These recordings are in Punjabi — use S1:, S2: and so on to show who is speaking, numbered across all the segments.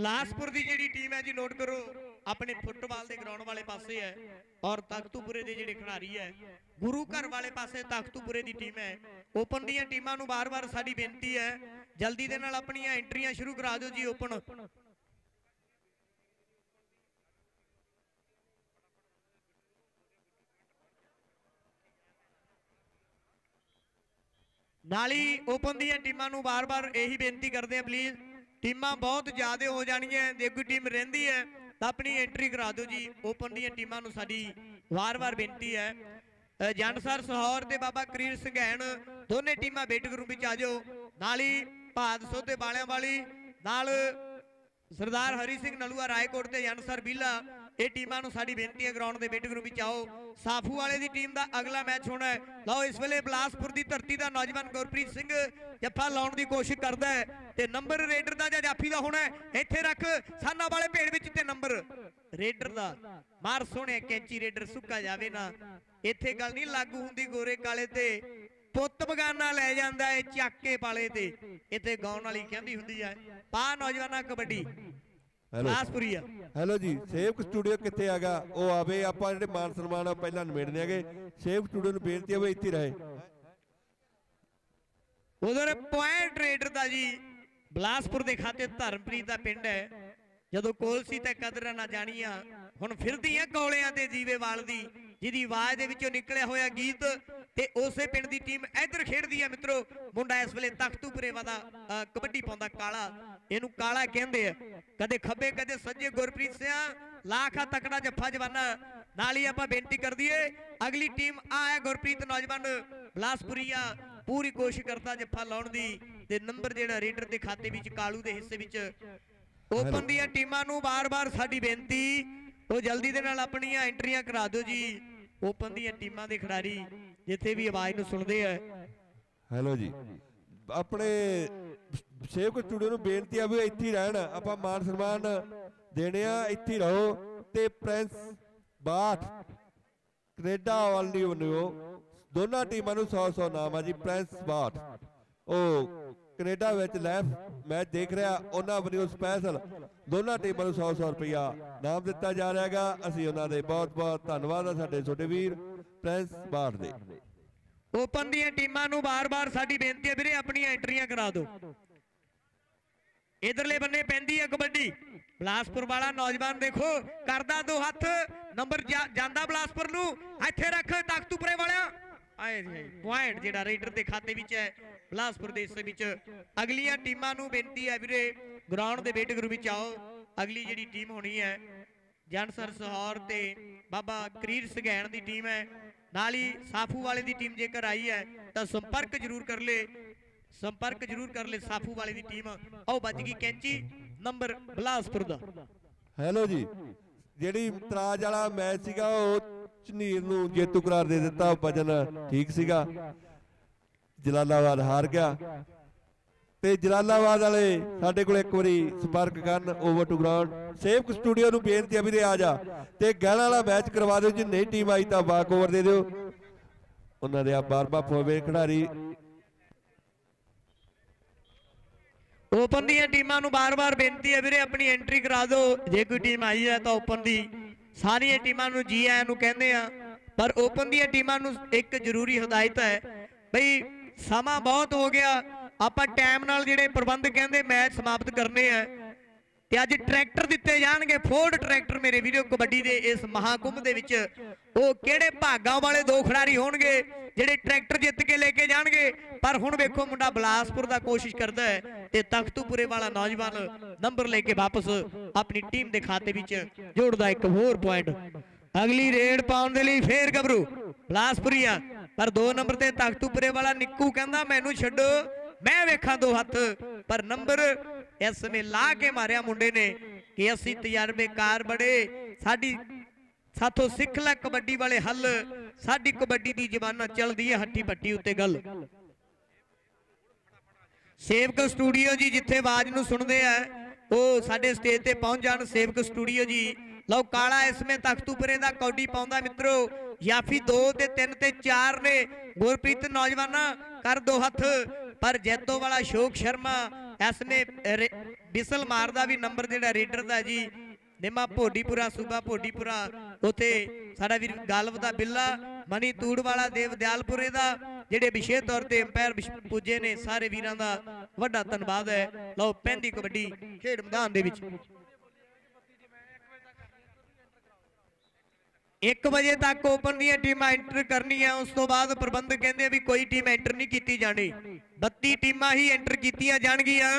S1: ਬਿਲਾਸਪੁਰ ਦੀ ਜਿਹੜੀ ਟੀਮ ਹੈ ਜੀ, ਨੋਟ ਕਰੋ, ਆਪਣੇ ਫੁੱਟਬਾਲ ਦੇ ਗਰਾਊਂਡ ਵਾਲੇ ਪਾਸੇ ਹੈ ਔਰ ਤਖਤੂਪੁਰੇ ਦੇ ਜਿਹੜੇ ਖਿਡਾਰੀ ਹੈ, ਗੁਰੂ ਘਰ ਵਾਲੇ ਪਾਸੇ ਤਖਤੂਪੁਰੇ ਦੀ ਟੀਮ ਹੈ। ਓਪਨ ਦੀਆਂ ਟੀਮਾਂ ਨੂੰ ਬਾਰ-ਬਾਰ ਸਾਡੀ ਬੇਨਤੀ ਹੈ, ਜਲਦੀ ਦੇ ਨਾਲ ਆਪਣੀਆਂ ਐਂਟਰੀਆਂ ਸ਼ੁਰੂ ਕਰਾ ਦਿਓ ਜੀ ਓਪਨ। ਨਾਲ ਹੀ ਓਪਨ ਦੀਆਂ ਟੀਮਾਂ ਨੂੰ ਬਾਰ-ਬਾਰ ਇਹੀ ਬੇਨਤੀ ਕਰਦੇ ਆ ਪਲੀਜ਼ ਟੀਮਾਂ ਬਹੁਤ ਜ਼ਿਆਦਾ ਹੋ ਜਾਣਗੀਆਂ ਜੇ ਕੋਈ ਟੀਮ ਰਹਿੰਦੀ ਹੈ ਤਾਂ ਆਪਣੀ ਐਂਟਰੀ ਕਰਾ ਦਿਓ ਜੀ। ਓਪਨ ਦੀਆਂ ਟੀਮਾਂ ਨੂੰ ਸਾਡੀ ਵਾਰ-ਵਾਰ ਬੇਨਤੀ ਹੈ। ਅ, ਜੰਡਸਰ ਸਹੌਰ ਤੇ ਬਾਬਾ ਕਰੀਰ ਸਿੰਘੈਣ ਦੋਨੇ ਟੀਮਾਂ ਬੇਟਕ ਰੂਪ ਵਿੱਚ ਆ ਜਾਓ। ਨਾਲ ਹੀ ਭਾਦ ਸੋਧੇ ਬਾਲਿਆਂ ਵਾਲੀ ਨਾਲ ਸਰਦਾਰ ਹਰੀ ਸਿੰਘ ਨਲੂਆ ਰਾਏਕੋਟ ਤੇ ਜਨਸਰ ਬੀਲਾ। ਇਹ ਟੀਮਾਂ ਨੂੰ ਸਾਡੀ ਬੇਨਤੀ ਹੈ ਗਰਾਊਂਡ ਦੇ ਬੇਟਕ ਗਰੁੱਪ ਵਿੱਚ ਆਓ। ਸਾਫੂ ਵਾਲੇ ਦੀ ਟੀਮ ਦਾ ਅਗਲਾ ਮੈਚ ਹੋਣਾ ਹੈ। ਲਓ, ਇਸ ਵੇਲੇ ਬਲਾਸਪੁਰ ਦੀ ਧਰਤੀ ਦਾ ਨੌਜਵਾਨ ਗੁਰਪ੍ਰੀਤ ਸਿੰਘ ਜੱਫਾ ਲਾਉਣ ਦੀ ਕੋਸ਼ਿਸ਼ ਕਰਦਾ ਹੈ ਤੇ ਨੰਬਰ ਰੇਡਰ ਦਾ ਜਾਂ ਜਾਫੀ ਦਾ ਹੋਣਾ ਹੈ। ਇੱਥੇ ਰੱਖ ਸਾਨਾ ਵਾਲੇ ਭੇੜ ਵਿੱਚ ਤੇ ਨੰਬਰ ਰੇਡਰ ਦਾ। ਮਾਰ ਸੋਹਣੇ ਕੈਂਚੀ ਰੇਡਰ, ਸੁੱਕਾ ਜਾਵੇ ਨਾ। ਇੱਥੇ ਗੱਲ ਨਹੀਂ, ਲਾਗੂ ਹੁੰਦੀ ਗੋਰੇ ਕਾਲੇ ਤੇ। ਪੁੱਤ ਬਗਾਨਾ ਲੈ ਜਾਂਦਾ ਏ ਚੱਕ ਕੇ ਪਾਲੇ ਤੇ। ਇੱਥੇ ਗਾਉਣ ਵਾਲੀ ਕਹਿੰਦੀ ਹੁੰਦੀ ਆ ਪਾ ਨੌਜਵਾਨਾਂ ਕਬੱਡੀ।
S2: ਹੈਲੋ।
S1: ਬਲਾਸਪੁਰੀ ਆ
S2: ਹੈਲੋ ਜੀ ਸੇਵਕ ਸਟੂਡੀਓ ਕਿੱਥੇ ਹੈਗਾ? ਉਹ ਆਵੇ ਆਪਾਂ ਜਿਹੜੇ ਮਾਨ ਸਨਮਾਨ ਆ ਪਹਿਲਾਂ ਨਿਬੇੜ ਦਿਆਂਗੇ ਸੇਵਕ ਸਟੂਡੀਓ ਨੂੰ ਬੇਨਤੀ ਹੈ ਵੀ ਇੱਥੇ ਰਹੇ।
S1: ਉਧਰ ਪੁਆਇੰਟ ਰੇਡਰ ਦਾ ਜੀ ਬਲਾਸਪੁਰ ਦੇ ਖਾਤੇ ਧਰਮਪ੍ਰੀਤ ਦਾ ਪਿੰਡ ਹੈ। ਜਦੋਂ ਕੋਲਸੀ ਤੇ ਕਦਰਾਂ ਨਾ ਜਾਣੀਆਂ। ਹੁਣ ਫਿਰਦੀ ਆ ਕੌਲਿਆਂ ਤੇ ਜੀਵੇਵਾਲ ਦੀ ਜਿਹਦੀ ਆਵਾਜ਼ ਦੇ ਵਿੱਚੋਂ ਨਿਕਲਿਆ ਹੋਇਆ ਗੀਤ। ਤੇ ਉਸੇ ਪਿੰਡ ਦੀ ਟੀਮ ਇੱਧਰ ਖੇਡਦੀ ਆ ਮਿੱਤਰੋ। ਮੁੰਡਾ ਇਸ ਵੇਲੇ ਤਖਤੂਪੁਰੇ ਵਾਦਾ ਅ, ਕਬੱਡੀ ਪਾਉਂਦਾ ਕਾਲਾ। ਇਹਨੂੰ ਕਾਲਾ ਕਹਿੰਦੇ ਆ। ਕਦੇ ਖੱਬੇ, ਕਦੇ ਸੱਜੇ ਗੁਰਪ੍ਰੀਤ ਸਿਆ, ਲਾਖਾ ਤਕੜਾ ਜੱਫਾ ਜਵਾਨਾ ਨਾਲ ਹੀ ਆਪਾਂ ਬੇਨਤੀ ਕਰ ਦਈਏ, ਅਗਲੀ ਟੀਮ ਆ ਹੈ ਗੁਰਪ੍ਰੀਤ ਨੌਜਵਾਨ। ਬਲਾਸਪੁਰੀਆ ਪੂਰੀ ਕੋਸ਼ਿਸ਼ ਕਰਦਾ ਜੱਫਾ ਲਾਉਣ ਦੀ। ਤੇ ਨੰਬਰ ਜਿਹੜਾ ਰੇਡਰ ਦੇ ਖਾਤੇ ਵਿੱਚ, ਕਾਲੂ ਦੇ ਹਿੱਸੇ ਵਿੱਚ। ਓਪਨ ਦੀਆਂ ਟੀਮਾਂ ਨੂੰ ਬਾਰ-ਬਾਰ ਸਾਡੀ ਬੇਨਤੀ। ਉਹ ਜਲਦੀ ਦੇ ਨਾਲ ਆਪਣੀਆਂ ਐਂਟਰੀਆਂ ਕਰਾ ਦਿਓ ਜੀ। ਓਪਨ ਦੀਆਂ ਟੀਮਾਂ ਦੇ ਖਿਡਾਰੀ, ਜਿੱਥੇ ਵੀ ਆਵਾਜ਼ ਨੂੰ ਸੁਣਦੇ ਆ।
S2: ਹੈਲੋ ਜੀ। ਆਪਣੇ ਸੇਵਕ ਸਟੂਡੀਓ ਨੂੰ ਬੇਨਤੀ ਆ ਵੀ ਇੱਥੇ ਹੀ ਰਹਿਣ, ਆਪਾਂ ਮਾਨ ਸਨਮਾਨ ਦੇਣੇ ਆ, ਇੱਥੇ ਰਹੋ ਤੇ ਪ੍ਰਿੰਸ ਬਾਠ, ਕੈਨੇਡਾ ਵਾਲੀ ਬਣਿਓ ਦੋਨਾਂ ਟੀਮਾਂ ਨੂੰ 100 100 ਨਾਮ ਆ ਜੀ, ਪ੍ਰਿੰਸ ਬਾਠ। ਉਹ ਕੈਨੇਡਾ ਵਿੱਚ ਲਾਈਵ ਮੈਚ ਦੇਖ ਰਿਹਾ, ਉਹਨਾਂ ਵੱਲੋਂ ਸਪੈਸ਼ਲ ਦੋਨਾਂ ਟੀਮਾਂ ਨੂੰ 100 100 ਰੁਪਇਆ ਨਾਮ ਦਿੱਤਾ ਜਾ ਰਿਹਾ ਹੈਗਾ। ਅਸੀਂ ਉਹਨਾਂ ਦੇ ਬਹੁਤ ਬਹੁਤ ਧੰਨਵਾਦ ਆ ਸਾਡੇ ਛੋਟੇ ਵੀਰ, ਪ੍ਰਿੰਸ ਬਾਠ ਦੇ।
S1: ਓਪਨ ਦੀਆਂ ਟੀਮਾਂ ਨੂੰ ਬਾਰ-ਬਾਰ ਸਾਡੀ ਬੇਨਤੀ ਹੈ ਵੀਰੇ, ਆਪਣੀਆਂ ਐਂਟਰੀਆਂ ਕਰਾ ਦਿਓ। ਇਧਰਲੇ ਬੰਨੇ ਪੈਂਦੀ ਹੈ ਕਬੱਡੀ। ਬਲਾਸਪੁਰ ਵਾਲਾ ਨੌਜਵਾਨ ਦੇਖੋ, ਕਰਦਾ ਦੋ ਹੱਥ। ਨੰਬਰ ਜਾਂਦਾ ਬਲਾਸਪੁਰ ਨੂੰ। ਇੱਥੇ ਰੱਖ ਤਖਤੂਪੁਰੇ ਵਾਲਿਆ। ਆਏ ਜੀ ਪੁਆਇੰਟ ਜਿਹੜਾ ਰੇਡਰ ਦੇ ਖਾਤੇ ਵਿੱਚ ਹੈ, ਬਲਾਸਪੁਰ ਦੇ ਹਿੱਸੇ ਵਿੱਚ। ਅਗਲੀਆਂ ਟੀਮਾਂ ਨੂੰ ਬੇਨਤੀ ਹੈ ਵੀਰੇ ਗਰਾਊਂਡ ਦੇ ਵੇਟ ਗਰੁੱਪ ਵਿੱਚ ਆਓ। ਅਗਲੀ ਜਿਹੜੀ ਟੀਮ ਹੋਣੀ ਹੈ, ਜਨਸਰ ਸਹੌਰ ਤੇ ਬਾਬਾ ਕਰੀਰ ਸਗੈਣ ਦੀ ਟੀਮ ਹੈ। ਨਾਲ ਹੀ ਸਾਫੂ ਵਾਲੇ ਦੀ ਟੀਮ ਜੇਕਰ ਆਈ ਹੈ, ਤਾਂ ਸੰਪਰਕ ਜ਼ਰੂਰ ਕਰ ਲੇ। ਸੰਪਰਕ ਜ਼ਰੂਰ ਕਰ ਲੇ ਸਾਫੂ ਵਾਲੇ ਦੀ ਟੀਮ। ਆਓ ਵੱਜ ਗਈ ਕੈਂਚੀ ਨੰਬਰ ਬਲਾਸਪੁਰ ਦਾ।
S2: ਹੈਲੋ ਜੀ। ਜਿਹੜੀ ਤਰਾਜ ਵਾਲਾ ਮੈਚ ਸੀਗਾ, ਉਹ ਝਨੀਰ ਨੂੰ ਜੇਤੂ ਕਰਾਰ ਦੇ ਦਿੱਤਾ। ਵਜਨ ਠੀਕ ਸੀਗਾ। ਜਲਾਲਾਬਾਦ ਹਾਰ ਗਿਆ। ਤੇ ਜਲਾਲਾਬਾਦ ਵਾਲੇ ਸਾਡੇ ਕੋਲ ਇੱਕ ਵਾਰੀ ਸੰਪਰਕ ਕਰਨ over to ground Sewak studio ਨੂੰ ਬੇਨਤੀ ਆ ਵੀਰੇ ਆ ਜਾ। ਤੇ ਗਹਿਣਾ ਵਾਲਾ ਮੈਚ ਕਰਵਾ ਦਿਓ, ਜੇ ਨਹੀਂ ਟੀਮ ਆਈ ਤਾਂ ਵਾਕ ਓਵਰ ਦੇ ਦਿਓ। ਉਹਨਾਂ ਦੇ ਆ ਬਾਰ-ਬਾਰ ਖਿਡਾਰੀ।
S1: ਓਪਨ ਦੀਆਂ ਟੀਮਾਂ ਨੂੰ ਬਾਰ-ਬਾਰ ਬੇਨਤੀ ਹੈ ਵੀਰੇ, ਆਪਣੀ ਐਂਟਰੀ ਕਰਾ ਦਿਓ। ਜੇ ਕੋਈ ਟੀਮ ਆਈ ਹੈ ਤਾਂ ਓਪਨ ਦੀ। ਸਾਰੀਆਂ ਟੀਮਾਂ ਨੂੰ ਜੀ ਆਇਆਂ ਨੂੰ ਕਹਿੰਦੇ ਆ। ਪਰ ਓਪਨ ਦੀਆਂ ਟੀਮਾਂ ਨੂੰ ਇੱਕ ਜ਼ਰੂਰੀ ਹਦਾਇਤ ਹੈ, ਬਈ ਸਮਾਂ ਬਹੁਤ ਹੋ ਗਿਆ। ਆਪਾਂ ਟਾਈਮ ਨਾਲ ਜਿਹੜੇ ਪ੍ਰਬੰਧ ਕਹਿੰਦੇ ਮੈਚ ਸਮਾਪਤ ਕਰਨੇ ਆ ਤੇ ਅੱਜ ਟਰੈਕਟਰ ਦਿੱਤੇ ਜਾਣਗੇ ਫੋਰਡ ਟਰੈਕਟਰ ਮੇਰੇ ਵੀਡੀਓ ਕਬੱਡੀ ਦੇ ਇਸ ਮਹਾਕੁੰਭ ਦੇ ਵਿੱਚ। ਉਹ ਕਿਹੜੇ ਭਾਗਾਂ ਵਾਲੇ ਦੋ ਖਿਡਾਰੀ ਹੋਣਗੇ, ਜਿਹੜੇ ਟਰੈਕਟਰ ਜਿੱਤ ਕੇ ਲੈ ਕੇ ਜਾਣਗੇ? ਪਰ ਹੁਣ ਵੇਖੋ ਮੁੰਡਾ ਬਲਾਸਪੁਰ ਦਾ ਕੋਸ਼ਿਸ਼ ਕਰਦਾ ਹੈ ਤੇ ਤਖਤੂਪੁਰੇ ਵਾਲਾ ਨੌਜਵਾਨ ਨੰਬਰ ਲੈ ਕੇ ਵਾਪਸ ਆਪਣੀ ਟੀਮ ਦੇ ਖਾਤੇ ਵਿੱਚ ਜੋੜਦਾ ਇੱਕ ਹੋਰ ਪੁਆਇੰਟ ਅਗਲੀ ਰੇਡ ਪਾਉਣ ਦੇ ਲਈ ਫੇਰ ਗੱਭਰੂ ਬਲਾਸਪੁਰੀਆ, ਪਰ 2 ਨੰਬਰ ਤੇ ਤਖਤੂਪੁਰੇ ਵਾਲਾ ਨਿੱਕੂ ਕਹਿੰਦਾ, ਮੈਨੂੰ ਛੱਡੋ। ਮੈਂ ਵੇਖਾਂ ਦੋ ਹੱਥ, ਪਰ ਨੰਬਰ ਇਸ ਸਮੇਂ ਲਾ ਕੇ ਮਾਰਿਆ ਮੁੰਡੇ ਨੇ ਕਿ ਅਸੀਂ ਤਜਰਬੇਕਾਰ ਬੜੇ ਸਾਡੀ ਸਾਥੋਂ ਸਿੱਖ ਲੈ ਕਬੱਡੀ ਵਾਲੇ ਹੱਲ। ਸਾਡੀ ਕਬੱਡੀ ਦੀ ਜ਼ਬਾਨਾਂ ਚੱਲਦੀ ਹੈ ਹੱਟੀ ਪੱਟੀ ਉੱਤੇ ਗੱਲ। ਸੇਵਕ ਸਟੂਡੀਓ ਜੀ, ਜਿੱਥੇ ਆਵਾਜ਼ ਨੂੰ ਸੁਣਦੇ ਆ, ਉਹ ਸਾਡੇ ਸਟੇਜ ਤੇ ਪਹੁੰਚ ਜਾਣ ਸੇਵਕ ਸਟੂਡੀਓ ਜੀ। ਲਓ, ਕਾਲਾ ਇਸਮੇ ਤਖਤੂਪੁਰੇ ਦਾ ਕੌਡੀ ਪਾਉਂਦਾ ਮਿੱਤਰੋ। ਯਾਫੀ 2 ਤੇ 3 ਤੇ 4 ਨੇ। ਗੁਰਪ੍ਰੀਤ, ਨੌਜਵਾਨਾਂ, ਕਰ ਦੋ ਹੱਥ। ਪਰ ਜੈਤੋ ਵਾਲਾ ਸ਼ੋਕ ਸ਼ਰਮਾ ਇਸ ਨੇ ਰੇ- ਵਿਸਲ ਮਾਰਦਾ ਵੀ ਨੰਬਰ ਜਿਹੜਾ ਰੇਡਰ ਦਾ ਜੀ, ਨਿਮਾ ਭੋਡੀਪੁਰਾ, ਸੂਬਾ ਭੋਡੀਪੁਰਾ, ਉਥੇ ਸਾਡਾ ਵੀਰ ਗਾਲਵ ਦਾ ਬਿੱਲਾ, ਮਨੀ ਤੂੜ ਵਾਲਾ ਦੇਵ ਦਿਆਲਪੁਰੇ ਦਾ, ਜਿਹੜੇ ਵਿਸ਼ੇਸ਼ ਤੌਰ ਤੇ ਅੰਪਾਇਰ ਪੁੱਜੇ ਨੇ ਸਾਰੇ ਵੀਰਾਂ ਦਾ ਵੱਡਾ ਧੰਨਵਾਦ ਹੈ। ਲਓ ਪੈਂਦੀ ਕਬੱਡੀ ਖੇਡ ਮੈਦਾਨ ਦੇ ਵਿੱਚ। 1 ਵਜੇ ਤੱਕ ਓਪਨ ਦੀਆਂ ਟੀਮਾਂ ਐਂਟਰ ਕਰਨੀਆਂ, ਉਸ ਤੋਂ ਬਾਅਦ ਪ੍ਰਬੰਧਕ ਕਹਿੰਦੇ ਵੀ ਕੋਈ ਟੀਮ ਐਂਟਰ ਨਹੀਂ ਕੀਤੀ ਜਾਣੀ। 32 ਟੀਮਾਂ ਹੀ ਐਂਟਰ ਕੀਤੀਆਂ ਜਾਣਗੀਆਂ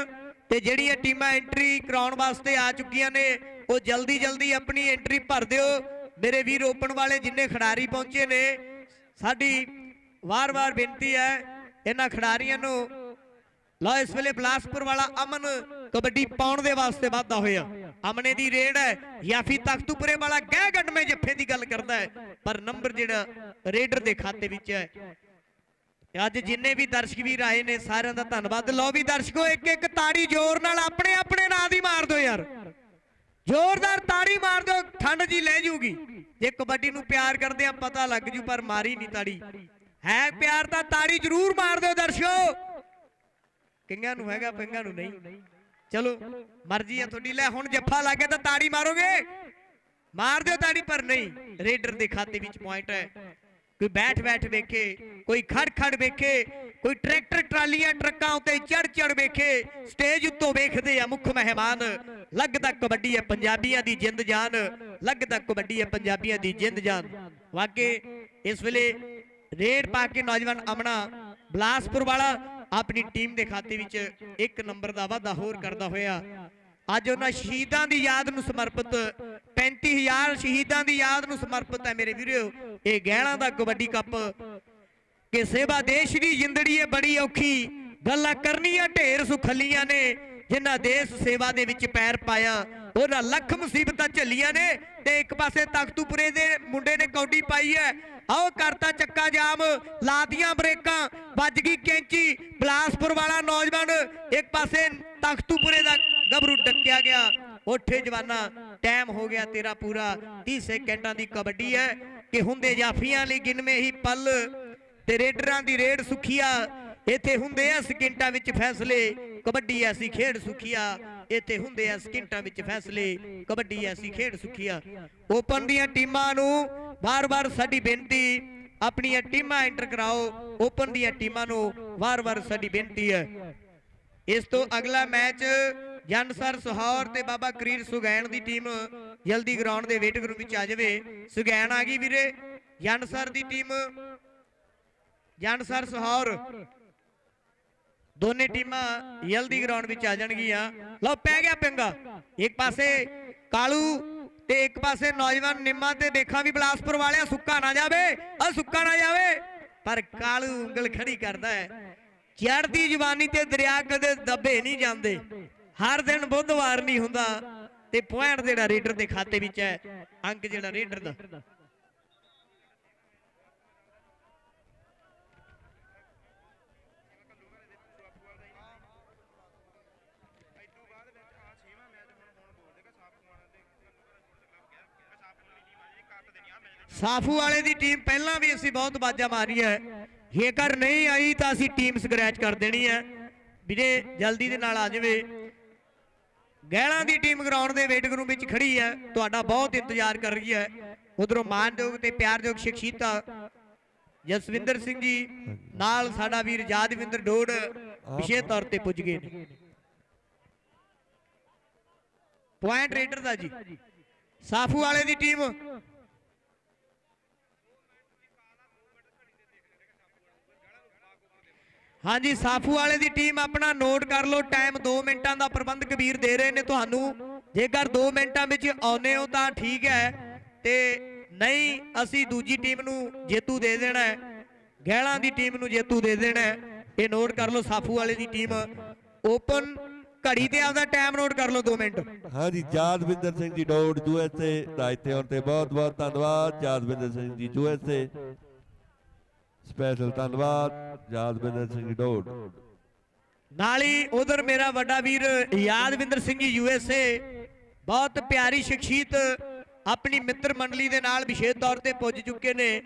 S1: ਤੇ ਜਿਹੜੀਆਂ ਟੀਮਾਂ ਐਂਟਰੀ ਕਰਾਉਣ ਵਾਸਤੇ ਆ ਚੁੱਕੀਆਂ ਨੇ, ਉਹ ਜਲਦੀ ਜਲਦੀ ਆਪਣੀ ਐਂਟਰੀ ਭਰ ਦਿਓ। ਮੇਰੇ ਵੀਰ ਓਪਨ ਵਾਲੇ ਜਿੰਨੇ ਖਿਡਾਰੀ ਪਹੁੰਚੇ ਨੇ, ਸਾਡੀ ਵਾਰ-ਵਾਰ ਬੇਨਤੀ ਹੈ ਇਹਨਾਂ ਖਿਡਾਰੀਆਂ ਨੂੰ, ਲਓ ਇਸ ਵੇਲੇ ਬਲਾਸਪੁਰ ਵਾਲਾ ਅਮਨ ਕਬੱਡੀ ਪਾਉਣ ਦੇ ਵਾਸਤੇ ਵਾਧਾ ਹੋਇਆ। ਅਮਨੇ ਦੀ ਰੇਡ ਹੈ, ਯਾਫੀ ਤਖਤੂਪੁਰੇ ਵਾਲਾ ਗਹਿ ਗੱਡਵੇਂ ਜੱਫੇ ਦੀ ਗੱਲ ਕਰਦਾ ਹੈ, ਪਰ ਨੰਬਰ ਜਿਹੜਾ ਰੇਡਰ ਦੇ ਖਾਤੇ ਵਿੱਚ ਹੈ ਤੇ ਅੱਜ ਜਿੰਨੇ ਵੀ ਦਰਸ਼ਕ ਵੀਰ ਆਏ ਨੇ ਸਾਰਿਆਂ ਦਾ ਧੰਨਵਾਦ। ਲਓ ਵੀ ਦਰਸ਼ਕੋ ਇੱਕ ਇੱਕ ਤਾੜੀ ਜ਼ੋਰ ਨਾਲ ਆਪਣੇ ਆਪਣੇ ਨਾਂ ਦੀ ਮਾਰ ਦਿਓ ਯਾਰ। ਜ਼ੋਰਦਾਰ ਤਾੜੀ ਮਾਰ ਦਿਓ, ਠੰਡ ਜੀ ਲੈ ਜੂਗੀ। ਜੇ ਕਬੱਡੀ ਨੂੰ ਪਿਆਰ ਕਰਦੇ ਆ, ਪਤਾ ਲੱਗ ਜੂ, ਪਰ ਮਾਰੀ ਨਹੀਂ ਤਾੜੀ। ਹੈ ਪਿਆਰ ਤਾਂ ਤਾੜੀ ਜ਼ਰੂਰ ਮਾਰ ਦਿਓ ਦਰਸ਼ਕੋ। ਕਿੰਗਾਂ ਨੂੰ ਹੈਗਾ ਪਿੰਗਾਂ ਨੂੰ ਨਹੀਂ। ਚਲੋ, ਮਰਜ਼ੀ ਆ ਤੁਹਾਡੀ। ਲੈ, ਹੁਣ ਜੱਫਾ ਲੱਗੇ ਤਾਂ ਤਾੜੀ ਮਾਰੋਗੇ। ਮਾਰ ਦਿਓ ਤਾੜੀ, ਪਰ ਨਹੀਂ। ਰੇਡਰ ਦੇ ਖਾਤੇ ਵਿੱਚ ਪੁਆਇੰਟ ਹੈ। ਕੋਈ ਬੈਠ ਬੈਠ ਵੇਖੇ, ਕੋਈ ਖੜ ਖੜ ਵੇਖੇ, ਕੋਈ ਟਰੈਕਟਰ ਟਰਾਲੀਆਂ ਟਰੱਕਾਂ ਉੱਤੇ ਚੜ ਚੜ ਵੇਖੇ, ਸਟੇਜ ਉੱਤੋਂ ਵੇਖਦੇ ਆ ਮੁੱਖ ਮਹਿਮਾਨ। ਲੱਗਦਾ ਕਬੱਡੀ ਹੈ ਪੰਜਾਬੀਆਂ ਦੀ ਜਿੰਦ ਜਾਨ, ਲੱਗਦਾ ਕਬੱਡੀ ਹੈ ਪੰਜਾਬੀਆਂ ਦੀ ਜਿੰਦ ਜਾਨ। ਵਾਕੇ, ਇਸ ਵੇਲੇ ਰੇਡ ਪਾ ਕੇ ਨੌਜਵਾਨ ਅਮਨਾ ਬਲਾਸਪੁਰ ਵਾਲਾ ਆਪਣੀ ਟੀਮ ਦੇ ਖਾਤੇ ਵਿੱਚ ਇੱਕ ਨੰਬਰ ਦਾ ਵਾਧਾ ਹੋਰ ਕਰਦਾ ਹੋਇਆ। ਅੱਜ ਉਹਨਾਂ ਸ਼ਹੀਦਾਂ ਦੀ ਯਾਦ ਨੂੰ ਸਮਰਪਿਤ 35000 ਸ਼ਹੀਦਾਂ ਦੀ ਯਾਦ ਨੂੰ ਸਮਰਪਿਤ ਹੈ ਮੇਰੇ ਵੀਰੋ। ਇਹ ਗਹਿਣਾ ਦਾ ਕਬੱਡੀ ਕੱਪ। ਕਿ ਸੇਵਾ ਦੇਸ਼ ਦੀ ਜ਼ਿੰਦੜੀ ਏ, ਬੜੀ ਔਖੀ। ਗੱਲਾਂ ਕਰਨੀਆਂ ਢੇਰ ਸੁਖਲੀਆਂ ਨੇ, ਜਿਨ੍ਹਾਂ ਦੇਸ਼ ਸੇਵਾ ਦੇ ਵਿੱਚ ਪੈਰ ਪਾਇਆ। ਉਹਨਾਂ ਲੱਖ ਮੁਸੀਬਤਾਂ ਝੱਲੀਆਂ ਨੇ ਤੇ ਇੱਕ ਪਾਸੇ ਤਖਤੂਪੁਰੇ ਦੇ ਮੁੰਡੇ ਨੇ ਕੌਡੀ ਪਾਈ ਹੈ। ਆਓ ਕਰਤਾ ਚੱਕਾ ਜਾਮ, ਲਾਤੀਆਂ ਬ੍ਰੇਕਾਂ, ਵੱਜ ਗਈ ਕੈਂਚੀ, ਬਲਾਸਪੁਰ ਵਾਲਾ ਨੌਜਵਾਨ। ਇੱਕ ਪਾਸੇ ਤਖਤੂਪੁਰੇ ਦਾ ਗੱਭਰੂ ਡੱਕਿਆ ਗਿਆ। ਉੱਠੇ ਜਵਾਨਾ ਟਾਈਮ ਹੋ ਗਿਆ ਤੇਰਾ ਪੂਰਾ। 30 ਸੈਕਿੰਡਾਂ ਦੀ ਕਬੱਡੀ ਹੈ ਕਿ ਹੁੰਦੇ ਜਾਫੀਆਂ ਲਈ ਗਿਣਵੇਂ ਹੀ ਪਲ। ਤੇ ਰੇਡਰਾਂ ਦੀ ਰੇਡ ਸੁਖੀਆ। ਇੱਥੇ ਹੁੰਦੇ ਆ ਸਕਿੰਟਾਂ ਵਿੱਚ ਫੈਸਲੇ। ਕਬੱਡੀ ਐਸੀ ਖੇਡ ਸੁਖੀਆ। ਇੱਥੇ ਹੁੰਦੇ ਆ ਸਕਿੰਟਾਂ ਵਿੱਚ ਫੈਸਲੇ। ਕਬੱਡੀ ਐਸੀ ਖੇਡ ਸੁਖੀਆ। ਓਪਨ ਦੀਆਂ ਟੀਮਾਂ ਨੂੰ ਵਾਰ-ਵਾਰ ਸਾਡੀ ਬੇਨਤੀ, ਆਪਣੀਆਂ ਟੀਮਾਂ ਐਂਟਰ ਕਰਾਓ। ਓਪਨ ਦੀਆਂ ਟੀਮਾਂ ਨੂੰ ਵਾਰ-ਵਾਰ ਸਾਡੀ ਬੇਨਤੀ ਹੈ। ਇਸ ਤੋਂ ਅਗਲਾ ਮੈਚ ਜਨਸਰ ਸੁਹੌਰ ਤੇ ਬਾਬਾ ਕਰੀਰ ਸੁਗੈਣ ਦੀ ਟੀਮ ਜਲਦੀ ਗਰਾਊਂਡ ਦੇ ਵੇਟ ਗਰੁੱਪ ਵਿੱਚ ਆ ਜਾਵੇ। ਸੁਗੈਣ ਆ ਗਈ ਵੀਰੇ। ਜਨਸਰ ਦੀ ਟੀਮ ਜਨਸਰ ਸੁਹੌਰ। ਦੋਨੇ ਟੀਮਾਂ ਜਲਦੀ ਗਰਾਊਂਡ ਵਿੱਚ ਆ ਜਾਣਗੀਆਂ। ਲਓ, ਪੈ ਗਿਆ ਪਿੰਗਾ। ਇੱਕ ਪਾਸੇ ਕਾਲੂ ਤੇ ਇੱਕ ਪਾਸੇ ਨੌਜਵਾਨ ਨਿੰਮਾ ਤੇ ਦੇਖਾਂ ਵੀ ਬਲਾਸਪੁਰ ਵਾਲਿਆ ਸੁੱਕਾ ਨਾ ਜਾਵੇ। ਆ ਸੁੱਕਾ ਨਾ ਜਾਵੇ। ਪਰ ਕਾਲੂ ਉਂਗਲ ਖੜੀ ਕਰਦਾ ਹੈ। ਚੜਦੀ ਜਵਾਨੀ ਤੇ ਦਰਿਆ ਕਦੇ ਦੱਬੇ ਨਹੀਂ ਜਾਂਦੇ। ਹਰ ਦਿਨ ਬੁੱਧਵਾਰ ਨਹੀਂ ਹੁੰਦਾ ਤੇ ਪੁਆਇੰਟ ਜਿਹੜਾ ਰੇਡਰ ਦੇ ਖਾਤੇ ਵਿੱਚ ਹੈ, ਅੰਕ ਜਿਹੜਾ ਰੇਡਰ ਦਾ। ਸਾਫੂ ਵਾਲੇ ਦੀ ਟੀਮ ਪਹਿਲਾਂ ਵੀ ਅਸੀਂ ਬਹੁਤ ਬਾਜਾ ਮਾਰੀ ਹੈ। ਜੇਕਰ ਨਹੀਂ ਆਈ ਤਾਂ ਅਸੀਂ ਟੀਮ ਸਕ੍ਰੈਚ ਕਰ ਦੇਣੀ ਹੈ। ਵੀਰੇ, ਜਲਦੀ ਦੇ ਨਾਲ ਆ ਜਾਵੇ। ਗਹਿਲਾਂ ਦੀ ਟੀਮ ਗਰਾਊਂਡ ਦੇ ਵੇਟਿੰਗ ਰੂਮ ਵਿੱਚ ਖੜੀ ਹੈ, ਤੁਹਾਡਾ ਬਹੁਤ ਇੰਤਜ਼ਾਰ ਕਰ ਰਹੀ ਹੈ। ਉਧਰੋਂ ਮਾਨਯੋਗ ਤੇ ਪਿਆਰਯੋਗ ਸ਼ਖਸੀਅਤਾਂ ਜਸਵਿੰਦਰ ਸਿੰਘ ਜੀ, ਨਾਲ ਸਾਡਾ ਵੀਰ ਜਾਦਵਿੰਦਰ ਡੋੜ ਵਿਸ਼ੇ ਤੌਰ ਤੇ ਪੁੱਜ ਗਏ ਨੇ। ਪੁਆਇੰਟ ਰੇਡਰ ਦਾ ਜੀ। ਸਾਫੂ ਵਾਲੇ ਦੀ ਟੀਮ ਹਾਂਜੀ, ਸਾਫੂ ਵਾਲੇ ਦੀ ਟੀਮ ਆਪਣਾ ਨੋਟ ਕਰ ਲਓ। ਟਾਈਮ 2 ਮਿੰਟਾਂ ਦਾ ਪ੍ਰਬੰਧ ਕਬੀਰ ਦੇ ਰਹੇ ਨੇ ਤੁਹਾਨੂੰ। ਜੇਕਰ 2 ਮਿੰਟਾਂ ਵਿੱਚ ਆਉਨੇ ਹੋ ਤਾਂ ਠੀਕ ਹੈ। ਤੇ ਨਹੀਂ, ਅਸੀਂ ਦੂਜੀ ਟੀਮ ਨੂੰ ਜੇਤੂ ਦੇ ਦੇਣਾ ਹੈ। ਗਹਿਲਾਂ ਦੀ ਟੀਮ ਨੂੰ ਜੇਤੂ ਦੇ ਦੇਣਾ ਹੈ। ਇਹ ਨੋਟ ਕਰ ਲਓ, ਸਾਫੂ ਵਾਲੇ ਦੀ ਟੀਮ ਓਪਨ ਘੜੀ ਤੇ ਆਪਦਾ ਟਾਈਮ ਨੋਟ ਕਰ ਲਓ 2 ਮਿੰਟ।
S2: ਹਾਂਜੀ, ਜਾਦਵਿੰਦਰ ਸਿੰਘ ਜੀ, ਡੋਡ ਯੂਐਸਏ ਰਾਇਤੇ ਹੋਣ ਤੇ ਬਹੁਤ ਬਹੁਤ ਧੰਨਵਾਦ। ਜਾਦਵਿੰਦਰ ਸਿੰਘ ਜੀ ਯੂਐਸਏ ਸਪੈਸ਼ਲ ਧੰਨਵਾਦ ਜਾਦਵਿੰਦਰ ਸਿੰਘ ਜੀ
S1: ਨਾਲ ਹੀ ਉਧਰ ਮੇਰਾ ਵੱਡਾ ਵੀਰ ਯਾਦਵਿੰਦਰ ਸਿੰਘ ਯੂਐਸਏ ਬਹੁਤ ਪਿਆਰੀ ਸ਼ਖਸੀਅਤ ਆਪਣੀ ਮਿੱਤਰ ਮੰਡਲੀ ਦੇ ਨਾਲ ਵਿਸ਼ੇਸ਼ ਤੌਰ ਤੇ ਪੁੱਜ ਚੁੱਕੇ ਨੇ।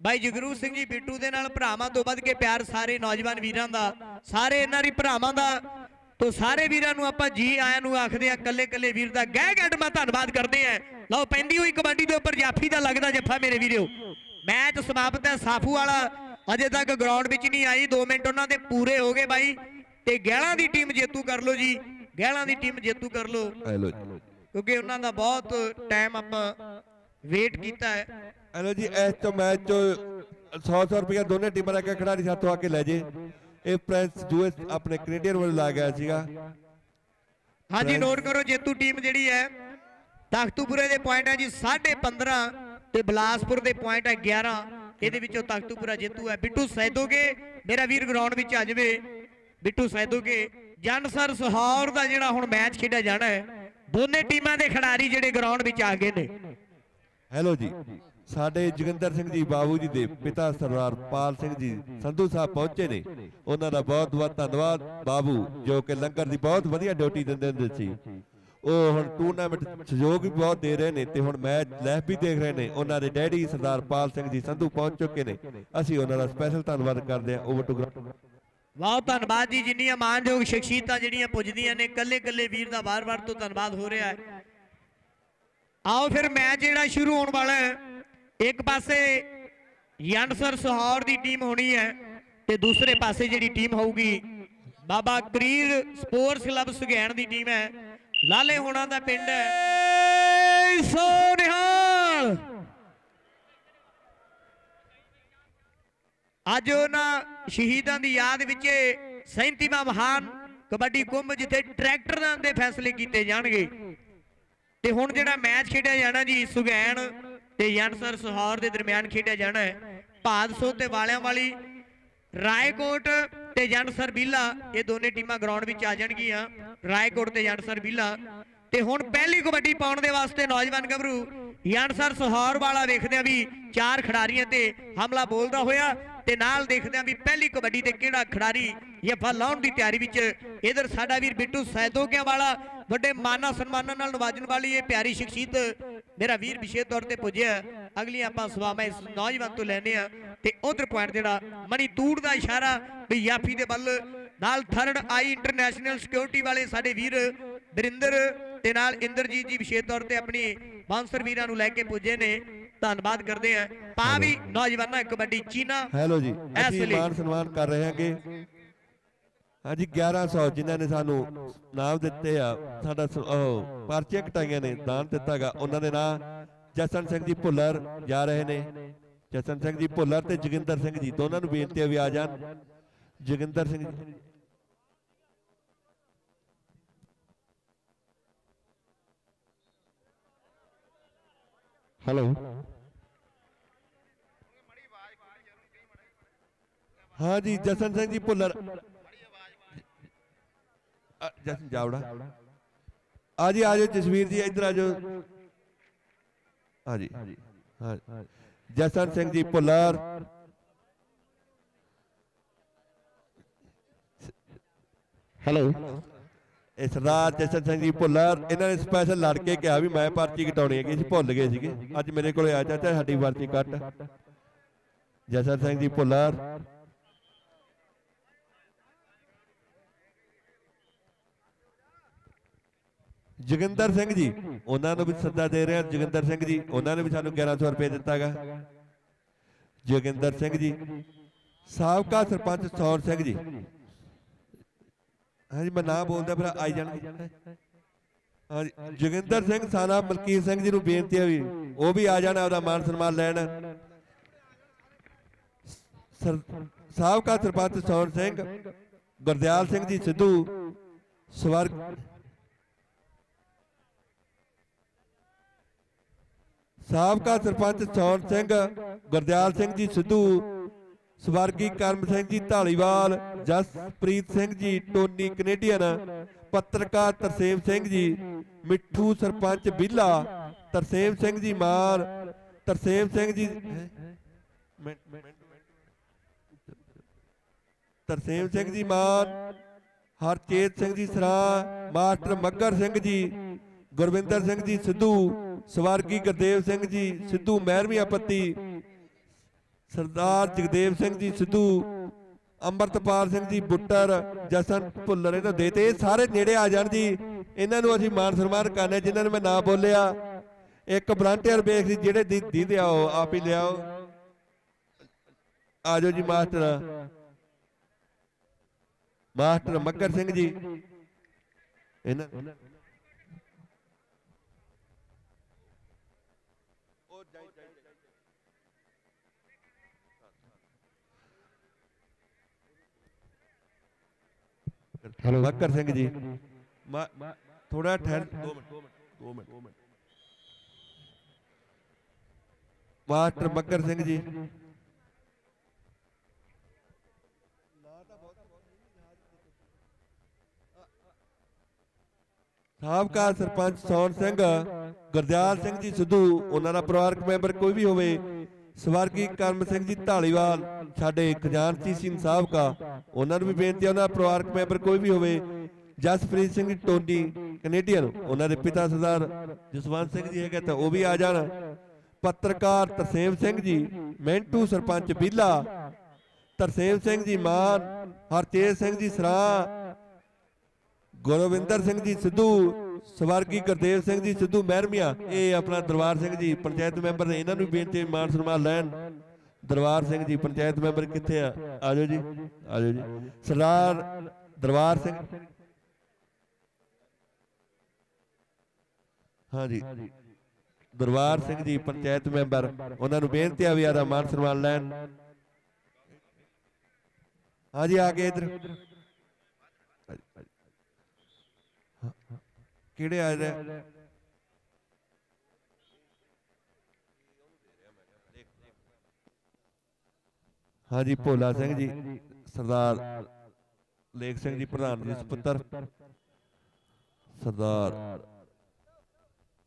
S1: ਬਾਈ ਜਗਰੂ ਸਿੰਘ ਜੀ, ਬਿੱਟੂ ਦੇ ਨਾਲ ਭਰਾਵਾਂ ਤੋਂ ਵੱਧ ਕੇ ਪਿਆਰ ਸਾਰੇ ਨੌਜਵਾਨ ਵੀਰਾਂ ਦਾ, ਸਾਰੇ ਇਹਨਾਂ ਦੀ ਭਰਾਵਾਂ ਦਾ। ਤੋ ਸਾਰੇ ਵੀਰਾਂ ਨੂੰ ਆਪਾਂ ਜੀ ਆਇਆਂ ਨੂੰ ਆਖਦੇ ਆ ਕੱਲੇ ਕੱਲੇ ਵੀਰ ਦਾ ਗਹਿ ਗੱਡਮਾ ਧੰਨਵਾਦ ਕਰਦੇ ਆ ਲਓ, ਪੈਂਦੀ ਹੋਈ ਕਬੱਡੀ ਦੇ ਉੱਪਰ ਜਾਫੀ ਦਾ ਲੱਗਦਾ ਜੱਫਾ ਮੇਰੇ ਵੀਰੋ। ਮੈਚ ਸਮਾਪਤ ਹੈ ਸਾਫੂ ਵਾਲਾ। ਅਜੇ ਤੱਕ ਗਰਾਊਂਡ ਵਿੱਚ ਨਹੀਂ ਆਈ 2 ਮਿੰਟ ਉਹਨਾਂ ਦੇ ਪੂਰੇ ਹੋ ਗਏ ਬਾਈ। ਤੇ ਗਹਿਲਾਂ ਦੀ ਟੀਮ ਜੇਤੂ ਕਰ ਲਓ ਜੀ। ਗਹਿਲਾਂ ਦੀ ਟੀਮ ਜੇਤੂ ਕਰ ਲਓ।
S2: ਹੈਲੋ ਜੀ।
S1: ਕਿਉਂਕਿ ਉਹਨਾਂ ਦਾ ਬਹੁਤ ਟਾਈਮ ਆਪਾਂ ਵੇਟ ਕੀਤਾ ਹੈ।
S2: ਹੈਲੋ ਜੀ ਇਸ ਤੋਂ ਮੈਚ ਚੋਂ 100 100 ਰੁਪਇਆ ਦੋਨੇ ਟੀਮਾਂ ਦਾ ਖਿਡਾਰੀ ਸਾਥੋਂ ਆ ਕੇ ਲੈ ਜੇ। ਇਹ ਪ੍ਰਿੰਸ ਯੂਐਸ ਆਪਣੇ ਕੈਨੇਡੀਅਨ ਵੱਲੋਂ ਲਾ ਗਿਆ ਸੀਗਾ।
S1: ਹਾਂਜੀ ਨੋਟ ਕਰੋ ਜੇਤੂ ਟੀਮ ਜਿਹੜੀ ਹੈ ਤਖਤੂਪੁਰੇ ਦੇ ਪੁਆਇੰਟ ਹੈ ਜੀ 15.5 ਤੇ ਬਲਾਸਪੁਰ ਦੇ ਪੁਆਇੰਟ ਹੈ 11 ਇਹਦੇ ਵਿੱਚੋਂ ਤਖਤੂਪੁਰਾ ਜੇਤੂ ਹੈ। ਬਿੱਟੂ ਸੈਦੋਗੇ, ਮੇਰਾ ਵੀਰ ਗਰਾਊਂਡ ਵਿੱਚ ਆ ਜਾਵੇ। ਬਿੱਟੂ ਸੈਦੋਗੇ ਜਨਸਰ ਸਹੌਰ ਦਾ ਜਿਹੜਾ ਹੁਣ ਮੈਚ ਖੇਡਿਆ ਜਾਣਾ ਹੈ, ਦੋਨੇ ਟੀਮਾਂ ਦੇ ਖਿਡਾਰੀ ਜਿਹੜੇ ਗਰਾਊਂਡ ਵਿੱਚ ਆ ਗਏ ਨੇ।
S2: ਹੈਲੋ ਜੀ, ਸਾਡੇ ਜੋਗਿੰਦਰ ਸਿੰਘ ਜੀ, ਬਾਬੂ ਜੀ ਦੇ ਪਿਤਾ ਸਰਦਾਰ ਪਾਲ ਸਿੰਘ ਜੀ, ਸੰਧੂ ਸਾਹਿਬ ਪਹੁੰਚੇ ਨੇ। ਉਹਨਾਂ ਦਾ ਬਹੁਤ ਬਹੁਤ ਧੰਨਵਾਦ। ਬਾਬੂ, ਜੋ ਕਿ ਲੰਗਰ ਦੀ ਬਹੁਤ ਵਧੀਆ ਡਿਊਟੀ ਦਿੰਦੇ ਹੁੰਦੇ ਸੀ। ਉਹ ਹੁਣ ਟੂਰਨਾਮੈਂਟ ਸਹਿਯੋਗ ਵੀ ਬਹੁਤ ਦੇ ਰਹੇ ਨੇ ਤੇ ਹੁਣ ਮੈਚ ਲਾਈਵ ਵੀ ਦੇਖ ਰਹੇ ਨੇ। ਉਹਨਾਂ ਦੇ ਡੈਡੀ ਸਰਦਾਰ ਪਾਲ ਸਿੰਘ ਜੀ ਸੰਧੂ ਪਹੁੰਚ ਚੁੱਕੇ ਨੇ। ਅਸੀਂ ਉਹਨਾਂ ਦਾ ਸਪੈਸ਼ਲ ਧੰਨਵਾਦ ਕਰਦੇ ਹਾਂ। ਓਵਰ ਟੂ
S1: ਬਹੁਤ ਧੰਨਵਾਦ ਜੀ ਜਿੰਨੀਆਂ ਮਾਨਯੋਗ ਸ਼ਖਸੀਅਤਾਂ ਜਿਹੜੀਆਂ ਪੁੱਜਦੀਆਂ ਨੇ ਕੱਲੇ ਕੱਲੇ ਵੀਰ ਦਾ ਵਾਰ-ਵਾਰ ਤੋਂ ਧੰਨਵਾਦ ਹੋ ਰਿਹਾ ਹੈ। ਆਓ ਫਿਰ ਮੈਚ ਜਿਹੜਾ ਸ਼ੁਰੂ ਹੋਣ ਵਾਲਾ ਹੈ। ਇੱਕ ਪਾਸੇ ਯੰਡਸਰ ਸਹੌਰ ਦੀ ਟੀਮ ਹੋਣੀ ਹੈ ਤੇ ਦੂਸਰੇ ਪਾਸੇ ਜਿਹੜੀ ਟੀਮ ਹੋਊਗੀ ਬਾਬਾ ਕਰੀਰ ਸਪੋਰਟਸ ਕਲੱਬ ਸੁਗੈਣ ਦੀ ਟੀਮ ਹੈ। ਲਾਲੇ ਹੋਣਾ ਦਾ ਪਿੰਡ ਹੈ। ਸੋਨਿਹਾਲ। ਅੱਜ ਉਹਨਾਂ ਸ਼ਹੀਦਾਂ ਦੀ ਯਾਦ ਵਿੱਚ 37ਵਾਂ ਮਹਾਨ ਕਬੱਡੀ ਕੁੰਭ ਜਿੱਥੇ ਟਰੈਕਟਰਾਂ ਦੇ ਫੈਸਲੇ ਕੀਤੇ ਜਾਣਗੇ। ਤੇ ਹੁਣ ਜਿਹੜਾ ਮੈਚ ਖੇਡਿਆ ਜਾਣਾ ਜੀ ਸੁਗੈਣ ਤੇ ਯਨਸਰ ਸੁਹਾਰ ਦੇ ਦਰਮਿਆਨ ਖੇਡਿਆ ਜਾਣਾ ਹੈ। ਭਾਦਸੋ ਤੇ ਵਾਲਿਆਂ ਵਾਲੀ ਰਾਏਕੋਟ ਤੇ ਜਨਸਰ ਬੀਲਾ ਇਹ ਦੋਨੇ ਟੀਮਾਂ ਗਰਾਊਂਡ ਵਿੱਚ ਆ ਜਾਣਗੀਆਂ। ਰਾਏਕੋਟ ਤੇ ਜਨਸਰ ਬੀਲਾ। ਤੇ ਹੁਣ ਪਹਿਲੀ ਕਬੱਡੀ ਪਾਉਣ ਦੇ ਵਾਸਤੇ ਨੌਜਵਾਨ ਗੱਭਰੂ ਯਨਸਰ ਸੁਹਾਰ ਵਾਲਾ ਵੇਖਦੇ ਆ ਵੀ ਚਾਰ ਖਿਡਾਰੀਆਂ ਤੇ ਹਮਲਾ ਬੋਲਦਾ ਹੋਇਆ ਤੇ ਨਾਲ ਦੇਖਦੇ ਆ ਵੀ ਪਹਿਲੀ ਕਬੱਡੀ ਤੇ ਕਿਹੜਾ ਖਿਡਾਰੀ ਇਹ ਲਾਉਣ ਦੀ ਤਿਆਰੀ ਵਿੱਚ ਇਧਰ ਸਾਡਾ ਵੀਰ ਬਿੱਟੂ ਸੈਦੋਕਿਆ ਵਾਲਾ, ਵੱਡੇ ਮਾਨਾ ਸਨਮਾਨਾਂ ਨਾਲ ਨਵਾਜਣ ਵਾਲੀ ਇਹ ਪਿਆਰੀ ਸ਼ਖਸੀਅਤ ਮੇਰਾ ਵੀਰ ਵਿਸ਼ੇਸ਼ ਤੌਰ ਤੇ ਪੁੱਜਿਆ। ਅਗਲੀ ਆਪਾਂ ਸਵਾਮਾ ਇਸ ਨੌਜਵਾਨ ਤੋਂ ਲੈਨੇ ਆ ਤੇ ਉਧਰ ਪੁਆਇੰਟ ਜਿਹੜਾ ਮਣੀ ਤੂੜ ਦਾ ਇਸ਼ਾਰਾ ਵੀ ਯਾਫੀ ਦੇ ਵੱਲ ਨਾਲ ਥਰਡ ਆਈ ਇੰਟਰਨੈਸ਼ਨਲ ਸਿਕਿਉਰਿਟੀ ਵਾਲੇ ਸਾਡੇ ਵੀਰ ਬਰਿੰਦਰ ਤੇ ਨਾਲ ਇੰਦਰਜੀਤ ਜੀ ਵਿਸ਼ੇਸ਼ ਤੌਰ ਤੇ ਆਪਣੀ ਬਾਂਸਰ ਵੀਰਾਂ ਨੂੰ ਲੈ ਕੇ ਪੁੱਜੇ ਨੇ ਧੰਨਵਾਦ ਕਰਦੇ ਆ ਪਾ ਵੀ ਨੌਜਵਾਨਾਂ ਕਬੱਡੀ ਚੀਨਾ
S2: ਹੈਲੋ ਜੀ ਅਸੀਂ ਮਾਨ ਸਨਮਾਨ ਕਰ ਰਹੇ ਹਾਂਗੇ। ਹਾਂਜੀ 1100 ਜਿਨ੍ਹਾਂ ਨੇ ਸਾਨੂੰ ਨਾਮ ਦਿੱਤੇ ਆ ਸਾਡਾ ਪਰਚੀਆਂ ਕਟਾਈਆਂ ਨੇ ਦਾਨ ਦਿੱਤਾਗਾ ਉਹਨਾਂ ਦੇ ਨਾਂ ਜਸਨ ਸਿੰਘ ਜੀ ਭੁੱਲਰ ਜਾ ਰਹੇ ਨੇ। ਜਸਨ ਸਿੰਘ ਜੀ ਭੁੱਲਰ ਤੇ ਜੋਗਿੰਦਰ ਸਿੰਘ ਜੀ ਦੋਨਾਂ ਨੂੰ ਬੇਨਤੀ ਹੈ ਵੀ ਆ ਜਾਣ। ਜੋਗਿੰਦਰ ਸਿੰਘ ਜੀ
S3: ਹੈਲੋ
S2: ਹਾਂ ਜੀ ਜਸਨ ਸਿੰਘ ਜੀ ਭੁੱਲਰ ਅ, ਜਸਨ ਜਾਵੜਾ ਆ ਜੀ ਆ ਜਾਓ ਜਸਵੀਰ ਜੀ ਇੱਧਰ ਆ ਜਾਓ ਹਾਂ ਜੀ ਹਾਂ ਜਸਨ ਸਿੰਘ ਜੀ ਭੁੱਲਰ
S3: ਹੈਲੋ
S2: ਇਹ ਸਰਦਾਰ ਜਸਨ ਸਿੰਘ ਜੀ ਭੁੱਲਰ ਇਹਨਾਂ ਨੇ ਸਪੈਸ਼ਲ ਲੜ ਕੇ ਕਿਹਾ ਵੀ ਮੈਂ ਪਰਚੀ ਕਟਾਉਣੀ ਹੈਗੀ, ਅਸੀਂ ਭੁੱਲ ਗਏ ਸੀਗੇ। ਅੱਜ ਮੇਰੇ ਕੋਲੇ ਆ ਚਾਚਾ ਸਾਡੀ ਪਰਚੀ ਕੱਟ। ਜਸਨ ਸਿੰਘ ਜੀ ਭੁੱਲਰ ਜੋਗਿੰਦਰ ਸਿੰਘ ਜੀ, ਉਹਨਾਂ ਨੂੰ ਵੀ ਸੱਦਾ ਦੇ ਰਿਹਾ ਹਾਂ ਜੋਗਿੰਦਰ ਸਿੰਘ ਜੀ, ਉਹਨਾਂ ਨੇ ਵੀ ਸਾਨੂੰ 1100 ਰੁਪਏ ਦਿੱਤਾਗਾ। ਜੋਗਿੰਦਰ ਸਿੰਘ ਜੀ, ਸਾਬਕਾ ਸਰਪੰਚ ਸੌਰ ਸਿੰਘ ਜੀ ਹਾਂਜੀ ਮੈਂ ਨਾਂ ਬੋਲਦਾ ਫਿਰ ਆਈ ਜਾਣਗੇ ਹਾਂਜੀ ਜੋਗਿੰਦਰ ਸਿੰਘ ਸਾਨਾ ਮਲਕੀਤ ਸਿੰਘ ਜੀ ਨੂੰ ਬੇਨਤੀ ਹੈ ਵੀ ਉਹ ਵੀ ਆ ਜਾਣ ਆਪਦਾ ਮਾਨ ਸਨਮਾਨ ਲੈਣ। ਸਰ ਸਾਬਕਾ ਸਰਪੰਚ ਸੌਰ ਸਿੰਘ ਗੁਰਦਿਆਲ ਸਿੰਘ ਜੀ ਸਿੱਧੂ ਸਵਰਗ ਸਾਬਕਾ ਸਰਪੰਚ ਸੌਰ ਸਿੰਘ ਗੁਰਦਿਆਲ ਸਿੰਘ ਜੀ ਸਿੱਧੂ ਸਵਰਗੀ ਕਰਮ ਸਿੰਘ ਜੀ ਢਾਲੀਵਾਲ, ਜਸਪ੍ਰੀਤ ਸਿੰਘ ਜੀ ਟੋਨੀ ਕੈਨੇਡੀਅਨ, ਪੱਤਰਕਾਰ ਤਰਸੇਮ ਸਿੰਘ ਜੀ, ਮਿੱਠੂ ਸਰਪੰਚ ਬਿੱਲਾ, ਤਰਸੇਮ ਸਿੰਘ ਜੀ ਮਾਰ ਤਰਸੇਮ ਸਿੰਘ ਜੀ ਹੈਂ? ਮਿੰਟ- ਮਿੰਟ- ਤਰਸੇਮ ਸਿੰਘ ਜੀ ਮਾਨ, ਹਰਚੇਤ ਸਿੰਘ ਜੀ ਸਰਾ, ਮਾਸਟਰ ਮੱਗਰ ਸਿੰਘ ਜੀ, ਗੁਰਵਿੰਦਰ ਸਿੰਘ ਜੀ ਸਿੱਧੂ, ਸਵਰਗੀ ਗੁਰਦੇਵ ਸਿੰਘ ਜੀ ਸਿੱਧੂ ਮਹਿਰਮੀਆਂ ਪੱਤੀ ਸਰਦਾਰ ਜਗਦੇਵ ਸਿੰਘ ਜੀ ਸਿੱਧੂ, ਅੰਮ੍ਰਿਤਪਾਲ ਸਿੰਘ ਜੀ ਬੁੱਟਰ, ਜਸਨ ਭੁੱਲਰ ਇਹਨਾਂ ਦੇ ਸਾਰੇ ਨੇੜੇ ਆ ਜਾਣ ਜੀ। ਇਹਨਾਂ ਨੂੰ ਅਸੀਂ ਮਾਨ ਸਨਮਾਨ ਕਰਨੇ ਜਿਨ੍ਹਾਂ ਨੂੰ ਮੈਂ ਨਾ ਬੋਲਿਆ। ਇੱਕ ਵਲੰਟੀਅਰ ਵੇਖ ਸੀ ਜਿਹੜੇ ਦੀ ਦੀਦੇ ਆਓ ਆਪ ਹੀ ਲਿਆਓ। ਆਜੋ ਜੀ ਮਾਸਟਰ। ਮਾਸਟਰ ਮੱਕਰ ਸਿੰਘ ਜੀ। ਇਹਨਾਂ ਮੱਕਰ ਸਿੰਘ ਜੀ। ਥੋੜਾ ਠਹਿਰ 2 minute 2 minute 2 minute. Master Makkar Singh ji. ਸਾਬਕਾ ਸਰਪੰਚ ਸੌਣ ਸਿੰਘ ਗੁਰਦਿਆਲ ਸਿੰਘ ਜੀ ਸਿੱਧੂ ਉਹਨਾਂ ਦਾ ਪਰਿਵਾਰਕ ਮੈਂਬਰ ਕੋਈ ਵੀ ਹੋਵੇ ਸਵਰਗੀ ਕਰਮ ਸਿੰਘ ਜੀ ਢਾਲੀਵਾਲ ਸਾਡੇ ਖਜ਼ਾਨਚੀ ਸਿੰਘ ਸਾਬਕਾ ਉਹਨਾਂ ਨੂੰ ਵੀ ਬੇਨਤੀ ਹੈ ਉਹਨਾਂ ਪਰਿਵਾਰਕ ਮੈਂਬਰ ਕੋਈ ਵੀ ਹੋਵੇ, ਜਸਪ੍ਰੀਤ ਸਿੰਘ ਟੋਨੀ, ਕੈਨੇਡੀਅਨ, ਉਹਨਾਂ ਦੇ ਪਿਤਾ ਸਰਦਾਰ ਜਸਵੰਤ ਸਿੰਘ ਜੀ ਹੈਗੇ, ਤਾਂ ਉਹ ਵੀ ਆ ਜਾਣ। ਪੱਤਰਕਾਰ ਤਰਸੇਮ ਸਿੰਘ ਜੀ, ਮੈਂਟੂ ਸਰਪੰਚ ਬੀਲਾ, ਤਰਸੇਮ ਸਿੰਘ ਜੀ ਮਾਨ ਹਰਤੇਜ ਸਿੰਘ ਜੀ ਸਰਾ, ਗੁਰਵਿੰਦਰ ਸਿੰਘ ਜੀ ਸਿੱਧੂ ਸਵਰਗੀ ਗੁਰਦੇਵ ਸਿੰਘ ਜੀ, ਸਿੱਧੂ ਮਹਿਰਮੀਆਂ, ਇਹ ਆਪਣਾ ਦਰਬਾਰ ਸਿੰਘ ਜੀ, ਪੰਚਾਇਤ ਮੈਂਬਰ ਨੇ, ਇਹਨਾਂ ਨੂੰ ਵੀ ਬੇਨਤੀ ਮਾਨ ਸਨਮਾਨ ਲੈਣ। ਦਰਬਾਰ ਸਿੰਘ ਜੀ, ਪੰਚਾਇਤ ਮੈਂਬਰ ਕਿੱਥੇ ਆ? ਆਜੋ ਜੀ ਆਜੋ ਜੀ। ਸਰਦਾਰ ਦਰਬਾਰ ਸਿੰਘ। ਹਾਂਜੀ। ਦਰਬਾਰ ਸਿੰਘ ਜੀ, ਪੰਚਾਇਤ ਮੈਂਬਰ, ਉਹਨਾਂ ਨੂੰ ਬੇਨਤੀ ਆ ਵੀ ਆਦਾ ਮਾਨ ਸਨਮਾਨ ਲੈਣ। ਹਾਂਜੀ, ਆ ਗਏ ਇਧਰ। ਕਿਹੜੇ ਆ ਰਹੇ ਹਾਂਜੀ, ਭੋਲਾ ਸਿੰਘ ਜੀ, ਸਰਦਾਰ ਲੇਖ ਸਿੰਘ ਜੀ, ਪ੍ਰਧਾਨ ਜੀ, ਸੁਪੁੱਤਰ। ਸਰਦਾਰ।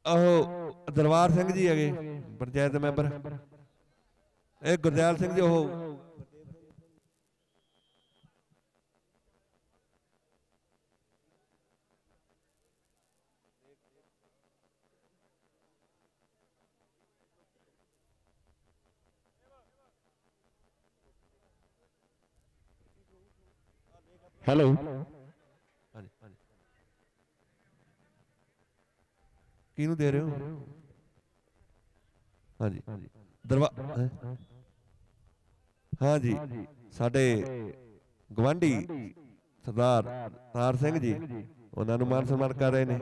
S2: ਆਹੋ, ਦਰਬਾਰ ਸਿੰਘ ਜੀ ਹੈਗੇ, ਪੰਚਾਇਤ ਮੈਂਬਰ। ਇਹ ਗੁਰਦਿਆਲ ਸਿੰਘ ਜੀ, ਉਹ
S3: ਹੈਲੋ
S2: ਹਾਂਜੀ ਹਾਂਜੀ ਕਿਹਨੂੰ ਦੇ ਰਹੇ ਹੋ? ਹਾਂਜੀ। ਦਰਬਾਰ ਹਾਂਜੀ। ਸਾਡੇ ਗਵਾਂਢੀ ਸਰਦਾਰ ਤਾਰ ਸਿੰਘ ਜੀ ਉਹਨਾਂ ਨੂੰ ਮਾਨ ਸਨਮਾਨ ਕਰ ਰਹੇ ਨੇ।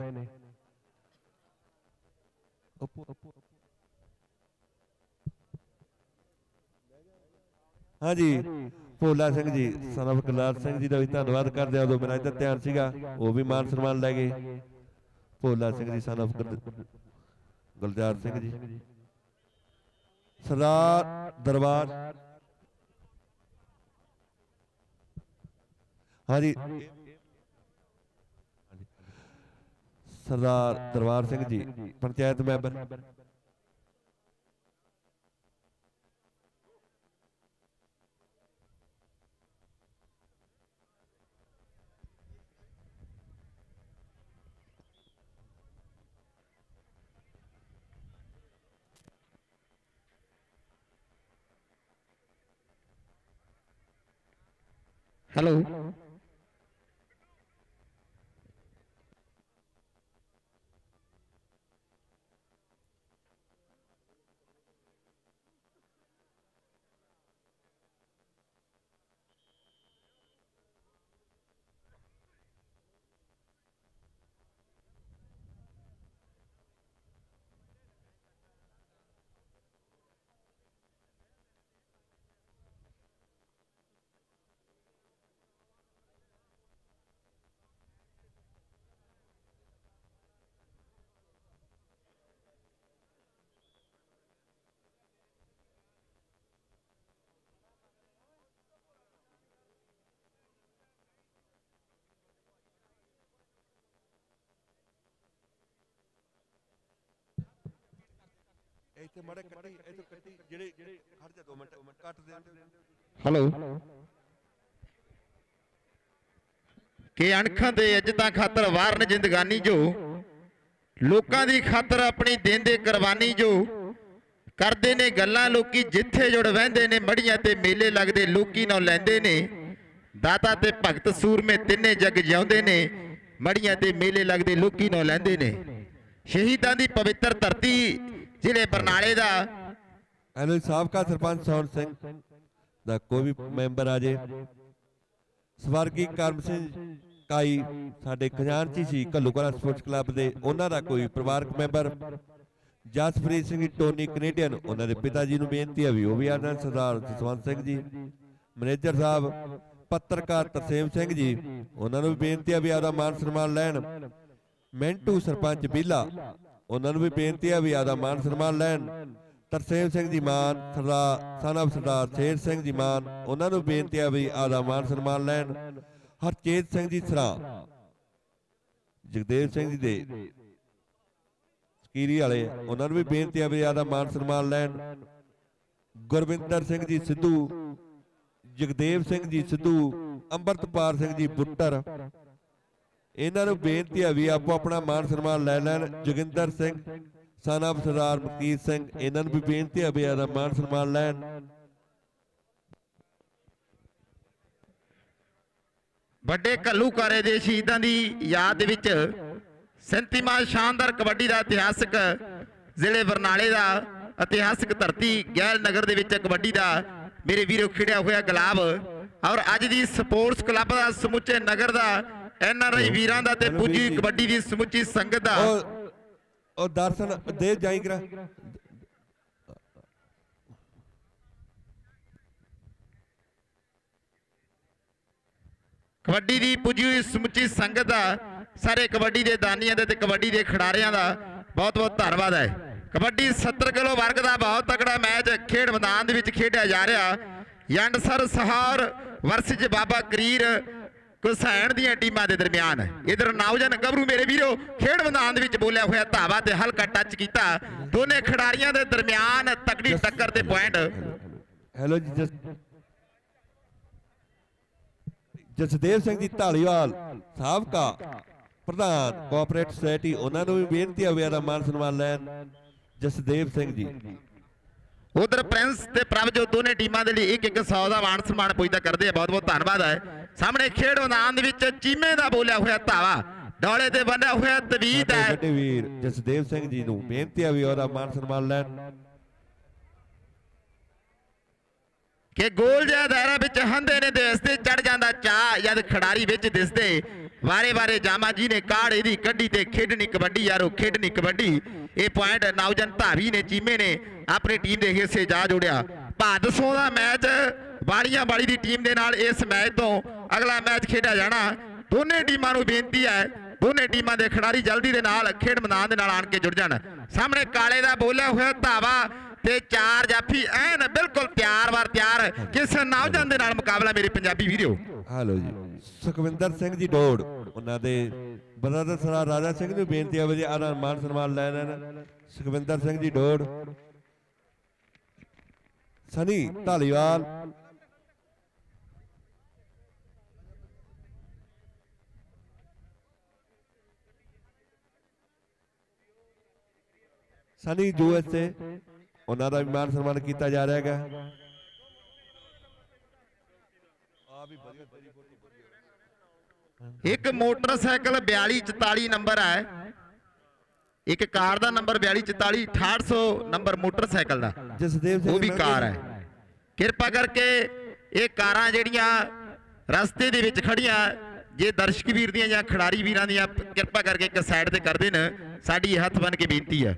S2: ਹਾਂਜੀ। ਭੋਲਾ ਸਿੰਘ ਜੀ ਸਨਫ ਗੁਲਾਬ ਸਿੰਘ ਜੀ ਦਾ ਵੀ ਧੰਨਵਾਦ ਕਰਦੇ ਆ ਉਦੋਂ ਮੇਰਾ ਇੱਧਰ ਧਿਆਨ ਸੀਗਾ, ਉਹ ਵੀ ਮਾਨ ਸਨਮਾਨ ਲੈ ਗਏ। ਭੋਲਾ ਸਿੰਘ ਜੀ ਸਨਫ ਗੁਲਜ਼ਾਰ ਸਿੰਘ ਜੀ। ਸਰਦਾਰ ਦਰਬਾਰ। ਹਾਂਜੀ। ਸਰਦਾਰ ਦਰਬਾਰ ਸਿੰਘ ਜੀ, ਪੰਚਾਇਤ ਮੈਂਬਰ।
S3: ਹੈਲੋ
S2: ਇੱਥੇ ਮੜੇ ਕੱਟੀ ਇੱਥੇ ਕੱਟੀ ਜਿਹੜੇ ਜਿਹੜੇ ਖੜ ਜਾ 2 ਮਿੰਟ ਕੱਟ ਦੇ
S3: ਹੈਲੋ
S4: ਕਿ ਅਣਖਾਂ ਦੇ ਇੱਜ਼ਤਾਂ ਖਾਤਰ ਵਾਰਨ ਜ਼ਿੰਦਗਾਨੀ ਜੋ ਲੋਕਾਂ ਦੀ ਖਾਤਰ ਆਪਣੀ ਦੇਂਦੇ ਕੁਰਬਾਨੀ ਜੋ ਕਰਦੇ ਨੇ ਗੱਲਾਂ ਲੋਕੀ ਜਿੱਥੇ ਜੁੜ ਵਹਿੰਦੇ ਨੇ ਮੜੀਆਂ ਤੇ ਮੇਲੇ ਲੱਗਦੇ ਲੋਕੀ ਨਾ ਲੈਂਦੇ ਨੇ। ਦਾਤਾ ਤੇ ਭਗਤ ਸੂਰਮੇ ਤਿੰਨੇ ਜਗ ਜਿਉਂਦੇ ਨੇ ਮੜੀਆਂ ਤੇ ਮੇਲੇ ਲੱਗਦੇ ਲੋਕੀ ਨੋ ਲੈਂਦੇ ਨੇ। ਸ਼ਹੀਦਾਂ ਦੀ ਪਵਿੱਤਰ ਧਰਤੀ ਜ਼ਿਲ੍ਹੇ ਬਰਨਾਲੇ ਦਾ।
S2: ਹੈਲੋ ਸਾਬਕਾ ਸਰਪੰਚ ਸੌਣ ਸਿੰਘ ਦਾ ਕੋਈ ਵੀ ਮੈਂਬਰ ਆ ਜੇ। ਸਵਰਗੀ ਕਰਮ ਸਿੰਘ ਕਾਈ ਸਾਡੇ ਖਜ਼ਾਨਚੀ ਸੀ ਘੱਲੂਕਲਾ ਸਪੋਰਟਸ ਕਲੱਬ ਦੇ, ਉਹਨਾਂ ਦਾ ਕੋਈ ਪਰਿਵਾਰਕ member. Jaspreet Singh Tony Canadian, ਉਹਨਾਂ ਦੇ ਪਿਤਾ ਜੀ ਨੂੰ ਬੇਨਤੀ ਹੈ ਵੀ ਉਹ ਵੀ ਆਨੰਦ ਸਰਦਾਰ ਜਸਵੰਤ ਸਿੰਘ ਜੀ। ਮੈਨੇਜਰ ਸਾਹਿਬ, ਪੱਤਰਕਾਰ ਤਰਸੇਮ ਸਿੰਘ ਜੀ, ਉਹਨਾਂ ਨੂੰ ਵੀ ਬੇਨਤੀ ਹੈ ਵੀ ਆਪਦਾ ਮਾਨ ਸਨਮਾਨ ਲੈਣ। ਮੈਂਟੂ ਸਰਪੰਚ ਬੀਲਾ ਉਹਨਾਂ ਨੂੰ ਵੀ ਬੇਨਤੀ ਹੈ ਵੀ ਆਦਾ ਮਾਨ ਸਨਮਾਨ ਲੈਣ। ਤਰਸੇਮ ਸਿੰਘ ਜੀ ਮਾਨ ਸਰਦਾਰ ਸਾਨਬ ਸਰਦਾਰ ਸ਼ੇਰ ਸਿੰਘ ਜੀ ਮਾਨ ਉਹਨਾਂ ਨੂੰ ਬੇਨਤੀ ਹੈ ਵੀ ਆਦਾ ਮਾਨ ਸਨਮਾਨ ਲੈਣ। ਹਰਚੇਤ ਸਿੰਘ ਜੀ ਸਰਾ ਜਗਦੇਵ ਸਿੰਘ ਜੀ ਦੇ ਸਕੀਰੀ ਵਾਲੇ ਉਹਨਾਂ ਨੂੰ ਵੀ ਬੇਨਤੀ ਹੈ ਵੀ ਆਦਾ ਮਾਨ ਸਨਮਾਨ ਲੈਣ। ਗੁਰਵਿੰਦਰ ਸਿੰਘ ਜੀ ਸਿੱਧੂ ਜਗਦੇਵ ਸਿੰਘ ਜੀ ਸਿੱਧੂ ਅੰਮ੍ਰਿਤਪਾਲ ਸਿੰਘ ਜੀ ਬੁੱਟਰ ਇਹਨਾਂ ਨੂੰ ਬੇਨਤੀ ਹੈ ਵੀ ਆਪੋ ਆਪਣਾ ਮਾਨ ਸਨਮਾਨ ਲੈ ਲੈਣ। ਜੋਗਿੰਦਰ ਸਿੰਘ ਸਾਨਾਬ ਸਰਦਾਰ ਮਕੀਰ ਸਿੰਘ, ਇਹਨਾਂ ਨੂੰ ਵੀ ਬੇਨਤੀ ਹੈ ਵੀ ਆਦਾ ਮਾਨ ਸਨਮਾਨ ਲੈਣ।
S4: ਵੱਡੇ ਘੱਲੂਕਾਰੇ ਦੇ ਸ਼ਹੀਦਾਂ ਦੀ ਯਾਦ ਦੇ ਵਿੱਚ 37ਵਾਂ ਸ਼ਾਨਦਾਰ ਕਬੱਡੀ ਦਾ ਇਤਿਹਾਸਕ ਜ਼ਿਲ੍ਹੇ ਬਰਨਾਲੇ ਦਾ ਇਤਿਹਾਸਕ ਧਰਤੀ ਗੈਲ ਨਗਰ ਦੇ ਵਿੱਚ ਕਬੱਡੀ ਦਾ ਮੇਰੇ ਵੀਰੋ ਖਿੜਿਆ ਹੋਇਆ ਗੁਲਾਬ ਔਰ ਅੱਜ ਦੀ ਸਪੋਰਟਸ ਕਲੱਬ ਦਾ ਸਮੁੱਚੇ ਨਗਰ ਦਾ ਐਨ ਆਰ ਆਈ ਵੀਰਾਂ ਦਾ ਤੇ ਪੁੱਜੀ। ਕਬੱਡੀ ਦੀ ਸਮੁੱਚੀ ਸੰਗਤ ਦਾ।
S2: ਉਹ ਉਹ ਦਰਸ਼ਨ ਦੇ ਜਾਈ ਕਰਾ।
S4: ਕਬੱਡੀ ਦੀ ਪੁੱਜੀ ਹੋਈ ਸਮੁੱਚੀ ਸੰਗਤ ਦਾ ਸਾਰੇ ਕਬੱਡੀ ਦੇ ਦਾਨੀਆਂ ਦਾ ਤੇ ਕਬੱਡੀ ਦੇ ਖਿਡਾਰੀਆਂ ਦਾ ਬਹੁਤ ਬਹੁਤ ਧੰਨਵਾਦ ਹੈ। ਕਬੱਡੀ 70 ਕਿਲੋ ਵਰਗ ਦਾ ਬਹੁਤ ਤਕੜਾ ਮੈਚ ਖੇਡ ਮੈਦਾਨ ਦੇ ਵਿੱਚ ਖੇਡਿਆ ਜਾ ਰਿਹਾ। ਯੰਡਸਰ ਸਹਾਰ ਵਰਸਜ ਬਾਬਾ ਕਰੀਰ ਕੁਸੈਣ ਦੀਆਂ ਟੀਮਾਂ ਦੇ ਦਰਮਿਆਨ ਇਧਰ ਨੌਜਵਾਨ ਗੱਭਰੂ ਮੇਰੇ ਵੀਰੋ ਖੇਡ ਮੈਦਾਨ ਦੇ ਵਿੱਚ ਬੋਲਿਆ ਹੋਇਆ ਧਾਵਾ ਤੇ ਹਲਕਾ ਟੱਚ ਕੀਤਾ। ਦੋਨੇ ਖਿਡਾਰੀਆਂ ਦੇ ਦਰਮਿਆਨ ਤਕੜੀ ਟੱਕਰ ਤੇ ਪੁਆਇੰਟ
S2: ਹੈਲੋ ਜੀ ਜਸ ਜਸਦੇਵ ਸਿੰਘ ਜੀ ਢਾਲੀਵਾਲ ਸਾਬਕਾ ਪ੍ਰਧਾਨ ਕੋਆਪਰੇਟਿਵ ਸੁਸਾਇਟੀ ਉਹਨਾਂ ਨੂੰ ਵੀ ਬੇਨਤੀ ਆਦਾ ਮਾਨ ਸਨਮਾਨ ਲੈਣ। ਜਸਦੇਵ ਸਿੰਘ ਜੀ।
S4: ਉਧਰ ਪ੍ਰਿੰਸ ਤੇ ਪ੍ਰਭਜੋਤ ਦੋਨੇ ਟੀਮਾਂ ਦੇ ਲਈ ਇੱਕ ਇੱਕ 100 ਦਾ ਮਾਣ ਸਨਮਾਨ ਪੁੱਜਦਾ ਕਰਦੇ ਆ। ਬਹੁਤ ਬਹੁਤ ਧੰਨਵਾਦ ਹੈ। ਸਾਹਮਣੇ ਖੇਡ ਮੈਦਾਨ ਦੇ ਵਿੱਚ ਚੀਮੇ ਦਾ ਬੋਲਿਆ ਹੋਇਆ ਧਾਵਾ। ਡੋਲੇ ਤੇ ਬੰਨਿਆ ਹੋਇਆ ਤਵੀਤ
S2: ਸਾਡੇ
S4: ਹੈ।
S2: ਵੱਡੇ ਵੀਰ ਜਸਦੇਵ ਸਿੰਘ ਜੀ ਨੂੰ ਬੇਨਤੀ ਹੈ ਵੀ ਉਹਦਾ ਮਾਨ ਸਨਮਾਨ ਲੈਣ।
S4: ਕਿ ਗੋਲ ਜਿਹਾ ਦਾਇਰਾ ਵਿੱਚ ਹੰਦੇ ਨੇ ਦੇਸ ਤੇ ਚੜ ਜਾਂਦਾ ਚਾਹ ਜਦ ਖਿਡਾਰੀ ਵਿੱਚ ਦਿਸਦੇ। ਵਾਰੇ ਵਾਰੇ ਜਾਮਾ ਜੀ ਨੇ ਕਾੜ ਇਹਦੀ ਕੱਢੀ ਤੇ ਖੇਡਣੀ ਕਬੱਡੀ ਯਾਰੋ ਖੇਡਣੀ ਕਬੱਡੀ। ਇਹ ਪੁਆਇੰਟ ਨੌਜਨ ਧਾਵੀ ਨੇ ਚੀਮੇ ਨੇ ਆਪਣੀ ਟੀਮ ਦੇ ਹਿੱਸੇ ਜਾ ਜੋੜਿਆ। ਭਾਦਸੋਂ ਦਾ ਮੈਚ ਵਾਲੀਆਂ ਵਾਲੀ ਦੀ ਟੀਮ ਦੇ ਨਾਲ ਇਸ ਮੈਚ ਤੋਂ ਅਗਲਾ ਮੈਚ ਖੇਡਿਆ ਜਾਣਾ। ਦੋਨੇ ਟੀਮਾਂ ਨੂੰ ਬੇਨਤੀ ਹੈ, ਦੋਨੇ ਟੀਮਾਂ ਦੇ ਖਿਡਾਰੀ ਜਲਦੀ ਦੇ ਨਾਲ ਖੇਡ ਮੈਦਾਨ ਦੇ ਨਾਲ ਆਣ ਕੇ ਜੁੜ ਜਾਣ। ਸਾਹਮਣੇ ਕਾਲੇ ਦਾ ਬੋਲਿਆ ਹੋਇਆ ਧਾਵਾ ਤੇ ਚਾਰ ਜਾਫੀ ਐਨ ਬਿਲਕੁਲ ਤਿਆਰ ਵਾਰ ਤਿਆਰ। ਕਿਸ ਨੌਜਵਾਨ ਦੇ ਨਾਲ ਮੁਕਾਬਲਾ ਮੇਰੇ ਪੰਜਾਬੀ ਵੀਰੋ?
S2: ਹਾਲੋ ਜੀ। ਸੁਖਵਿੰਦਰ ਸਿੰਘ ਜੀ ਡੋੜ ਉਹਨਾਂ ਦੇ ਬਰਦਰ ਸਰਾ ਰਾਜਾ ਸਿੰਘ ਨੂੰ ਬੇਨਤੀ ਹੈ ਵੀ ਆਦਾ ਮਾਨ ਸਨਮਾਨ ਲੈ ਲੈਣ। ਸੁਖਵਿੰਦਰ ਸਿੰਘ ਜੀ ਡੋੜ ਸਨੀ ਢਾਲੀਵਾਲ ਸਨੀ ਯੂਐਸਏ ਉਹਨਾਂ ਦਾ ਵੀ ਮਾਨ ਸਨਮਾਨ ਕੀਤਾ ਜਾ ਰਿਹਾ ਹੈਗਾ।
S4: ਇੱਕ ਮੋਟਰਸਾਈਕਲ 4244 ਨੰਬਰ ਹੈ ਇੱਕ ਕਾਰ ਦਾ ਨੰਬਰ 4244 6800 ਨੰਬਰ ਮੋਟਰਸਾਈਕਲ ਦਾ।
S2: ਜਸਦੇਵ ਸਿੰਘ
S4: ਉਹ ਵੀ ਕਾਰ ਹੈ। ਕਿਰਪਾ ਕਰਕੇ ਇਹ ਕਾਰਾਂ ਜਿਹੜੀਆਂ ਰਸਤੇ ਦੇ ਵਿੱਚ ਖੜੀਆਂ ਜੇ ਦਰਸ਼ਕ ਵੀਰ ਦੀਆਂ ਜਾਂ ਖਿਡਾਰੀ ਵੀਰਾਂ ਦੀਆਂ ਕਿਰਪਾ ਕਰਕੇ ਇੱਕ ਸਾਈਡ ਤੇ ਕਰ ਦੇਣ। ਸਾਡੀ ਹੱਥ ਬਨ ਕੇ ਬੇਨਤੀ ਹੈ।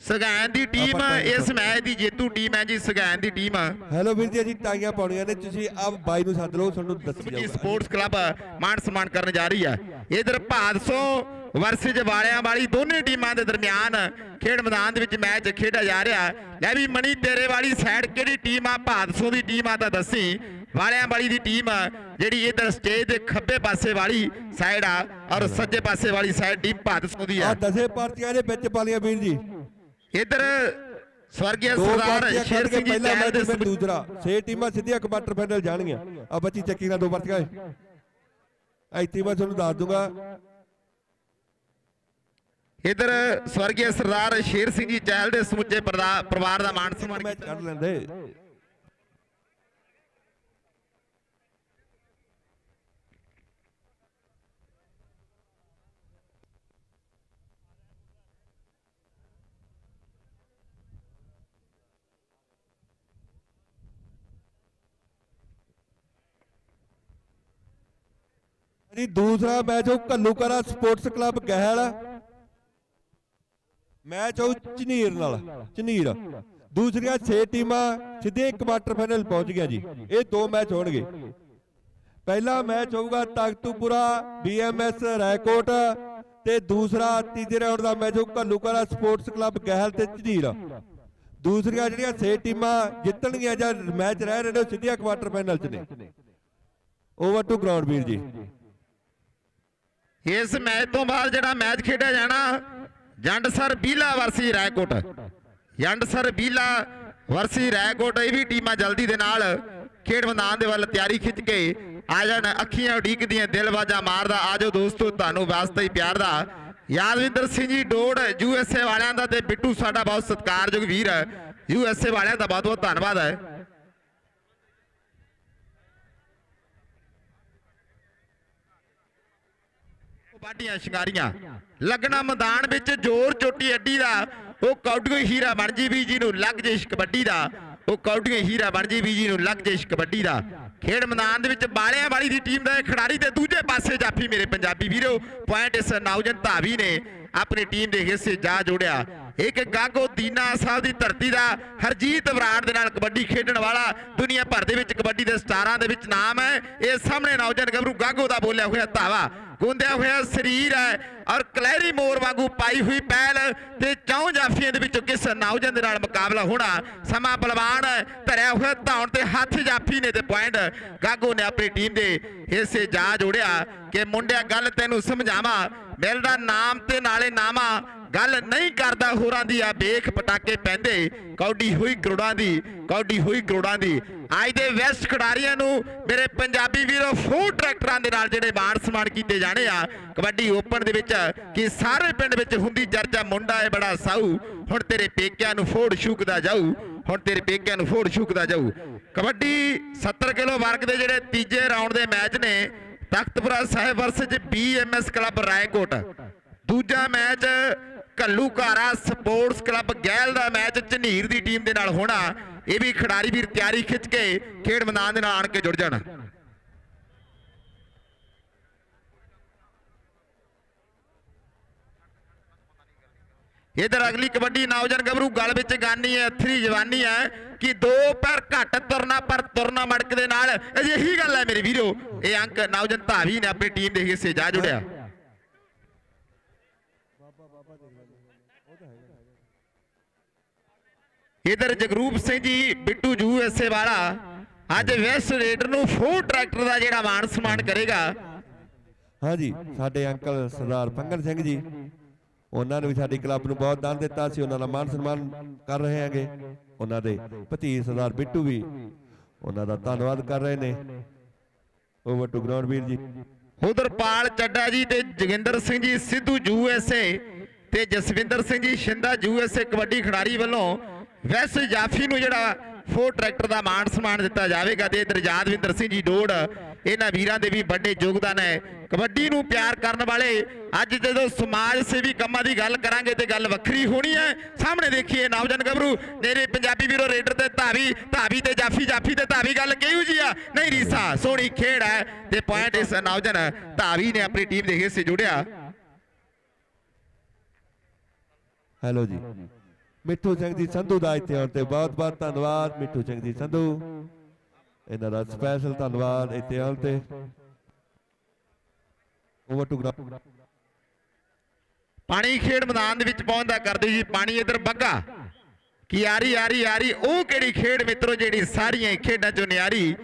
S4: ਸਗੈਨ ਦੀ ਟੀਮ ਇਸ ਮੈਚ ਦੀ ਜੇਤੂ ਟੀਮ ਹੈ ਜੀ ਸਗੈਨ ਦੀ ਟੀਮ
S2: ਹੈਲੋ ਵੀਰ ਜੀ ਅਸੀਂ ਪਾਉਣੀਆਂ ਨੇ ਤੁਸੀਂ ਆਪ ਬਾਈ ਨੂੰ ਸੱਦ ਲਓ ਤੁਹਾਨੂੰ ਦੱਸੀ
S4: ਜੀ ਸਪੋਰਟਸ ਕਲੱਬ ਮਾਨ ਸਨਮਾਨ ਕਰਨ ਜਾ ਰਹੀ ਹੈ ਇਧਰ ਭਾਦਸੋਂ ਵਰਸਜ ਵਾਲਿਆਂ ਵਾਲੀ ਦੋਨੇ ਟੀਮਾਂ ਦੇ ਦਰਮਿਆਨ ਖੇਡ ਮੈਦਾਨ ਦੇ ਵਿੱਚ ਮੈਚ ਖੇਡਿਆ ਜਾ ਰਿਹਾ। ਲੈ ਵੀ ਮਣੀ ਤੇਰੇ ਵਾਲੀ ਸਾਈਡ ਕਿਹੜੀ ਟੀਮ ਆ? ਭਾਦਸੋਂ ਦੀ ਟੀਮ ਆ ਤਾਂ ਦੱਸੀ। ਵਾਲਿਆਂ ਵਾਲੀ ਦੀ ਟੀਮ ਜਿਹੜੀ ਇਧਰ ਸਟੇਜ ਦੇ ਖੱਬੇ ਪਾਸੇ ਵਾਲੀ ਸਾਈਡ ਆ ਔਰ ਸੱਜੇ ਪਾਸੇ ਵਾਲੀ ਸਾਈਡ ਟੀਮ ਭਾਦਸੋਂ ਦੀ
S2: ਆ।
S4: ਆ
S2: ਦਸੇ ਪਾਰਟੀਆਂ ਦੇ ਵਿੱਚ ਪਾਲੀਆਂ ਵੀਰ ਜੀ।
S4: ਇਧਰ ਸਵਰਗੀ ਸਰਦਾਰ ਸ਼ੇਰ ਸਿੰਘ ਜੀ
S2: ਪਹਿਲਾ ਮੈਚ ਫਿਰ ਦੂਸਰਾ ਛੇ ਟੀਮਾਂ ਸਿੱਧੀਆਂ ਕੁਆਟਰ ਫਾਈਨਲ ਜਾਣਗੀਆਂ। ਆ ਬੱਚੀ ਚੱਕੀ ਨਾਲ ਦੋ ਪਾਰਟੀਆਂ ਇੱਥੇ ਮੈਂ ਤੁਹਾਨੂੰ ਦੱਸ ਦੂੰਗਾ।
S4: ਇਧਰ ਸਵਰਗੀ ਸਰਦਾਰ ਸ਼ੇਰ ਸਿੰਘ ਜੀ ਚਹਿਲ ਦੇ ਸਮੁੱਚੇ ਪਰਿਵਾਰ ਦਾ ਮਾਨ ਸਨਮਾਨ
S2: ਕੱਢ ਲੈਂਦੇ। ਜੀ ਦੂਸਰਾ ਮੈਚ ਉਹ ਘੱਲੂਕਰਾ ਸਪੋਰਟਸ ਕਲੱਬ ਗਹਿਲ। ਮੈਚ ਉਹ ਝਨੀਰ ਨਾਲ ਝਨੀਰ ਦੂਸਰੀਆਂ 6 ਟੀਮਾਂ ਸਿੱਧੇ ਕੁਆਟਰ ਫਾਈਨਲ ਪਹੁੰਚ ਗਈਆਂ ਜੀ। ਇਹ ਦੋ ਮੈਚ ਹੋਣਗੇ। ਪਹਿਲਾ ਮੈਚ ਹੋਊਗਾ ਤਖਤੂਪੁਰਾ ਬੀਐਮਐਸ, ਰਾਏਕੋਟ ਤੇ ਦੂਸਰਾ ਤੀਜੇ ਰਾਊਂਡ ਦਾ ਮੈਚ ਹੋਊ ਘੱਲੂਕਰਾ ਸਪੋਰਟਸ ਕਲੱਬ ਗਹਿਲ ਤੇ ਝਨੀਰ ਦੂਸਰੀਆਂ ਜਿਹੜੀਆਂ 6 ਟੀਮਾਂ ਜਿੱਤਣਗੀਆਂ ਜਾਂ ਮੈਚ ਰਹਿ ਰਹੇ ਨੇ ਉਹ ਸਿੱਧੀਆਂ ਕੁਆਟਰ ਫਾਈਨਲ 'ਚ ਨੇ। ਓਵਰ ਟੂ ਗਰਾਊਂਡ ਵੀਰ ਜੀ।
S4: ਇਸ ਮੈਚ ਤੋਂ ਬਾਅਦ ਜਿਹੜਾ ਮੈਚ ਖੇਡਿਆ ਜਾਣਾ ਜੰਡ ਸਰ ਬੀਲਾ ਵਰਸੀ ਰਾਏਕੋਟ। ਜੰਡ ਸਰ ਬੀਲਾ ਵਰਸੀ ਰਾਏਕੋਟ, ਇਹ ਵੀ ਟੀਮਾਂ ਜਲਦੀ ਦੇ ਨਾਲ ਖੇਡ ਮੈਦਾਨ ਦੇ ਵੱਲ ਤਿਆਰੀ ਖਿੱਚ ਕੇ ਆ ਜਾਣ। ਅੱਖੀਆਂ ਉਡੀਕਦੀਆਂ, ਦਿਲ ਬਾਜਾ ਮਾਰਦਾ। ਆਜੋ ਦੋਸਤੋ, ਤੁਹਾਨੂੰ ਵਾਸਤੇ ਹੀ ਪਿਆਰ ਦਾ। ਯਾਦਵਿੰਦਰ ਸਿੰਘ ਜੀ ਡੋੜ ਯੂਐਸਏ ਵਾਲਿਆਂ ਦਾ ਤੇ ਬਿੱਟੂ ਸਾਡਾ ਬਹੁਤ ਸਤਿਕਾਰਯੋਗ ਵੀਰ ਹੈ। ਯੂਐਸਏ ਵਾਲਿਆਂ ਦਾ ਬਹੁਤ ਬਹੁਤ ਧੰਨਵਾਦ ਹੈ। ਬਾਡੀਆਂ ਸ਼ਿੰਗਾਰੀਆਂ। ਲੱਗਣਾ ਮੈਦਾਨ ਵਿੱਚ ਜ਼ੋਰ ਚੋਟੀ ਅੱਡੀ ਦਾ, ਉਹ ਕੌਡੀਓ ਹੀਰਾ ਬਣ ਜੀ ਵੀ ਜੀ ਨੂੰ ਲੱਗ ਜੇ ਕਬੱਡੀ ਦਾ। ਉਹ ਕੌਡੀਓ ਹੀਰਾ ਬਣ ਜੀ ਵੀ ਜੀ ਨੂੰ ਲੱਗ ਜੇ ਕਬੱਡੀ ਦਾ। ਖੇਡ ਮੈਦਾਨ ਦੇ ਵਿੱਚ ਬਾਲਿਆਂ ਵਾਲੀ ਦੀ ਟੀਮ ਦਾ ਖਿਡਾਰੀ ਤੇ ਦੂਜੇ ਪਾਸੇ ਜਾਫੀ ਮੇਰੇ ਪੰਜਾਬੀ ਵੀਰੋ। ਪੁਆਇੰਟ ਇਸ ਨੌਜਨ ਧਾਵੀ ਨੇ ਆਪਣੀ ਟੀਮ ਦੇ ਹਿੱਸੇ ਜਾ ਜੋੜਿਆ। ਇੱਕ ਗਾਗੋ ਦੀਨਾ ਸਾਹਿਬ ਦੀ ਧਰਤੀ ਦਾ, ਹਰਜੀਤ ਬਰਾੜ ਦੇ ਨਾਲ ਕਬੱਡੀ ਖੇਡਣ ਵਾਲਾ, ਦੁਨੀਆ ਭਰ ਦੇ ਵਿੱਚ ਕਬੱਡੀ ਦੇ ਸਟਾਰਾਂ ਦੇ ਵਿੱਚ ਨਾਮ ਹੈ। ਇਹ ਸਾਹਮਣੇ ਨੌਜਵਾਨ ਗੱਭਰੂ ਗਾਗੋ ਦਾ ਬੋਲਿਆ ਹੋਇਆ ਧਾਵਾ। ਗੁੰਦਿਆ ਹੋਇਆ ਸਰੀਰ ਹੈ ਔਰ ਕਲੈਰੀ ਮੋਰ ਵਾਂਗੂ ਪਾਈ ਹੋਈ ਪਹਿਲ ਤੇ ਚੌਂ ਜਾਫੀਆਂ ਦੇ ਵਿੱਚੋਂ ਕਿਸ ਨੌਜਵਾਨ ਦੇ ਨਾਲ ਮੁਕਾਬਲਾ ਹੋਣਾ? ਸਮਾਂ ਬਲਵਾਨ ਧਰਿਆ ਹੋਇਆ ਧੌਣ ਤੇ ਹੱਥ ਜਾਫੀ ਨੇ ਤੇ ਪੁਆਇੰਟ। ਗਾਗੋ ਨੇ ਆਪਣੀ ਟੀਮ ਦੇ ਹਿੱਸੇ ਜਾ ਜੋੜਿਆ ਕਿ ਮੁੰਡਿਆ, ਗੱਲ ਤੈਨੂੰ ਸਮਝਾਵਾਂ। ਮਿਲਦਾ ਨਾਮ ਤੇ ਨਾਲੇ ਨਾਮਾ ਗੱਲ ਨਹੀਂ ਕਰਦਾ ਹੋਰਾਂ ਦੀ, ਆ ਵੇਖ ਪਟਾਕੇ ਪੈਂਦੇ। ਕੌਡੀ ਹੋਈ ਕਰੋੜਾਂ ਦੀ, ਕੌਡੀ ਹੋਈ ਕਰੋੜਾਂ ਦੀ। ਅੱਜ ਦੇ ਵੈਸਟ ਖਿਡਾਰੀਆਂ ਨੂੰ ਮੇਰੇ ਪੰਜਾਬੀ ਵੀਰੋ ਫੂਡ ਟਰੈਕਟਰਾਂ ਦੇ ਨਾਲ ਜਿਹੜੇ ਮਾਣ ਸਨਮਾਨ ਕੀਤੇ ਜਾਣੇ ਆ, ਕਬੱਡੀ ਓਪਨ ਦੇ ਵਿੱਚ, ਕਿ ਸਾਰੇ ਪਿੰਡ ਵਿੱਚ ਹੁੰਦੀ ਚਰਚਾ, ਮੁੰਡਾ ਹੈ ਬੜਾ ਸਾਊ, ਹੁਣ ਤੇਰੇ ਪੇਕਿਆਂ ਨੂੰ ਫੋੜ ਸ਼ੂਕਦਾ ਜਾਊ, ਹੁਣ ਤੇਰੇ ਪੇਕਿਆਂ ਨੂੰ ਫੋੜ ਸ਼ੂਕਦਾ ਜਾਊ। ਕਬੱਡੀ 70 ਕਿਲੋ ਵਰਗ ਦੇ ਜਿਹੜੇ ਤੀਜੇ ਰਾਉਂਡ ਦੇ ਮੈਚ ਨੇ, Takhtpura Sahib versus BMS club Raikot. ਦੂਜਾ ਮੈਚ, ਘੱਲੂਘਾਰਾ ਸਪੋਰਟਸ ਕਲੱਬ ਗੈਲ ਦਾ ਮੈਚ, ਝਨੀਰ ਦੀ ਟੀਮ ਦੇ ਨਾਲ ਹੋਣਾ। ਇਹ ਵੀ ਖਿਡਾਰੀ ਵੀਰ ਤਿਆਰੀ ਖਿੱਚ ਕੇ ਖੇਡ ਮੈਦਾਨ ਦੇ ਨਾਲ ਆਣ ਕੇ ਜੁੜ ਜਾਣ। ਇਧਰ ਅਗਲੀ ਕਬੱਡੀ ਨੌਜਵਾਨ ਗੱਭਰੂ, ਗਲ ਵਿੱਚ ਗਾਨੀ ਹੈ ਅਥਰੀ ਜਵਾਨੀ ਹੈ ਕਿ ਦੋ ਪੈਰ ਘੱਟ ਤੁਰਨਾ, ਪਰ ਤੁਰਨਾ ਮੜਕ ਦੇ ਨਾਲ। ਅਜਿਹੀ ਗੱਲ ਹੈ ਮੇਰੇ ਵੀਰੋ, ਇਹ ਅੰਕ ਨੌਜਵਾਨ ਧਾਵੀ ਨੇ ਆਪਣੀ ਟੀਮ ਦੇ ਹਿੱਸੇ ਜਾ ਜੁੜਿਆ। ਇਧਰ ਜਗਰੂਪ ਸਿੰਘ ਜੀ ਬਿੱਟੂ ਜੂ ਐਸੇ ਵਾਲਾ ਅੱਜ ਵੈਸਟ ਰੇਡਰ ਨੂੰ ਫੋਰ ਟਰੈਕਟਰ ਦਾ ਜਿਹੜਾ ਮਾਣ ਸਨਮਾਨ ਕਰੇਗਾ।
S2: ਹਾਂਜੀ ਸਾਡੇ ਅੰਕਲ ਸਰਦਾਰ ਪੰਗਨ ਸਿੰਘ ਜੀ ਉਹਨਾਂ ਨੇ ਵੀ ਸਾਡੀ ਕਲੱਬ ਨੂੰ ਬਹੁਤ ਦਾਨ ਦਿੱਤਾ ਸੀ ਉਹਨਾਂ ਦਾ ਮਾਨ ਸਨਮਾਨ ਕਰ ਰਹੇ ਹਾਂਗੇ। ਉਹਨਾਂ ਦੇ ਭਤੀਜ ਸਰਦਾਰ ਬਿੱਟੂ ਵੀ ਉਹਨਾਂ ਦਾ ਧੰਨਵਾਦ ਕਰ ਰਹੇ ਨੇ। ਓਵਰ ਟੂ ਗਰਾਊਂਡ ਵੀਰ ਜੀ।
S4: ਉਧਰ ਪਾਲ ਚੱਡਾ ਜੀ ਤੇ ਜੋਗਿੰਦਰ ਸਿੰਘ ਜੀ ਸਿੱਧੂ ਯੂਐਸਏ ਤੇ ਜਸਵਿੰਦਰ ਸਿੰਘ ਜੀ ਸ਼ਿੰਦਾ ਯੂਐਸਏ ਕਬੱਡੀ ਖਿਡਾਰੀ ਵੱਲੋਂ ਵੈਸ ਜਾਫੀ ਨੂੰ ਜਿਹੜਾ ਫੋਰ ਟਰੈਕਟਰ ਦਾ ਮਾਣ ਸਨਮਾਨ ਦਿੱਤਾ ਜਾਵੇਗਾ ਤੇ ਇਧਰ ਯਾਦਵਿੰਦਰ ਸਿੰਘ ਜੀ ਡੋੜ ਇਹਨਾਂ ਵੀਰਾਂ ਦੇ ਵੀ ਵੱਡੇ ਯੋਗਦਾਨ ਹੈ। ਕਬੱਡੀ ਨੂੰ ਪਿਆਰ ਕਰਨ ਵਾਲੇ ਅੱਜ ਜਦੋਂ ਸਮਾਜ ਸੇਵੀ ਕੰਮਾਂ ਦੀ ਗੱਲ ਕਰਾਂਗੇ ਤੇ ਗੱਲ ਵੱਖਰੀ ਹੋਣੀ ਹੈ। ਸਾਹਮਣੇ ਦੇਖੀਏ ਨੌਜਵਾਨ ਗੱਭਰੂ ਮੇਰੇ ਪੰਜਾਬੀ ਵੀਰੋ ਰੇਡਰ ਤੇ ਧਾਵੀ ਧਾਵੀ ਤੇ ਜਾਫੀ ਜਾਫੀ ਤੇ ਧਾਵੀ ਗੱਲ ਕਿਹੋ ਜੀ ਆ? ਨਹੀਂ ਰੀਸਾ ਸੋਹਣੀ ਖੇਡ ਹੈ ਤੇ ਪੁਆਇੰਟ ਇਸ ਨੌਜਵਾਨ ਧਾਵੀ ਨੇ ਆਪਣੀ ਟੀਮ ਦੇ ਹਿੱਸੇ ਜੁੜਿਆ।
S2: ਹੈਲੋ ਜੀ। ਮਿੱਠੂ ਸਿੰਘ ਸੰਧੂ ਦਾ ਇੱਥੇ ਆਉਣ ਤੇ ਬਹੁਤ ਬਹੁਤ ਧੰਨਵਾਦ, ਮਿੱਠੂ ਸਿੰਘ ਸੰਧੂ। ਇਹਨਾਂ ਦਾ ਸਪੈਸ਼ਲ ਧੰਨਵਾਦ ਇੱਥੇ ਆਉਣ ਤੇ। ਓਵਰ ਟੂ ਗਰਾਊਂਡ
S4: ਪਾਣੀ ਖੇਡ ਮੈਦਾਨ ਦੇ ਵਿੱਚ ਪਹੁੰਚਦਾ ਕਰਦੀ ਜੀ, ਪਾਣੀ ਇਧਰ ਬੱਗਾ। ਕੀ ਯਾਰੀ ਯਾਰੀ ਯਾਰੀ ਉਹ ਕਿਹੜੀ ਖੇਡ ਮਿੱਤਰੋ ਜਿਹੜੀ ਸਾਰੀਆਂ ਖੇਡਾਂ ਚੋਂ ਨਿਆਰੀ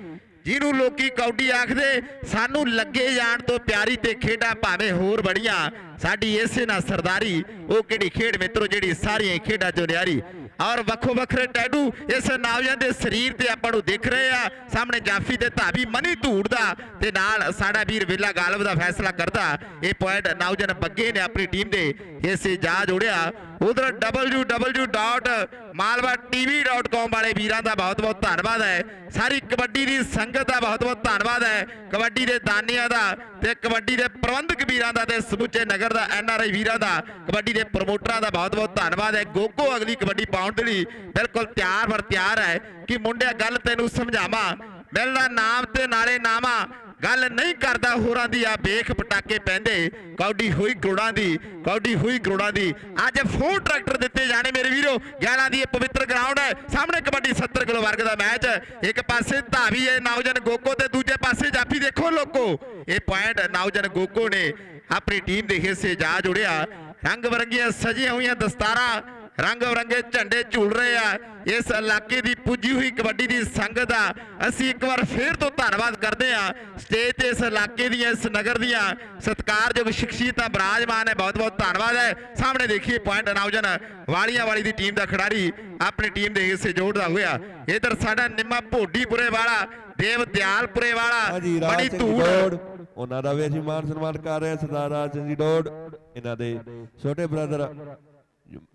S4: ਜਿਹਨੂੰ ਲੋਕੀ ਕੌਡੀ ਆਖਦੇ, ਸਾਨੂੰ ਲੱਗੇ ਜਾਣ ਤੋਂ ਪਿਆਰੀ ਤੇ ਖੇਡਾਂ ਭਾਵੇਂ ਹੋਰ ਬੜੀਆਂ। ਸਾਡੀ ਇਸੇ ਨਾਲ ਸਰਦਾਰੀ, ਉਹ ਕਿਹੜੀ ਖੇਡ ਮਿੱਤਰੋ, ਜਿਹੜੀ ਸਾਰੀਆਂ ਖੇਡਾਂ ਚੋਂ ਨਿਆਰੀ। ਔਰ ਵੱਖੋ ਵੱਖਰੇ ਟੈਡੂ, ਇਸ ਨੌਜਵਾਨ ਦੇ ਸਰੀਰ ਤੇ ਆਪਾਂ ਨੂੰ ਦਿਖ ਰਹੇ ਆ। ਸਾਹਮਣੇ ਜਾਫੀ ਤੇ ਧਾਵੀ, ਮਨੀ ਧੂੜ ਦਾ, ਤੇ ਨਾਲ ਸਾਡਾ ਵੀਰ ਵਿਲਾ ਗਾਲਬ ਦਾ ਫੈਸਲਾ ਕਰਦਾ। ਇਹ ਪੁਆਇੰਟ ਨੌਜਵਾਨ ਬੱਗੇ ਨੇ ਆਪਣੀ ਟੀਮ ਦੇ ਇਸੇ ਜਾ ਜੋੜਿਆ। ਉਧਰ www.malwatv.com ਵਾਲੇ ਵੀਰਾਂ ਦਾ ਬਹੁਤ ਬਹੁਤ ਧੰਨਵਾਦ ਹੈ। ਸਾਰੀ ਕਬੱਡੀ ਦੀ ਸੰਗਤ ਦਾ ਬਹੁਤ ਬਹੁਤ ਧੰਨਵਾਦ ਹੈ। ਕਬੱਡੀ ਦੇ ਦਾਨੀਆਂ ਦਾ ਤੇ ਕਬੱਡੀ ਦੇ ਪ੍ਰਬੰਧਕ ਵੀਰਾਂ ਦਾ ਤੇ ਸਮੁੱਚੇ ਨਗਰ ਦਾ ਐਨਆਰਆਈ ਵੀਰਾਂ ਦਾ, ਕਬੱਡੀ ਦੇ ਪ੍ਰਮੋਟਰਾਂ ਦਾ ਬਹੁਤ ਬਹੁਤ ਧੰਨਵਾਦ ਹੈ। ਗੋਗੋ ਅਗਲੀ ਕਬੱਡੀ ਪਾਉਣ ਦੇ ਲਈ ਬਿਲਕੁਲ ਤਿਆਰ ਵਰ ਤਿਆਰ ਹੈ ਕਿ ਮੁੰਡਿਆ ਗੱਲ ਤੈਨੂੰ ਸਮਝਾਵਾਂ। ਮਿਲਦਾ ਨਾਮ ਤੇ ਨਾਲੇ ਨਾਮਾ ਗੱਲ ਨਹੀਂ ਕਰਦਾ ਹੋਰਾਂ ਦੀ, ਆ ਵੇਖ ਪਟਾਕੇ ਪੈਂਦੇ। ਕੌਡੀ ਹੋਈ ਕਰੋੜਾਂ ਦੀ, ਕੌਡੀ ਹੋਈ ਕਰੋੜਾਂ ਦੀ। ਅੱਜ ਫੋਰ ਟਰੈਕਟਰ ਦਿੱਤੇ ਜਾਣੇ ਮੇਰੇ ਵੀਰੋ। ਗਿਆਲਾਂ ਦੀ ਇਹ ਪਵਿੱਤਰ ਗਰਾਊਂਡ ਹੈ। ਸਾਹਮਣੇ ਕਬੱਡੀ 70 ਕਿਲੋ ਵਰਗ ਦਾ ਮੈਚ ਹੈ। ਇੱਕ ਪਾਸੇ ਧਾਵੀ ਹੈ ਨੌਜਨ ਗੋਕੋ ਤੇ ਦੂਜੇ ਪਾਸੇ ਜਾਫੀ ਦੇਖੋ ਲੋਕੋ। ਇਹ ਪੁਆਇੰਟ ਨੌਜਨ ਗੋਕੋ ਨੇ ਆਪਣੀ ਟੀਮ ਦੇ ਹਿੱਸੇ ਜਾ ਜੁੜਿਆ। ਰੰਗ ਬਰੰਗੀਆਂ ਸਜੀਆਂ ਹੋਈਆਂ ਦਸਤਾਰਾਂ। ਰੰਗ ਬਰੰਗੇ ਝੰਡੇ ਝੂਲ ਰਹੇ ਆ। ਇਸ ਇਲਾਕੇ ਦੀ ਪੁੱਜੀ ਹੋਈ ਕਬੱਡੀ ਦੀ ਸੰਗਤ ਦਾ ਅਸੀਂ ਇੱਕ ਵਾਰ ਫੇਰ ਤੋਂ ਧੰਨਵਾਦ ਕਰਦੇ ਆ। ਸਟੇਜ ਤੇ ਇਸ ਇਲਾਕੇ ਦੀਆਂ ਇਸ ਨਗਰ ਦੀਆਂ ਸਤਿਕਾਰਯੋਗ ਸ਼ਖਸੀਅਤਾਂ ਬਰਾਜਮਾਨ ਹੈ। ਬਹੁਤ ਬਹੁਤ ਧੰਨਵਾਦ ਹੈ। ਸਾਹਮਣੇ ਦੇਖੀਏ ਪੁਆਇੰਟ ਨਾਉਜਨ ਵਾਲੀਆਂ ਵਾਲੀ ਦੀ ਟੀਮ ਦਾ ਖਿਡਾਰੀ ਆਪਣੀ ਟੀਮ ਦੇ ਹਿੱਸੇ ਜੋੜਦਾ ਹੋਇਆ। ਇਧਰ ਸਾਡਾ ਨਿੰਮਾ ਭੋਡੀਪੁਰੇ ਵਾਲਾ ਦੇਵ ਦਿਆਲਪੁਰੇ ਵਾਲਾ ਬੜੀ ਧੂੜ।
S2: ਉਹਨਾਂ ਦਾ ਵੀ ਅਸੀਂ ਮਾਨ ਸਨਮਾਨ ਕਰ ਰਹੇ ਸਰਦਾਰ ਰਾਜ ਸਿੰਘ ਜੀ ਡੋੜ ਇਹਨਾਂ ਦੇ ਛੋਟੇ ਬ੍ਰਦਰ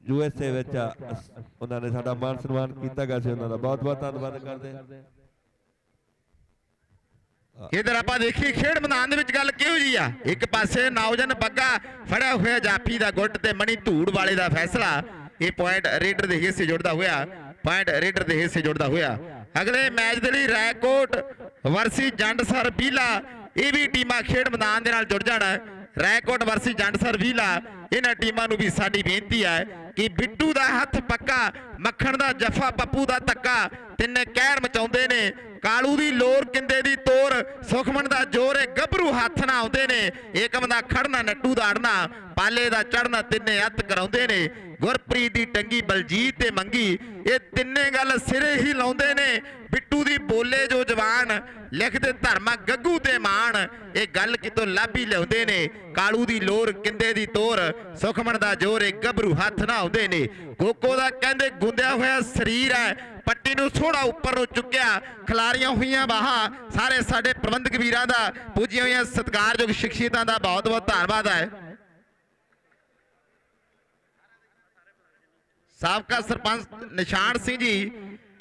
S2: ਯੂ ਐਸ ਏ ਵਿੱਚ ਉਹਨਾਂ ਨੇ ਸਾਡਾ ਮਾਨ ਸਨਮਾਨ ਕੀਤਾ ਗਿਆ ਸੀ ਉਹਨਾਂ ਦਾ। ਬਹੁਤ ਬਹੁਤ ਧੰਨਵਾਦ ਕਰਦੇ
S4: ਇਧਰ ਆਪਾਂ ਦੇਖੀ ਖੇਡ ਮੈਦਾਨ ਦੇ ਵਿੱਚ ਗੱਲ ਕਿਹੋ ਜੀ ਆ? ਇੱਕ ਪਾਸੇ ਨੌਜਨ ਬੱਗਾ ਫੜਿਆ ਹੋਇਆ ਜਾਫੀ ਦਾ ਗੁੱਟ ਤੇ ਮਣੀ ਧੂੜ ਵਾਲੇ ਦਾ ਫੈਸਲਾ। ਇਹ ਪੁਆਇੰਟ ਰੇਡਰ ਦੇ ਹਿੱਸੇ ਜੁੜਦਾ ਹੋਇਆ ਪੁਆਇੰਟ ਰੇਡਰ ਦੇ ਹਿੱਸੇ ਜੁੜਦਾ ਹੋਇਆ। ਅਗਲੇ ਮੈਚ ਦੇ ਲਈ ਰੈਕੋਟ ਵਰਸੀ ਜੰਡਸਰ ਬੀਲਾ ਇਹ ਵੀ ਟੀਮਾਂ ਖੇਡ ਮੈਦਾਨ ਦੇ ਨਾਲ ਜੁੜ ਜਾਣਾ। ਰੈਕੋਟ ਵਰਸੀ ਜੰਡਸਰ ਬੀਲਾ ਇਹਨਾਂ ਟੀਮਾਂ ਨੂੰ ਵੀ ਸਾਡੀ ਬੇਨਤੀ ਹੈ ਕਿ ਬਿੱਟੂ ਦਾ ਹੱਥ ਪੱਕਾ, ਮੱਖਣ ਦਾ ਜਫਾ, ਪੱਪੂ ਦਾ ਧੱਕਾ, ਤਿੰਨੇ ਕਹਿਰ ਮਚਾਉਂਦੇ ਨੇ। ਕਾਲੂ ਦੀ ਲੋਰ, ਕਿੰਦੇ ਦੀ ਤੋਰ, ਸੁਖਮਨ ਦਾ ਜੋਰ ਏ ਗੱਭਰੂ ਹੱਥ ਨਾ ਆਉਂਦੇ ਨੇ। ਏਕਮ ਦਾ ਖੜਨਾ, ਨੱਟੂ ਦਾ ਅੜਨਾ, ਪਾਲੇ ਦਾ ਚੜਨਾ, ਤਿੰਨੇ ਹੱਥ ਕਰਾਉਂਦੇ ਨੇ। ਗੁਰਪ੍ਰੀਤ ਦੀ ਟੰਗੀ ਬਲਜੀਤ ਤੇ ਮੰਗੀ। ਇਹ ਤਿੰਨੇ ਗੱਲ ਸਿਰੇ ਹੀ ਲਾਉਂਦੇ ਨੇ। ਬਿੱਟੂ ਦੀ ਬੋਲੇ ਜੋ ਜਵਾਨ ਲਿਖਦੇ ਧਰਮਾ ਗੱਗੂ ਤੇ ਮਾਣ। ਇਹ ਗੱਲ ਕਿਤੋਂ ਲਾਭੀ ਲਿਆਉਂਦੇ ਨੇ। ਕਾਲੂ ਦੀ ਲੋਰ ਕਿੰਦੇ ਦੀ ਤੋਰ। ਸੁਖਮਨ ਦਾ ਜੋਰ ਏ ਗੱਭਰੂ ਹੱਥ ਨਾ ਆਉਂਦੇ ਨੇ। ਕੋਕੋ ਦਾ ਕਹਿੰਦੇ ਗੁੰਦਿਆ ਹੋਇਆ ਸਰੀਰ ਹੈ। ਪੱਟੀ ਨੂੰ ਥੋੜਾ ਉੱਪਰ ਨੂੰ ਚੁੱਕਿਆ। ਖਿਲਾਰੀਆਂ ਹੋਈਆਂ ਬਾਹਾਂ। ਸਾਰੇ ਸਾਡੇ ਪ੍ਰਬੰਧਕ ਵੀਰਾਂ ਦਾ, ਪੂਜੀਆਂ ਹੋਈਆਂ ਸਤਿਕਾਰਯੋਗ ਸ਼ਖਸੀਅਤਾਂ ਦਾ ਬਹੁਤ ਬਹੁਤ ਧੰਨਵਾਦ ਹੈ। ਸਾਬਕਾ ਸਰਪੰਚ ਨਿਸ਼ਾਨ ਸਿੰਘ ਜੀ,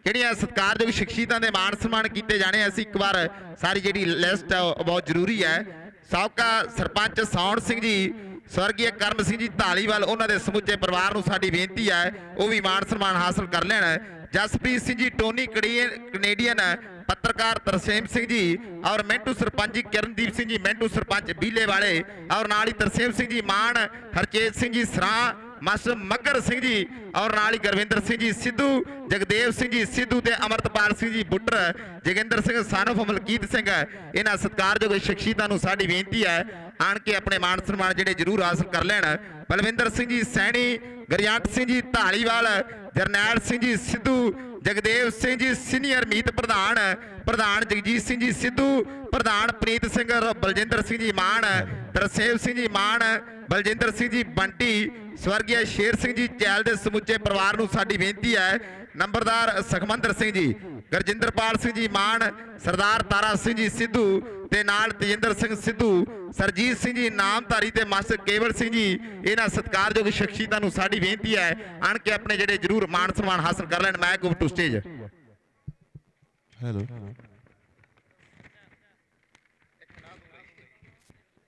S4: ਜਿਹੜੀਆਂ ਸਤਿਕਾਰਯੋਗ ਸ਼ਖਸੀਅਤਾਂ ਦੇ ਮਾਣ ਸਨਮਾਨ ਕੀਤੇ ਜਾਣੇ ਅਸੀਂ ਇੱਕ ਵਾਰ ਸਾਰੀ ਜਿਹੜੀ ਲਿਸਟ ਹੈ ਉਹ ਬਹੁਤ ਜ਼ਰੂਰੀ ਹੈ। ਸਾਬਕਾ ਸਰਪੰਚ ਸੌਣ ਸਿੰਘ ਜੀ ਸਵਰਗੀ ਕਰਮ ਸਿੰਘ ਜੀ ਢਾਲੀਵਾਲ ਉਹਨਾਂ ਦੇ ਸਮੁੱਚੇ ਪਰਿਵਾਰ ਨੂੰ ਸਾਡੀ ਬੇਨਤੀ ਹੈ, ਉਹ ਵੀ ਮਾਣ ਸਨਮਾਨ ਹਾਸਲ ਕਰ ਲੈਣ। ਜਸਪ੍ਰੀਤ ਸਿੰਘ ਜੀ, ਟੋਨੀ ਕੜੀਏ- ਕੈਨੇਡੀਅਨ ਪੱਤਰਕਾਰ ਤਰਸੇਮ ਸਿੰਘ ਜੀ ਔਰ ਮੈਂਟੂ ਸਰਪੰਚ ਜੀ, ਕਿਰਨਦੀਪ ਸਿੰਘ ਜੀ, ਮੈਂਟੂ ਸਰਪੰਚ ਬੀਲੇ ਵਾਲੇ ਔਰ ਨਾਲ ਹੀ ਤਰਸੇਮ ਸਿੰਘ ਜੀ, ਮਾਨ ਹਰਚੇਤ ਸਿੰਘ ਜੀ, ਸਰਾਂ ਮਾਸਟਰ ਮੱਗਰ ਸਿੰਘ ਜੀ ਔਰ ਨਾਲ ਹੀ ਗੁਰਵਿੰਦਰ ਸਿੰਘ ਜੀ, ਸਿੱਧੂ, ਜਗਦੇਵ ਸਿੰਘ ਜੀ, ਸਿੱਧੂ ਤੇ ਅਮਰਤਪਾਲ ਸਿੰਘ ਜੀ ਬੁੱਟਰ ਜਗਿੰਦਰ ਸਿੰਘ ਸਾਨੋਫ ਮਲਕੀਤ ਸਿੰਘ ਇਹਨਾਂ ਸਤਿਕਾਰਯੋਗ ਸ਼ਖਸੀਅਤਾਂ ਨੂੰ ਸਾਡੀ ਬੇਨਤੀ ਹੈ, ਆਣ ਕੇ ਆਪਣੇ ਮਾਣ ਸਨਮਾਨ ਜਿਹੜੇ ਜ਼ਰੂਰ ਹਾਸਲ ਕਰ ਲੈਣ। ਬਲਵਿੰਦਰ ਸਿੰਘ ਜੀ, ਸੈਣੀ, ਗਰਜੰਟ ਸਿੰਘ ਜੀ ਢਾਲੀਵਾਲ ਜਰਨੈਲ ਸਿੰਘ ਜੀ, ਸਿੱਧੂ, ਜਗਦੇਵ ਸਿੰਘ ਜੀ, ਸੀਨੀਅਰ ਮੀਤ ਪ੍ਰਧਾਨ ਪ੍ਰਧਾਨ ਜਗਜੀਤ ਸਿੰਘ ਜੀ, ਸਿੱਧੂ, ਪ੍ਰਧਾਨ ਪ੍ਰੀਤ ਸਿੰਘ, ਬਲਜਿੰਦਰ ਸਿੰਘ ਜੀ ਮਾਨ ਤਰਸੇਵ ਸਿੰਘ ਜੀ ਮਾਨ, ਬਲਜਿੰਦਰ ਸਿੰਘ ਜੀ ਬੰਟੀ ਸਵਰਗੀ ਸ਼ੇਰ ਸਿੰਘ ਜੀ ਚੈਲ ਦੇ ਸਮੁੱਚੇ ਪਰਿਵਾਰ ਨੂੰ ਸਾਡੀ ਬੇਨਤੀ ਹੈ। ਨੰਬਰਦਾਰ ਸੁਖਮੰਦਰ ਸਿੰਘ ਜੀ ਗਰਜਿੰਦਰਪਾਲ ਸਿੰਘ ਜੀ ਮਾਨ ਸਰਦਾਰ ਤਾਰਾ ਸਿੰਘ ਜੀ ਸਿੱਧੂ ਤੇ ਨਾਲ ਤੇਜਿੰਦਰ ਸਿੰਘ ਸਿੱਧੂ ਸਰਜੀਤ ਸਿੰਘ ਜੀ ਨਾਮਧਾਰੀ ਤੇ ਮਾਸਟਰ ਕੇਵਲ ਸਿੰਘ ਜੀ ਇਹਨਾਂ ਸਤਿਕਾਰਯੋਗ ਸ਼ਖਸੀਅਤਾਂ ਨੂੰ ਸਾਡੀ ਬੇਨਤੀ ਹੈ ਆਣ ਕੇ ਆਪਣੇ ਜਿਹੜੇ ਜ਼ਰੂਰ ਮਾਣ ਸਨਮਾਨ ਹਾਸਲ ਕਰ ਲੈਣ। ਮੈਂ ਗੁੱਪ to stage.
S2: Hello.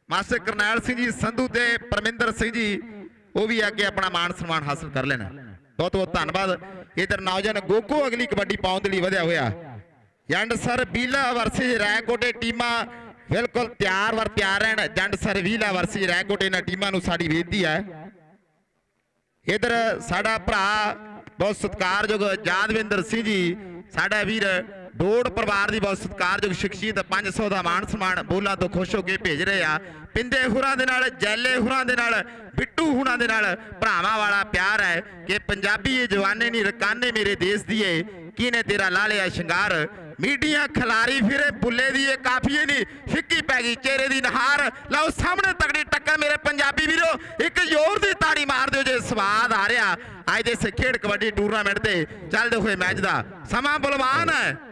S4: Master Karnail Singh ji Sandhu ਤੇ ਪਰਮਿੰਦਰ ਸਿੰਘ ਜੀ ਉਹ ਵੀ ਅੱਗੇ ਆਪਣਾ ਮਾਣ ਸਨਮਾਨ ਹਾਸਲ ਕਰ ਲੈਣ। ਬਹੁਤ ਬਹੁਤ ਧੰਨਵਾਦ। ਇਧਰ ਨੌਜਵਾਨ ਗੋਗੋ ਅਗਲੀ ਕਬੱਡੀ ਪਾਉਣ ਦੇ ਲਈ ਵਧਿਆ ਹੋਇਆ। ਜੰਡ ਸਰ ਬੀਲਾ ਵਰਸੀ ਰੈਕੋਟੇ ਟੀਮਾਂ ਬਿਲਕੁਲ ਤਿਆਰ ਵਰ ਤਿਆਰ ਰਹਿਣ। ਜੰਡ ਸਰ ਬੀਲਾ ਵਰਸੀ ਰੈਕੋਟੇ ਇਹਨਾਂ ਟੀਮਾਂ ਨੂੰ ਸਾਡੀ ਬੇਨਤੀ ਹੈ। ਇਧਰ ਸਾਡਾ ਭਰਾ ਬਹੁਤ ਸਤਿਕਾਰਯੋਗ ਜਾਦਵਿੰਦਰ ਸਿੰਘ ਜੀ, ਸਾਡਾ ਵੀਰ ਡੋੜ ਪਰਿਵਾਰ ਦੀ ਬਹੁਤ ਸਤਿਕਾਰਯੋਗ ਸ਼ਖਸੀਅਤ 500 ਦਾ ਮਾਣ ਸਨਮਾਨ ਬੋਲਾਂ ਤੋਂ ਖੁਸ਼ ਹੋ ਕੇ ਭੇਜ ਰਹੇ ਆ। ਪਿੰਦੇ ਹੁਰਾਂ ਦੇ ਨਾਲ, ਜੈਲੇ ਹੁਰਾਂ ਦੇ ਨਾਲ, ਬਿੱਟੂ ਹੁਰਾਂ ਦੇ ਨਾਲ ਭਰਾਵਾਂ ਵਾਲਾ ਪਿਆਰ ਹੈ ਕਿ ਪੰਜਾਬੀ ਇਹ ਜਵਾਨੇ ਨਹੀਂ, ਰਕਾਨੇ ਮੇਰੇ ਦੇਸ਼ ਦੀਏ ਕਿਨੇ ਤੇਰਾ ਲਾ ਸ਼ਿੰਗਾਰ? ਮੀਡੀਆ ਖਿਲਾਰੀ ਫਿਰੇ, ਬੁੱਲੇ ਦੀ ਇਹ ਕਾਫੀਏ ਨਹੀਂ। ਫਿੱਕੀ ਪੈ ਗਈ, ਚਿਹਰੇ ਦੀ ਨਹਾਰ। ਲਓ, ਸਾਹਮਣੇ ਤਗੜੀ ਟੱਕਰ ਮੇਰੇ ਪੰਜਾਬੀ ਵੀਰੋ। ਇੱਕ ਜ਼ੋਰ ਦੀ ਤਾੜੀ ਮਾਰ ਦਿਓ ਜੇ ਸਵਾਦ ਆ ਰਿਹਾ। ਅੱਜ ਦੇ ਇਸ ਖੇਡ ਕਬੱਡੀ ਟੂਰਨਾਮੈਂਟ ਤੇ ਚੱਲਦੇ ਹੋਏ ਮੈਚ ਦਾ ਸਮਾਂ ਬਲਵਾਨ ਹੈ।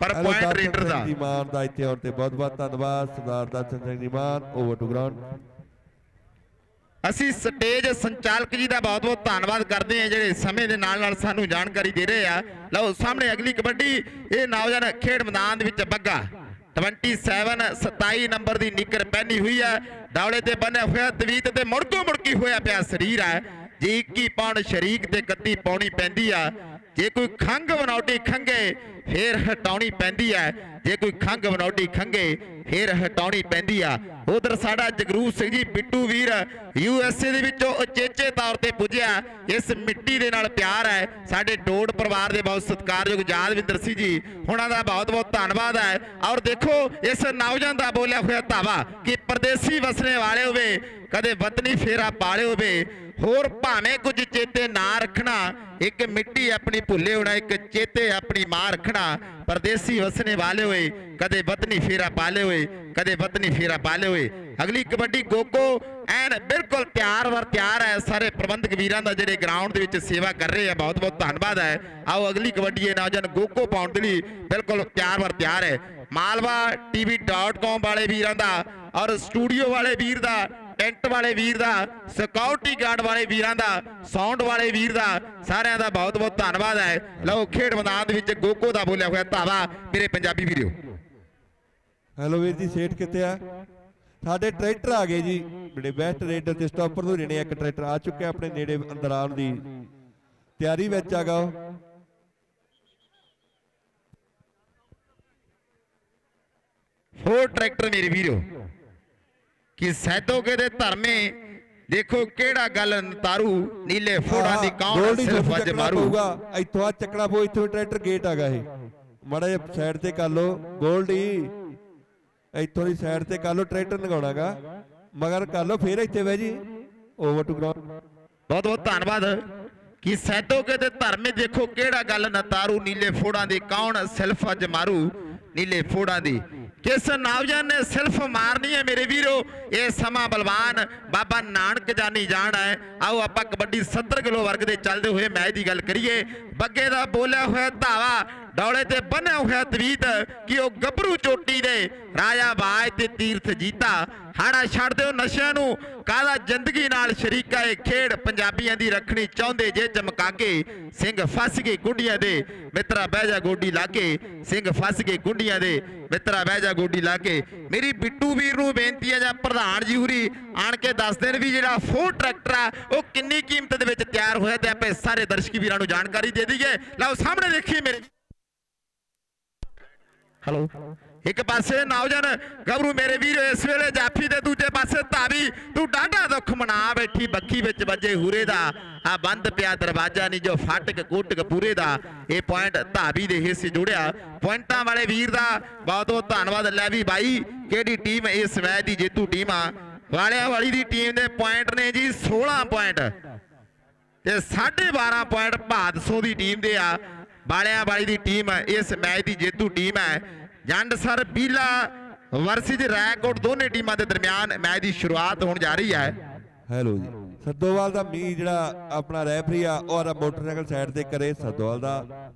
S4: ਪਰ ਪੁਆਇੰਟ ਰੇਡਰ ਦਾ
S2: ਸਿੰਘ ਜੀ ਮਾਨ ਦਾ ਇੱਥੇ ਆਉਣ ਤੇ ਬਹੁਤ ਬਹੁਤ ਧੰਨਵਾਦ Sardar Darshan Singh ji Mann over to ground
S4: ਅਸੀਂ ਸਟੇਜ ਸੰਚਾਲਕ ਜੀ ਦਾ ਬਹੁਤ ਬਹੁਤ ਧੰਨਵਾਦ ਕਰਦੇ ਹਾਂ ਜਿਹੜੇ ਸਮੇਂ ਦੇ ਨਾਲ ਨਾਲ ਸਾਨੂੰ ਜਾਣਕਾਰੀ ਦੇ ਰਹੇ ਆ। ਲਓ ਸਾਹਮਣੇ ਅਗਲੀ ਕਬੱਡੀ ਇਹ ਨੌਜਵਾਨ ਖੇਡ ਮੈਦਾਨ ਦੇ ਵਿੱਚ ਬੱਗਾ 27 27 ਨੰਬਰ ਦੀ ਨਿੱਕਰ ਪਹਿਨੀ ਹੋਈ ਹੈ ਡਾਵਲੇ ਤੇ ਬੰਨਿਆ ਹੋਇਆ ਤਵੀਤ ਤੇ ਮੁੜਕੋ ਮੁੜਕੀ ਹੋਇਆ ਪਿਆ ਸਰੀਰ ਹੈ ਜੇ 21 ਪੌਂਡ ਸ਼ਰੀਕ ਤੇ 31 ਪੌਣੀ ਪੈਂਦੀ ਆ। ਜੇ ਕੋਈ ਖੰਗ ਬਨੌਟੀ ਖੰਗੇ ਫੇਰ ਹਟਾਉਣੀ ਪੈਂਦੀ ਹੈ ਜੇ ਕੋਈ ਖੰਗ ਬਨੌਡੀ ਖੰਗੇ ਫੇਰ ਹਟਾਉਣੀ ਪੈਂਦੀ ਆ। ਉਧਰ ਸਾਡਾ ਜਗਰੂਪ ਸਿੰਘ ਜੀ, ਬਿੱਟੂ ਵੀਰ, ਯੂ ਐਸ ਏ ਦੇ ਵਿੱਚੋਂ ਉਚੇਚੇ ਤੌਰ ਤੇ ਪੁੱਜਿਆ। ਇਸ ਮਿੱਟੀ ਦੇ ਨਾਲ ਪਿਆਰ ਹੈ। ਸਾਡੇ ਡੋਡ ਪਰਿਵਾਰ ਦੇ ਬਹੁਤ ਸਤਿਕਾਰਯੋਗ ਯਾਦਵਿੰਦਰ ਸਿੰਘ ਜੀ, ਉਹਨਾਂ ਦਾ ਬਹੁਤ ਬਹੁਤ ਧੰਨਵਾਦ ਹੈ। ਔਰ ਦੇਖੋ, ਇਸ ਨੌਜਵਾਨ ਦਾ ਬੋਲਿਆ ਹੋਇਆ ਧਾਵਾ ਕਿ ਪਰਦੇਸੀ ਵਸਣੇ ਵਾਲੇ ਹੋਵੇ ਕਦੇ ਵਤਨੀ ਫੇਰਾ ਪਾਲੇ ਹੋਵੇ, ਹੋਰ ਭਾਵੇਂ ਕੁਝ ਚੇਤੇ ਨਾ ਰੱਖਣਾ। ਇੱਕ ਮਿੱਟੀ ਆਪਣੀ ਭੁੱਲੇ ਹੋਣਾ, ਇੱਕ ਚੇਤੇ ਆਪਣੀ ਮਾਂ ਰੱਖਣਾ। ਪਰਦੇਸੀ ਵਸਣੇ ਵਾਲੇ ਹੋਏ, ਕਦੇ ਵਤਨੀ ਫੇਰਾ ਪਾਲੇ ਹੋਏ, ਕਦੇ ਵਤਨੀ ਫੇਰਾ ਪਾਲੇ ਹੋਏ। ਅਗਲੀ ਕਬੱਡੀ ਗੋਗੋ ਐਨ ਬਿਲਕੁਲ ਤਿਆਰ ਵਰ ਤਿਆਰ ਹੈ। ਸਾਰੇ ਪ੍ਰਬੰਧਕ ਵੀਰਾਂ ਦਾ ਜਿਹੜੇ ਗਰਾਊਂਡ ਦੇ ਵਿੱਚ ਸੇਵਾ ਕਰ ਰਹੇ ਆ, ਬਹੁਤ ਬਹੁਤ ਧੰਨਵਾਦ ਹੈ। ਆਓ ਅਗਲੀ ਕਬੱਡੀ ਇਹ ਨੌਜਵਾਨ ਗੋਗੋ ਪਾਉਣ ਦੇ ਲਈ ਬਿਲਕੁਲ ਤਿਆਰ ਵਰ ਤਿਆਰ ਹੈ। ਮਾਲਵਾ tv.com ਵਾਲੇ ਵੀਰਾਂ ਦਾ ਔਰ ਸਟੂਡੀਓ ਵਾਲੇ ਵੀਰ ਦਾ ਟੈਂਟ ਵਾਲੇ ਵੀਰ ਦਾ ਸਿਕਿਉਰਿਟੀ ਗਾਰਡ ਵਾਲੇ ਵੀਰਾਂ ਦਾ ਸਾਊਂਡ ਵਾਲੇ ਵੀਰ ਦਾ ਸਾਰਿਆਂ ਦਾ ਬਹੁਤ ਬਹੁਤ ਧੰਨਵਾਦ ਹੈ। ਲਓ ਖੇਡ ਮੈਦਾਨ ਦੇ ਵਿੱਚ ਗੋਗੋ ਦਾ ਬੋਲਿਆ ਹੋਇਆ ਧਾਵਾ ਮੇਰੇ ਪੰਜਾਬੀ ਵੀਰੋ।
S2: ਹੈਲੋ ਵੀਰ ਜੀ ਸੇਠ ਕਿੱਥੇ ਆ? ਸਾਡੇ ਟਰੈਕਟਰ ਆ ਗਏ ਜੀ। ਜਿਹੜੇ ਬੈਸਟ ਰੇਡਰ ਤੇ ਸਟਾਪਰ ਤੋਂ ਜਿਹੜੇ ਇੱਕ ਟਰੈਕਟਰ ਆ ਚੁੱਕਿਆ ਆਪਣੇ ਨੇੜੇ ਅੰਦਰ ਆਉਣ ਦੀ। ਤਿਆਰੀ ਵਿੱਚ ਆਗਾ ਉਹ
S4: ਹੋਰ ਟਰੈਕਟਰ ਮੇਰੇ ਵੀਰੋ। ਕਿ ਸੈਦੋਗੇ ਦੇ ਧਰਮੇ ਦੇਖੋ ਕਿਹੜਾ ਗੱਲ ਨਤਾਰੂ ਨੀਲੇ ਫੋੜਾਂ ਦੀ ਕੌਣ ਸਿਰਫ ਅੱਜ ਮਾਰੂ।
S2: ਇੱਥੋਂ ਆ ਚੱਕਣਾ ਪਊ ਇੱਥੋਂ ਟਰੈਕਟਰ ਗੇਟ ਆਗਾ ਇਹ। ਮਾੜਾ ਜਿਹਾ ਸਾਈਡ ਤੇ ਕਰ ਲਓ। ਗੋਲਡੀ ਇੱਥੋਂ ਦੀ ਸਾਈਡ ਤੇ ਕਰ ਲਓ ਟਰੈਕਟਰ ਲਗਾਉਣਾਗਾ ਮਗਰ ਕਰ ਲਓ ਫੇਰ ਇੱਥੇ ਬਹਿ ਜੀ। ਓਵਰ ਟੂ ਗਰਾਊਂਡ
S4: ਬਹੁਤ ਬਹੁਤ ਧੰਨਵਾਦ। ਕਿ ਸੈਦੋਗੇ ਦੇ ਧਰਮੇ ਦੇਖੋ ਕਿਹੜਾ ਗੱਲ ਨਤਾਰੂ ਨੀਲੇ ਫੋੜਾਂ ਦੀ ਕੌਣ ਸਿਲਫ ਅੱਜ ਮਾਰੂ ਨੀਲੇ ਫੋੜਾਂ ਦੀ। ਕਿਸ ਨੌਜਵਾਨ ਨੇ ਸਿਰਫ ਮਾਰਨੀ ਹੈ ਮੇਰੇ ਵੀਰੋ, ਇਹ ਸਮਾਂ ਬਲਵਾਨ ਬਾਬਾ ਨਾਨਕ ਜਾਨੀ ਜਾਣ ਹੈ। ਆਓ ਆਪਾਂ ਕਬੱਡੀ 70 ਕਿਲੋ ਵਰਗ ਦੇ ਚੱਲਦੇ ਹੋਏ ਮੈਚ ਦੀ ਗੱਲ ਕਰੀਏ। ਬੱਗੇ ਦਾ ਬੋਲਿਆ ਹੋਇਆ ਧਾਵਾ, ਡੌਲੇ ਤੇ ਬੰਨਿਆ ਹੋਇਆ ਤਵੀਤ, ਕਿ ਉਹ ਗੱਭਰੂ ਚੋਟੀ ਦੇ ਰਾਜਾ ਬਾਜ ਤੇ ਤੀਰਥ ਜੀਤਾ। ਹਾੜਾ ਛੱਡ ਦਿਓ ਨਸ਼ਿਆਂ ਨੂੰ ਕਾਲਾ ਜ਼ਿੰਦਗੀ ਨਾਲ ਸ਼ਰੀਕਾ ਇਹ ਖੇਡ ਪੰਜਾਬੀਆਂ ਦੀ ਰੱਖਣੀ ਚਾਹੁੰਦੇ? ਜੇ ਚਮਕਾ ਕੇ ਸਿੰਘ ਫਸ ਗਏ ਗੁੱਡੀਆਂ ਦੇ, ਮਿੱਤਰਾ ਬਹਿ ਜਾ ਗੋਡੀ ਲਾ ਕੇ। ਸਿੰਘ ਫਸ ਗਏ ਗੁੱਡੀਆਂ ਦੇ, ਮਿੱਤਰਾ ਬਹਿ ਜਾ ਗੋਡੀ ਲਾ ਕੇ। ਮੇਰੀ ਬਿੱਟੂ ਵੀਰ ਨੂੰ ਬੇਨਤੀ ਹੈ ਜਾਂ ਪ੍ਰਧਾਨ ਜੀ ਹੁਰੀ, ਆਣ ਕੇ ਦੱਸ ਦੇਣ ਵੀ ਜਿਹੜਾ ਫੋਰ ਟਰੈਕਟਰ ਆ, ਉਹ ਕਿੰਨੀ ਕੀਮਤ ਦੇ ਵਿੱਚ ਤਿਆਰ ਹੋਇਆ ਤੇ ਆਪੇ ਸਾਰੇ ਦਰਸ਼ਕ ਵੀਰਾਂ ਨੂੰ ਜਾਣਕਾਰੀ ਦੇ ਦਈਏ। ਲਓ, ਸਾਹਮਣੇ ਦੇਖੀਏ ਮੇਰੇ
S3: ਹੈਲੋ
S4: ਇੱਕ ਪਾਸੇ ਨੌਜਵਾਨ ਗੱਭਰੂ ਮੇਰੇ ਵੀਰ, ਇਸ ਵੇਲੇ ਜਾਫੀ ਦੇ ਦੂਜੇ ਪਾਸੇ ਧਾਵੀ। ਤੂੰ ਡਾਢਾ ਦੁੱਖ ਮਨਾ ਬੈਠੀ, ਬੱਖੀ ਵਿੱਚ ਵੱਜੇ ਹੂਰੇ ਦਾ। ਆ ਬੰਦ ਪਿਆ ਦਰਵਾਜ਼ਾ ਨਹੀਂ ਜੋ ਫਾਟਕ ਕੋਟਕ ਪੂਰੇ ਦਾ। ਇਹ ਪੁਆਇੰਟ ਧਾਵੀ ਦੇ ਹਿੱਸੇ ਜੁੜਿਆ। ਪੁਆਇੰਟਾਂ ਵਾਲੇ ਵੀਰ ਦਾ ਬਹੁਤ ਬਹੁਤ ਧੰਨਵਾਦ ਲੈ ਵੀ ਬਾਈ, ਕਿਹੜੀ ਟੀਮ ਇਸ ਮੈਚ ਦੀ ਜੇਤੂ ਟੀਮ ਆ। ਵਾਲਿਆਂ ਵਾਲੀ ਦੀ ਟੀਮ ਦੇ ਪੁਆਇੰਟ ਨੇ ਜੀ 16 ਪੁਆਇੰਟ ਤੇ 12.5 ਪੁਆਇੰਟ ਭਾਦਸੋਂ ਦੀ ਟੀਮ ਦੇ ਆ। ਵਾਲਿਆਂ ਵਾਲੀ ਦੀ ਟੀਮ ਇਸ ਮੈਚ ਦੀ ਜੇਤੂ ਟੀਮ ਹੈ। ਜੰਡਸਰ ਬੀਲਾ ਵਰਸਿਜ ਰੈਕੋਟ ਦੋਨੇ ਟੀਮਾਂ ਦੇ ਦਰਮਿਆਨ ਮੈਚ ਦੀ ਸ਼ੁਰੂਆਤ ਹੋਣ ਜਾ ਰਹੀ ਹੈ।
S2: ਹੈਲੋ ਜੀ। ਸੱਦੋਵਾਲ ਦਾ ਮੀ ਜਿਹੜਾ ਆਪਣਾ ਰੈਫਰੀ ਆ ਔਰ ਮੋਟਰਸਾਈਕਲ ਸਾਈਡ ਤੇ ਕਰੇ ਸੱਦੋਵਾਲ ਦਾ।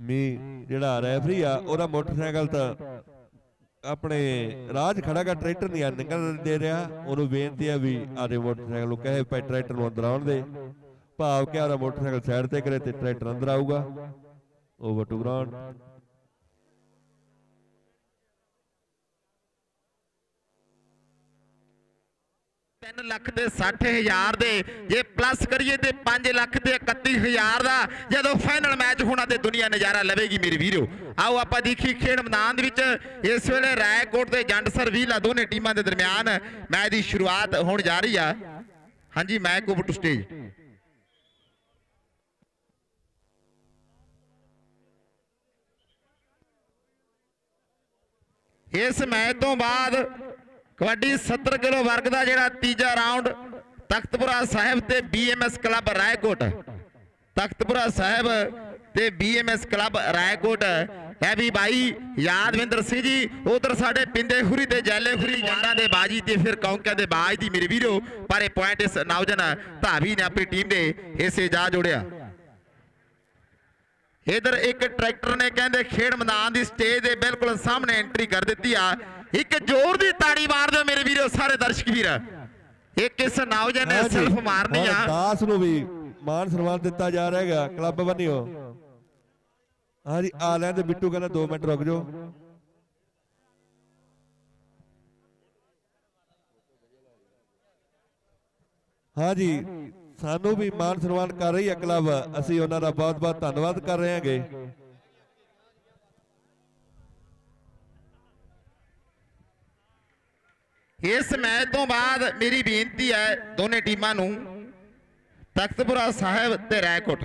S2: ਮੀ ਜਿਹੜਾ ਰੈਫਰੀ ਆ, ਉਹਦਾ ਮੋਟਰਸਾਈਕਲ ਤਾਂ ਆਪਣੇ ਰਾਜ ਖੜਾਗਾ ਟਰੈਕਟਰ ਨਹੀਂ ਆ ਨਿਕਲ ਦੇ ਰਿਹਾ। ਉਹਨੂੰ ਬੇਨਤੀ ਆ ਵੀ ਆਦੇ ਮੋਟਰਸਾਈਕਲ ਨੂੰ ਕਹੇ ਪੈ ਟਰੈਕਟਰ ਨੂੰ ਅੰਦਰ ਆਉਣ ਦੇ। ਭਾਵ ਕਿ ਆਦਾ ਮੋਟਰਸਾਈਕਲ ਸਾਈਡ ਤੇ ਕਰੇ ਤੇ ਟਰੈਕਟਰ ਅੰਦਰ ਆਊਗਾ। ਓਵਰ ਟੂ ਗਰਾਊਂਡ
S4: 3 ਲੱਖ ਤੇ 60 ਦੇ। ਜੇ ਪਲੱਸ ਕਰੀਏ ਤੇ 5 ਲੱਖ ਤੇ 31 ਦਾ। ਜਦੋਂ ਫਾਈਨਲ ਮੈਚ ਹੋਣਾ ਤੇ ਦੁਨੀਆ ਨਜ਼ਾਰਾ ਲਵੇਗੀ ਮੇਰੇ ਵੀਰੋ। ਆਓ ਆਪਾਂ ਦੇਖੀ ਖੇਡ ਮੈਦਾਨ ਦੇ ਵਿੱਚ। ਇਸ ਵੇਲੇ ਰਾਏਕੋਟ ਤੇ ਜੰਡਸਰ ਵੀਲਾ ਦੋਨੇ ਟੀਮਾਂ ਦੇ ਦਰਮਿਆਨ ਮੈਚ ਦੀ ਸ਼ੁਰੂਆਤ ਹੋਣ ਜਾ ਰਹੀ ਆ। ਹਾਂਜੀ ਮੈਚ ਓਵਰ ਟੂ ਸਟੇਜ। ਇਸ ਮੈਚ ਤੋਂ ਬਾਅਦ ਕਬੱਡੀ 70 ਕਿਲੋ ਵਰਗ ਦਾ ਜਿਹੜਾ ਤੀਜਾ ਰਾਉਂਡ ਤਖਤਪੁਰਾ ਸਾਹਿਬ ਤੇ ਬੀਐਮਐਸ ਕਲੱਬ ਰਾਏਕੋਟ। ਤਖਤਪੁਰਾ ਸਾਹਿਬ ਤੇ ਬੀਐਮਐਸ ਕਲੱਬ ਰਾਏਕੋਟ। ਹੈ ਵੀ ਬਾਈ, ਯਾਦਵਿੰਦਰ ਸਿੰਘ ਜੀ, ਉਧਰ ਸਾਡੇ ਪਿੰਦੇ ਖੁਰੀ ਤੇ ਜੈਲੇ ਖੁਰੀ ਜੰਡਾਂ ਦੇ ਬਾਜੀ ਤੇ ਫਿਰ ਕੌਂਕਿਆਂ ਦੇ ਬਾਜ ਦੀ ਮੇਰੇ ਵੀਰੋ, ਪਰ ਇਹ ਪੁਆਇੰਟ ਇਸ ਨੌਜਵਾਨ ਧਾਵੀ ਨੇ ਆਪਣੀ ਟੀਮ ਦੇ ਹਿੱਸੇ ਜਾ ਜੋੜਿਆ। ਇਧਰ ਇੱਕ ਟਰੈਕਟਰ ਨੇ ਕਹਿੰਦੇ ਖੇਡ ਮੈਦਾਨ ਦੀ ਸਟੇਜ ਦੇ ਬਿਲਕੁਲ ਸਾਹਮਣੇ ਐਂਟਰੀ ਕਰ ਦਿੱਤੀ ਆ। ਇੱਕ ਜ਼ੋਰ ਦੀ ਤਾੜੀ ਮਾਰ ਦਿਓ ਮੇਰੇ ਵੀਰੋ ਸਾਰੇ ਦਰਸ਼ਕ ਵੀਰ। ਇਹ ਕਿਸ ਨੌਜਵਾਨ ਨੇ ਸਿਰਫ ਮਾਰਨੀ ਆ।
S2: ਦਾਸ ਨੂੰ ਵੀ ਮਾਨ ਸਨਮਾਨ ਦਿੱਤਾ ਜਾ ਰਿਹਾ ਹੈਗਾ ਕਲੱਬ ਬੰਨਿਓ ਹਾਂਜੀ ਆ ਲੈਣ ਦੇ ਬਿੱਟੂ ਕਹਿੰਦਾ 2 ਮਿੰਟ ਰੁਕ ਜਾਓ। ਹਾਂਜੀ ਸਾਨੂੰ ਵੀ ਮਾਨ ਸਨਮਾਨ ਕਰ ਰਹੀ ਹੈ ਕਲੱਬ। ਅਸੀਂ ਉਹਨਾਂ ਦਾ ਬਹੁਤ ਬਹੁਤ ਧੰਨਵਾਦ ਕਰ ਰਹੇ ਹਾਂਗੇ।
S4: ਇਸ ਮੈਚ ਤੋਂ ਬਾਅਦ ਮੇਰੀ ਬੇਨਤੀ ਹੈ ਦੋਨੇ ਟੀਮਾਂ ਨੂੰ ਤਖਤਪੁਰਾ ਸਾਹਿਬ ਤੇ ਰਾਏਕੋਟ।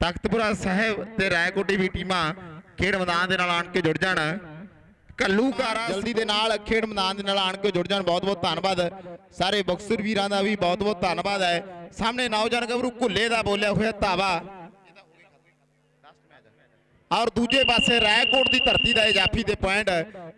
S4: ਤਖਤਪੁਰਾ ਸਾਹਿਬ ਤੇ ਰਾਏਕੋਟ ਦੀ ਵੀ ਟੀਮਾਂ ਖੇਡ ਮੈਦਾਨ ਦੇ ਨਾਲ ਆਣ ਕੇ ਜੁੜ ਜਾਣ। ਕੱਲੂਕਾਰਾ ਜਲਦੀ ਦੇ ਨਾਲ ਖੇਡ ਮੈਦਾਨ ਦੇ ਨਾਲ ਆਣ ਕੇ ਜੁੜ ਜਾਣ। ਬਹੁਤ ਬਹੁਤ ਧੰਨਵਾਦ। ਸਾਰੇ ਬਕਸਰ ਵੀਰਾਂ ਦਾ ਵੀ ਬਹੁਤ ਬਹੁਤ ਧੰਨਵਾਦ ਹੈ। ਸਾਹਮਣੇ ਨੌਜਵਾਨ ਗੱਭਰੂ ਘੁੱਲੇ ਦਾ ਬੋਲਿਆ ਹੋਇਆ ਧਾਵਾ। ਔਰ ਦੂਜੇ ਪਾਸੇ ਰਾਏਕੋਟ ਦੀ ਧਰਤੀ ਦਾ ਇਹ ਜਾਫੀ ਦੇ ਪੁਆਇੰਟ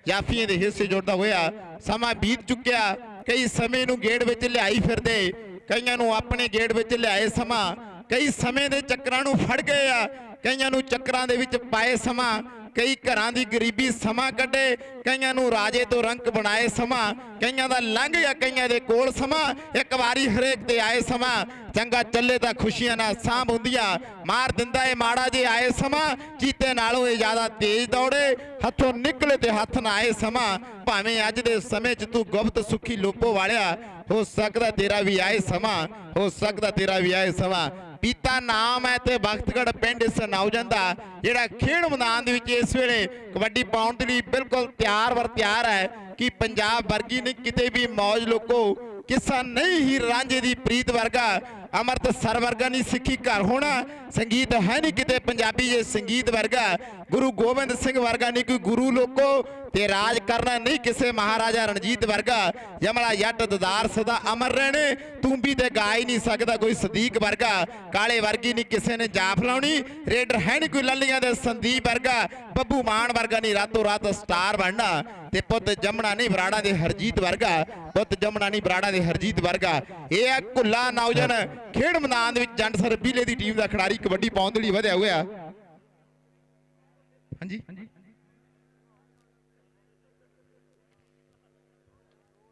S4: ਜਾਫੀਆਂ ਦੇ ਹਿੱਸੇ ਜੁੜਦਾ ਹੋਇਆ ਸਮਾਂ ਬੀਤ ਚੁੱਕਿਆ। ਕਈ ਸਮੇਂ ਨੂੰ ਗੇੜ ਵਿੱਚ ਲਿਆਈ ਫਿਰਦੇ, ਕਈਆਂ ਨੂੰ ਆਪਣੇ ਗੇੜ ਵਿੱਚ ਲਿਆਏ ਸਮਾਂ। ਕਈ ਸਮੇਂ ਦੇ ਚੱਕਰਾਂ ਨੂੰ ਫੜ ਗਏ ਆ, ਕਈਆਂ ਨੂੰ ਚੱਕਰਾਂ ਦੇ ਵਿੱਚ ਪਾਏ ਸਮਾਂ। ਕਈ ਘਰਾਂ ਦੀ ਗਰੀਬੀ ਸਮਾਂ ਕੱਢੇ, ਕਈਆਂ ਨੂੰ ਰਾਜੇ ਤੋਂ ਰੰਕ ਬਣਾਏ ਸਮਾਂ, ਕਈਆਂ ਦਾ ਲੰਘ ਗਿਆ ਕਈਆਂ ਦੇ ਕੋਲ ਸਮਾਂ, ਇੱਕ ਵਾਰੀ ਹਰੇਕ ਤੇ ਆਏ ਸਮਾਂ, ਚੰਗਾ ਚੱਲੇ ਤਾਂ ਖੁਸ਼ੀਆਂ ਨਾਲ ਸਾਂਭ ਹੁੰਦੀਆਂ, ਮਾਰ ਦਿੰਦਾ ਏ ਮਾੜਾ ਜੇ ਆਏ ਸਮਾਂ, ਚੀਤੇ ਨਾਲੋਂ ਇਹ ਜ਼ਿਆਦਾ ਤੇਜ਼ ਦੌੜੇ, ਹੱਥੋਂ ਨਿਕਲੇ ਤੇ ਹੱਥ ਨਾ ਆਏ ਸਮਾਂ, ਭਾਵੇਂ ਅੱਜ ਦੇ ਸਮੇਂ 'ਚ ਤੂੰ ਗੁਪਤ ਸੁਖੀ ਲੋਪੋ ਵਾਲਿਆ, ਹੋ ਸਕਦਾ ਤੇਰਾ ਵੀ ਆਏ ਸਮਾਂ, ਹੋ ਸਕਦਾ ਤੇਰਾ ਵੀ ਆਏ ਸਮਾਂ ਪੀਤਾ ਨਾਮ ਹੈ ਤੇ ਵਕਤਗੜ ਪਿੰਡ ਇਸ ਦਾ ਜਿਹੜਾ ਖੇਡ ਮੈਦਾਨ ਦੇ ਵਿੱਚ ਇਸ ਵੇਲੇ ਕਬੱਡੀ ਪਾਉਣ ਦੇ ਲਈ ਬਿਲਕੁਲ ਤਿਆਰ ਵਰ ਤਿਆਰ ਹੈ ਕਿ ਪੰਜਾਬ ਵਰਗੀ ਨਹੀਂ, ਕਿਤੇ ਵੀ ਮੌਜ ਲੋਕੋ, ਕਿਸਾ ਨਹੀਂ ਹੀ ਰਾਂਝੇ ਦੀ ਪ੍ਰੀਤ ਵਰਗਾ, ਅਮਰਤ ਸਰ ਵਰਗਾ ਨਹੀਂ ਸਿੱਖੀ ਘਰ ਹੋਣਾ, ਸੰਗੀਤ ਹੈ ਨਹੀਂ ਕਿਤੇ ਪੰਜਾਬੀ ਜੇ ਸੰਗੀਤ ਵਰਗਾ, ਗੁਰੂ ਗੋਬਿੰਦ ਸਿੰਘ ਵਰਗਾ ਨਹੀਂ ਕੋਈ ਗੁਰੂ ਲੋਕੋ ਤੇ ਰਾਜ ਕਰਨਾ ਨਹੀਂ ਕਿਸੇ ਮਹਾਰਾਜਾ ਰਣਜੀਤ ਵਰਗਾ। ਯਮਲਾ ਜੱਟ ਦਦਾਰ ਸਦਾ ਅਮਰ ਰਹਿਣੇ। ਤੂੰ ਤੇ ਗਾ ਹੀ ਨਹੀਂ ਸਕਦਾ ਕੋਈ ਸਦੀਕ ਵਰਗਾ। ਕਾਲੇ ਵਰਗੀ ਨਹੀਂ ਕਿਸੇ ਨੇ ਜਾਫ ਲਾਉਣੀ। ਰੇਡਰ ਹੈ ਨਹੀਂ ਕੋਈ ਲੱਲੀਆਂ ਦੇ ਸੰਦੀਪ ਵਰਗਾ। ਬੱਬੂ ਮਾਨ ਵਰਗਾ ਨਹੀਂ ਰਾਤੋਂ ਰਾਤ ਸਟਾਰ ਬਣਨਾ। ਤੇ ਪੁੱਤ ਜਮਣਾ ਨਹੀਂ ਬਰਾੜਾ ਦੇ ਹਰਜੀਤ ਵਰਗਾ। ਪੁੱਤ ਜਮਣਾ ਨਹੀਂ ਬਰਾੜਾ ਦੇ ਹਰਜੀਤ ਵਰਗਾ। ਇਹ ਆ ਕੁੱਲਾ ਨੌਜਨ ਖੇਡ ਮੈਦਾਨ ਦੇ ਵਿੱਚ ਜੰਡ ਸਰ ਬੀਲੇ ਦੀ ਟੀਮ ਦਾ ਖਿਡਾਰੀ ਕਬੱਡੀ ਪਾਉਣ ਦੇ ਲਈ ਵਧਿਆ ਹੋਇਆ। ਹਾਂਜੀ?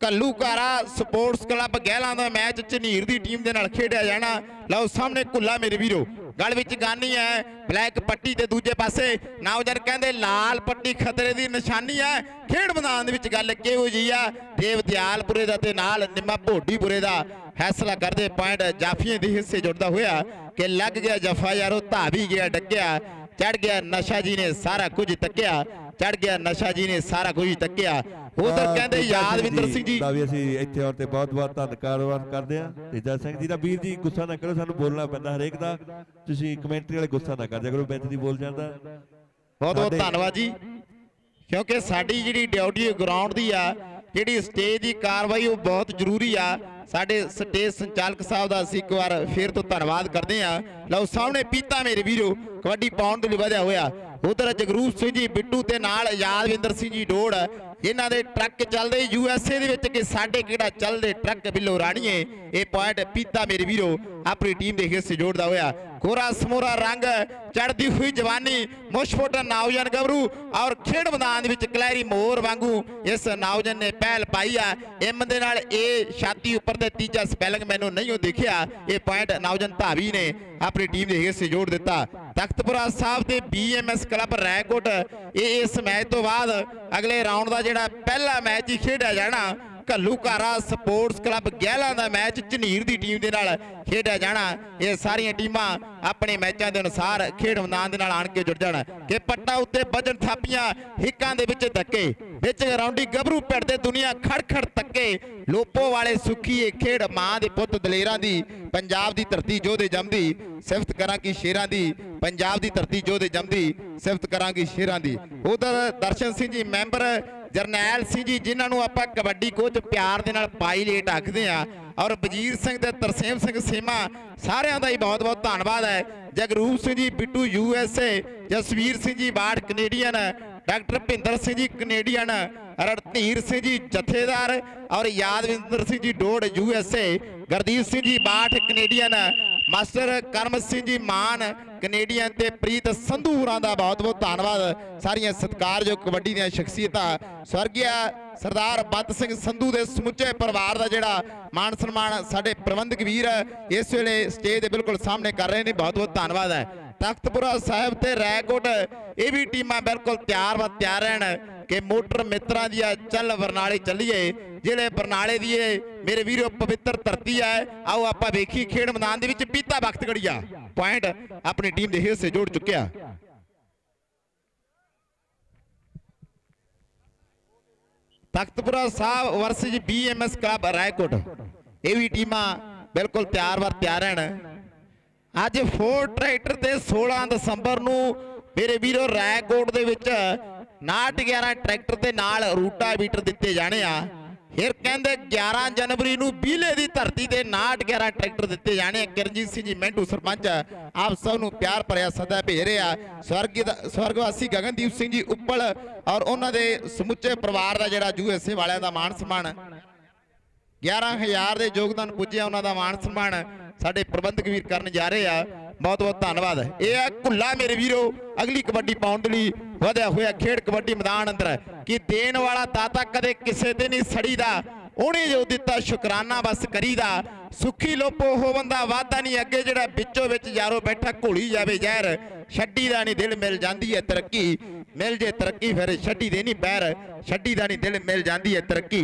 S4: ਕੱਲੂਕਾਰਾ ਸਪੋਰਟਸ ਕਲੱਬ ਗਹਿਲਾਂ ਦਾ ਮੈਚ ਝਨੀਰ ਦੀ ਟੀਮ ਦੇ ਨਾਲ ਖੇਡਿਆ ਜਾਣਾ। ਲਓ ਸਾਹਮਣੇ ਕੁੱਲਾ ਮੇਰੇ ਵੀਰੋ। ਗਲ ਵਿੱਚ ਗਾਨੀ ਹੈ, ਬਲੈਕ ਪੱਟੀ ਤੇ ਦੂਜੇ ਪਾਸੇ। ਨੌਜਵਾਨ ਕਹਿੰਦੇ ਲਾਲ ਪੱਟੀ ਖਤਰੇ ਦੀ ਨਿਸ਼ਾਨੀ ਹੈ। ਖੇਡ ਮੈਦਾਨ ਦੇ ਵਿੱਚ ਗੱਲ ਕਿਹੋ ਜੀ ਆ? ਦੇਵ ਦਿਆਲਪੁਰੇ ਦਾ ਤੇ ਨਾਲ ਨਿੰਮਾ ਭੋਡੀਪੁਰੇ ਦਾ ਫੈਸਲਾ ਕਰਦੇ ਪੁਆਇੰਟ ਜਾਫੀਆਂ ਦੇ ਹਿੱਸੇ ਜੁੜਦਾ ਹੋਇਆ ਕਿ ਲੱਗ ਗਿਆ ਜਫਾ ਯਾਰੋ, ਧਾਵੀ ਗਿਆ ਡੱਕਿਆ। ਚੜ ਗਿਆ ਨਸ਼ਾ ਜੀ ਨੇ ਸਾਰਾ ਕੁਝ ਤੱਕਿਆ ਚੜ ਗਿਆ ਨਸ਼ਾ ਜੀ ਨੇ ਸਾਰਾ ਕੁਝ ਤੱਕਿਆ ਉਧਰ ਕਹਿੰਦੇ ਯਾਦਵਿੰਦਰ ਸਿੰਘ ਜੀ
S2: ਦਾ ਵੀ ਅਸੀਂ ਇੱਥੇ ਆਉਣ ਤੇ ਬਹੁਤ ਬਹੁਤ ਧੰਨਵਾਦ ਕਰਦੇ ਹਾਂ ਤੇਜਾ ਸਿੰਘ ਜੀ ਦਾ ਵੀਰ ਜੀ ਗੁੱਸਾ ਨਾ ਕਰੋ ਸਾਨੂੰ ਬੋਲਣਾ ਪੈਂਦਾ ਹਰੇਕ ਦਾ ਤੁਸੀਂ ਕਮੈਂਟਰੀ ਵਾਲੇ ਗੁੱਸਾ ਨਾ ਕਰ ਦਿਆ ਕਰੋ ਵਿੱਚ ਦੀ ਬੋਲ ਜਾਂਦਾ
S4: ਬਹੁਤ ਬਹੁਤ ਧੰਨਵਾਦ ਜੀ ਕਿਉਂਕਿ ਸਾਡੀ ਜਿਹੜੀ ਡਿਊਟੀ ਗਰਾਊਂਡ ਦੀ ਆ ਜਿਹੜੀ ਸਟੇਜ ਦੀ ਕਾਰਵਾਈ ਉਹ ਬਹੁਤ ਜ਼ਰੂਰੀ ਆ ਸਾਡੇ ਸਟੇਜ ਸੰਚਾਲਕ ਸਾਹਿਬ ਦਾ ਅਸੀਂ ਇੱਕ ਵਾਰ ਫੇਰ ਤੋਂ ਧੰਨਵਾਦ ਕਰਦੇ ਆ ਲਓ, ਸਾਹਮਣੇ ਪੀਤਾ ਮੇਰੇ ਵੀਰੋ, ਕਬੱਡੀ ਪਾਉਣ ਦੇ ਲਈ ਵਧਿਆ ਹੋਇਆ। ਉਧਰ ਜਗਰੂਪ ਸਿੰਘ ਜੀ, ਬਿੱਟੂ ਤੇ ਨਾਲ ਯਾਦਵਿੰਦਰ ਸਿੰਘ ਜੀ, ਡੋੜ। ਇਹਨਾਂ ਦੇ ਟਰੱਕ ਚੱਲਦੇ ਯੂ ਐਸ ਏ ਦੇ ਵਿੱਚ ਕਿ ਸਾਡੇ ਕਿਹੜਾ ਚੱਲਦੇ ਟਰੱਕ ਬਿੱਲੋ ਰਾਣੀਏ, ਇਹ ਪੁਆਇੰਟ ਪੀਤਾ ਮੇਰੇ ਵੀਰੋ, ਆਪਣੀ ਟੀਮ ਦੇ ਹਿੱਸੇ ਜੋੜਦਾ ਹੋਇਆ। ਕੋਰਾ ਸਮੋਰਾ ਰੰਗ ਚੜਦੀ ਹੋਈ ਜਵਾਨੀ ਮੁਸ਼ਫੋਟਨ ਨੌਜਵਾਨ ਗੱਭਰੂ ਔਰ ਖੇਡ ਮੈਦਾਨ ਦੇ ਵਿੱਚ ਕਲੈਰੀ ਮੋਰ ਵਾਂਗੂ ਇਸ ਨੌਜਵਾਨ ਨੇ ਪਹਿਲ ਪਾਈ ਆ। ਐਮ ਦੇ ਨਾਲ ਇਹ ਛਾਤੀ ਉੱਪਰ ਤੇ ਤੀਜਾ ਸਪੈਲਿੰਗ ਮੈਨੂੰ ਨਹੀਂ ਉਹ ਦੇਖਿਆ। ਇਹ ਪੁਆਇੰਟ ਨੌਜਵਾਨ ਧਾਵੀ ਨੇ ਆਪਣੀ ਟੀਮ ਦੇ ਹਿੱਸੇ ਜੋੜ ਦਿੱਤਾ। ਤਖਤਪੁਰਾ ਸਾਹਿਬ ਤੇ ਬੀਐਮਐਸ ਕਲੱਬ ਰੈਕੋਟ, ਇਹ ਇਸ ਮੈਚ ਤੋਂ ਬਾਅਦ ਅਗਲੇ ਰਾਉਂਡ ਦਾ ਜਿਹੜਾ ਪਹਿਲਾ ਮੈਚ ਹੀ ਖੇਡਿਆ ਜਾਣਾ ਘੱਲੂਕਾਰਾ ਸਪੋਰਟਸ ਕਲੱਬ ਗਹਿਲਾ ਦਾ ਮੈਚ, ਝਨੀਰ ਦੀ ਟੀਮ ਦੇ ਨਾਲ ਖੇਡਿਆ ਜਾਣਾ। ਇਹ ਸਾਰੀਆਂ ਟੀਮਾਂ ਆਪਣੇ ਮੈਚਾਂ ਦੇ ਅਨੁਸਾਰ ਖੇਡ ਮੈਦਾਨ ਦੇ ਨਾਲ ਆਣ ਕੇ ਜੁੜ ਜਾਣ। ਕਿ ਪੱਟਾ ਉੱਤੇ ਵੱਜਣ ਥਾਪੀਆਂ, ਹਿੱਕਾਂ ਦੇ ਵਿੱਚ ਧੱਕੇ। ਵਿੱਚ ਰੌਂਡੀ ਗੱਭਰੂ ਪਿੰਡ ਦੁਨੀਆ ਖੜ ਖੜ ਤੱਕੇ ਲੋਪੋ ਵਾਲੇ ਸੁਖੀਏ ਖੇਡ ਮਾਂ ਦੇ ਪੁੱਤ ਦਲੇਰਾਂ ਦੀ, ਪੰਜਾਬ ਦੀ ਧਰਤੀ ਜੋਧੇ ਜੰਮਦੀ, ਸਿਫਤ ਕਰਾਂ ਕੀ ਸ਼ੇਰਾਂ ਦੀ। ਪੰਜਾਬ ਦੀ ਧਰਤੀ ਜੋਧੇ ਜੰਮਦੀ, ਸਿਫਤ ਕਰਾਂਗੀ ਸ਼ੇਰਾਂ ਦੀ। ਉਧਰ ਦਰਸ਼ਨ ਸਿੰਘ ਜੀ ਮੈਂਬਰ ਜਰਨੈਲ ਸਿੰਘ ਜੀ, ਜਿਨ੍ਹਾਂ ਨੂੰ ਆਪਾਂ ਕਬੱਡੀ ਕੋਚ ਪਿਆਰ ਦੇ ਨਾਲ ਪਾਇਲਟ ਆਖਦੇ ਆ ਔਰ ਵਜੀਰ ਸਿੰਘ ਤੇ ਤਰਸੇਮ ਸਿੰਘ ਸੀਮਾ, ਸਾਰਿਆਂ ਦਾ ਹੀ ਬਹੁਤ ਬਹੁਤ ਧੰਨਵਾਦ ਹੈ। Jagroop Singh ji, Bittu U S A, Jasvir Singh ji, Barh Canadian, doctor Bhinder Singh ji, Canadian, Randhir Singh ji, ਜਥੇਦਾਰ, ਔਰ Yadvinder Singh ji ਡੋੜ U S A, Gurdeep Singh ji, Bath, Canadian, master Karam Singh ji, Mann Canadian ਤੇ ਪ੍ਰੀਤ ਸੰਧੂ ਹੋਰਾਂ ਦਾ ਬਹੁਤ ਬਹੁਤ ਧੰਨਵਾਦ। ਸਾਰੀਆਂ ਸਤਿਕਾਰਯੋਗ ਕਬੱਡੀ ਦੀਆਂ ਸ਼ਖਸੀਅਤਾਂ। ਸਵਰਗੀਆ ਸਰਦਾਰ ਬੰਤ ਸਿੰਘ ਸੰਧੂ ਦੇ ਸਮੁੱਚੇ ਪਰਿਵਾਰ ਦਾ ਜਿਹੜਾ ਮਾਣ ਸਨਮਾਨ ਸਾਡੇ ਪ੍ਰਬੰਧਕ ਵੀਰ ਇਸ ਵੇਲੇ ਸਟੇਜ ਦੇ ਬਿਲਕੁਲ ਸਾਹਮਣੇ ਕਰ ਰਹੇ ਨੇ। ਬਹੁਤ ਬਹੁਤ ਧੰਨਵਾਦ ਹੈ। ਤਖਤਪੁਰਾ ਸਾਹਿਬ ਤੇ ਰੈਕੋਟ, ਇਹ ਵੀ ਟੀਮਾਂ ਬਿਲਕੁਲ ਤਿਆਰ ਵਾ ਤਿਆਰ ਰਹਿਣ। ਕਿ ਮੋਟਰ ਮਿੱਤਰਾਂ ਦੀ ਆ ਚੱਲ ਬਰਨਾਲੇ ਚੱਲੀਏ। ਜਿਹੜੇ ਬਰਨਾਲੇ ਦੀ ਇਹ ਮੇਰੇ ਵੀਰੋ, ਪਵਿੱਤਰ ਧਰਤੀ ਹੈ ਆਓ ਆਪਾਂ ਵੇਖੀ ਖੇਡ ਮੈਦਾਨ ਦੇ ਵਿੱਚ ਪੀਤਾ ਵਕਤ ਗੜੀਆ ਪੁਆਇੰਟ ਆਪਣੀ ਟੀਮ ਦੇ ਹਿੱਸੇ ਜੋੜ ਚੁੱਕਿਆ। Takhtupura Sahib versus BMS club Raikot. ਇਹ ਵੀ ਟੀਮਾਂ ਬਿਲਕੁਲ ਤਿਆਰ ਵਰ ਤਿਆਰ ਹਨ। ਅੱਜ ਫੋਰ ਟਰੈਕਟਰ ਤੇ 16 ਦਸੰਬਰ ਨੂੰ ਮੇਰੇ ਵੀਰੋ, ਰਾਏਕੋਟ ਦੇ ਵਿੱਚ 911 ਟਰੈਕਟਰ ਦੇ ਨਾਲ ਰੂਟਾ ਦਿੱਤੇ ਜਾਣੇ ਆ। ਫਿਰ ਕਹਿੰਦੇ 11 ਜਨਵਰੀ ਨੂੰ ਬੀਲੇ ਦੀ ਧਰਤੀ ਤੇ 911 ਟਰੈਕਟਰ ਦਿੱਤੇ ਜਾਣੇ ਆ। ਸਿੰਘ ਜੀ ਮੈਂਟੂ ਸਰਪੰਚ ਆਪ ਸਭ ਨੂੰ ਪਿਆਰ ਭਰਿਆ ਸਦਾ ਭੇਜ ਰਿਹਾ ਸਵਰਗੀ ਸਵਰਗਵਾਸੀ ਗਗਨਦੀਪ ਸਿੰਘ ਜੀ ਉੱਪਲ ਔਰ ਉਹਨਾਂ ਦੇ ਸਮੁੱਚੇ ਪਰਿਵਾਰ ਦਾ ਜਿਹੜਾ ਯੂਐਸਏ ਵਾਲਿਆਂ ਦਾ ਮਾਣ ਸਨਮਾਨ। 11000 ਦੇ ਯੋਗਦਾਨ ਪੁੱਜਿਆ ਉਹਨਾਂ ਦਾ ਮਾਣ ਸਨਮਾਨ ਸਾਡੇ ਪ੍ਰਬੰਧਕ ਵੀਰ ਕਰਨ ਜਾ ਰਹੇ ਆ। ਬਹੁਤ ਬਹੁਤ ਧੰਨਵਾਦ। ਇਹ ਆ ਕੁੱਲਾ ਮੇਰੇ ਵੀਰੋ, ਅਗਲੀ ਕਬੱਡੀ ਪਾਉਣ ਦੇ ਲਈ ਵਧਿਆ ਹੋਇਆ ਖੇਡ ਕਬੱਡੀ ਮੈਦਾਨ ਅੰਦਰ ਕਿ ਦੇਣ ਵਾਲਾ ਦਾਤਾ ਕਦੇ ਕਿਸੇ ਤੇ ਨਹੀਂ ਸੜੀਦਾ, ਉਹਨੇ ਜੋ ਦਿੱਤਾ ਸ਼ੁਕਰਾਨਾ ਬਸ ਕਰੀਦਾ। ਸੁਖੀ ਲੋਪੋ ਉਹ ਬੰਦਾ ਵਾਦਾ ਨਹੀਂ, ਅੱਗੇ ਜਿਹੜਾ ਵਿੱਚੋਂ ਵਿੱਚ ਯਾਰੋ ਬੈਠਾ ਘੋਲੀ ਜਾਵੇ ਜ਼ਹਿਰ, ਛੱਡੀ ਦਾ ਨਹੀਂ ਦਿਲ ਮਿਲ ਜਾਂਦੀ ਹੈ ਤਰੱਕੀ। ਮਿਲ ਜੇ ਤਰੱਕੀ ਫਿਰ ਛੱਡੀ ਦੇ ਨਹੀਂ ਪੈਰ, ਛੱਡੀ ਦਾ ਨਹੀਂ ਦਿਲ ਮਿਲ ਜਾਂਦੀ ਹੈ ਤਰੱਕੀ।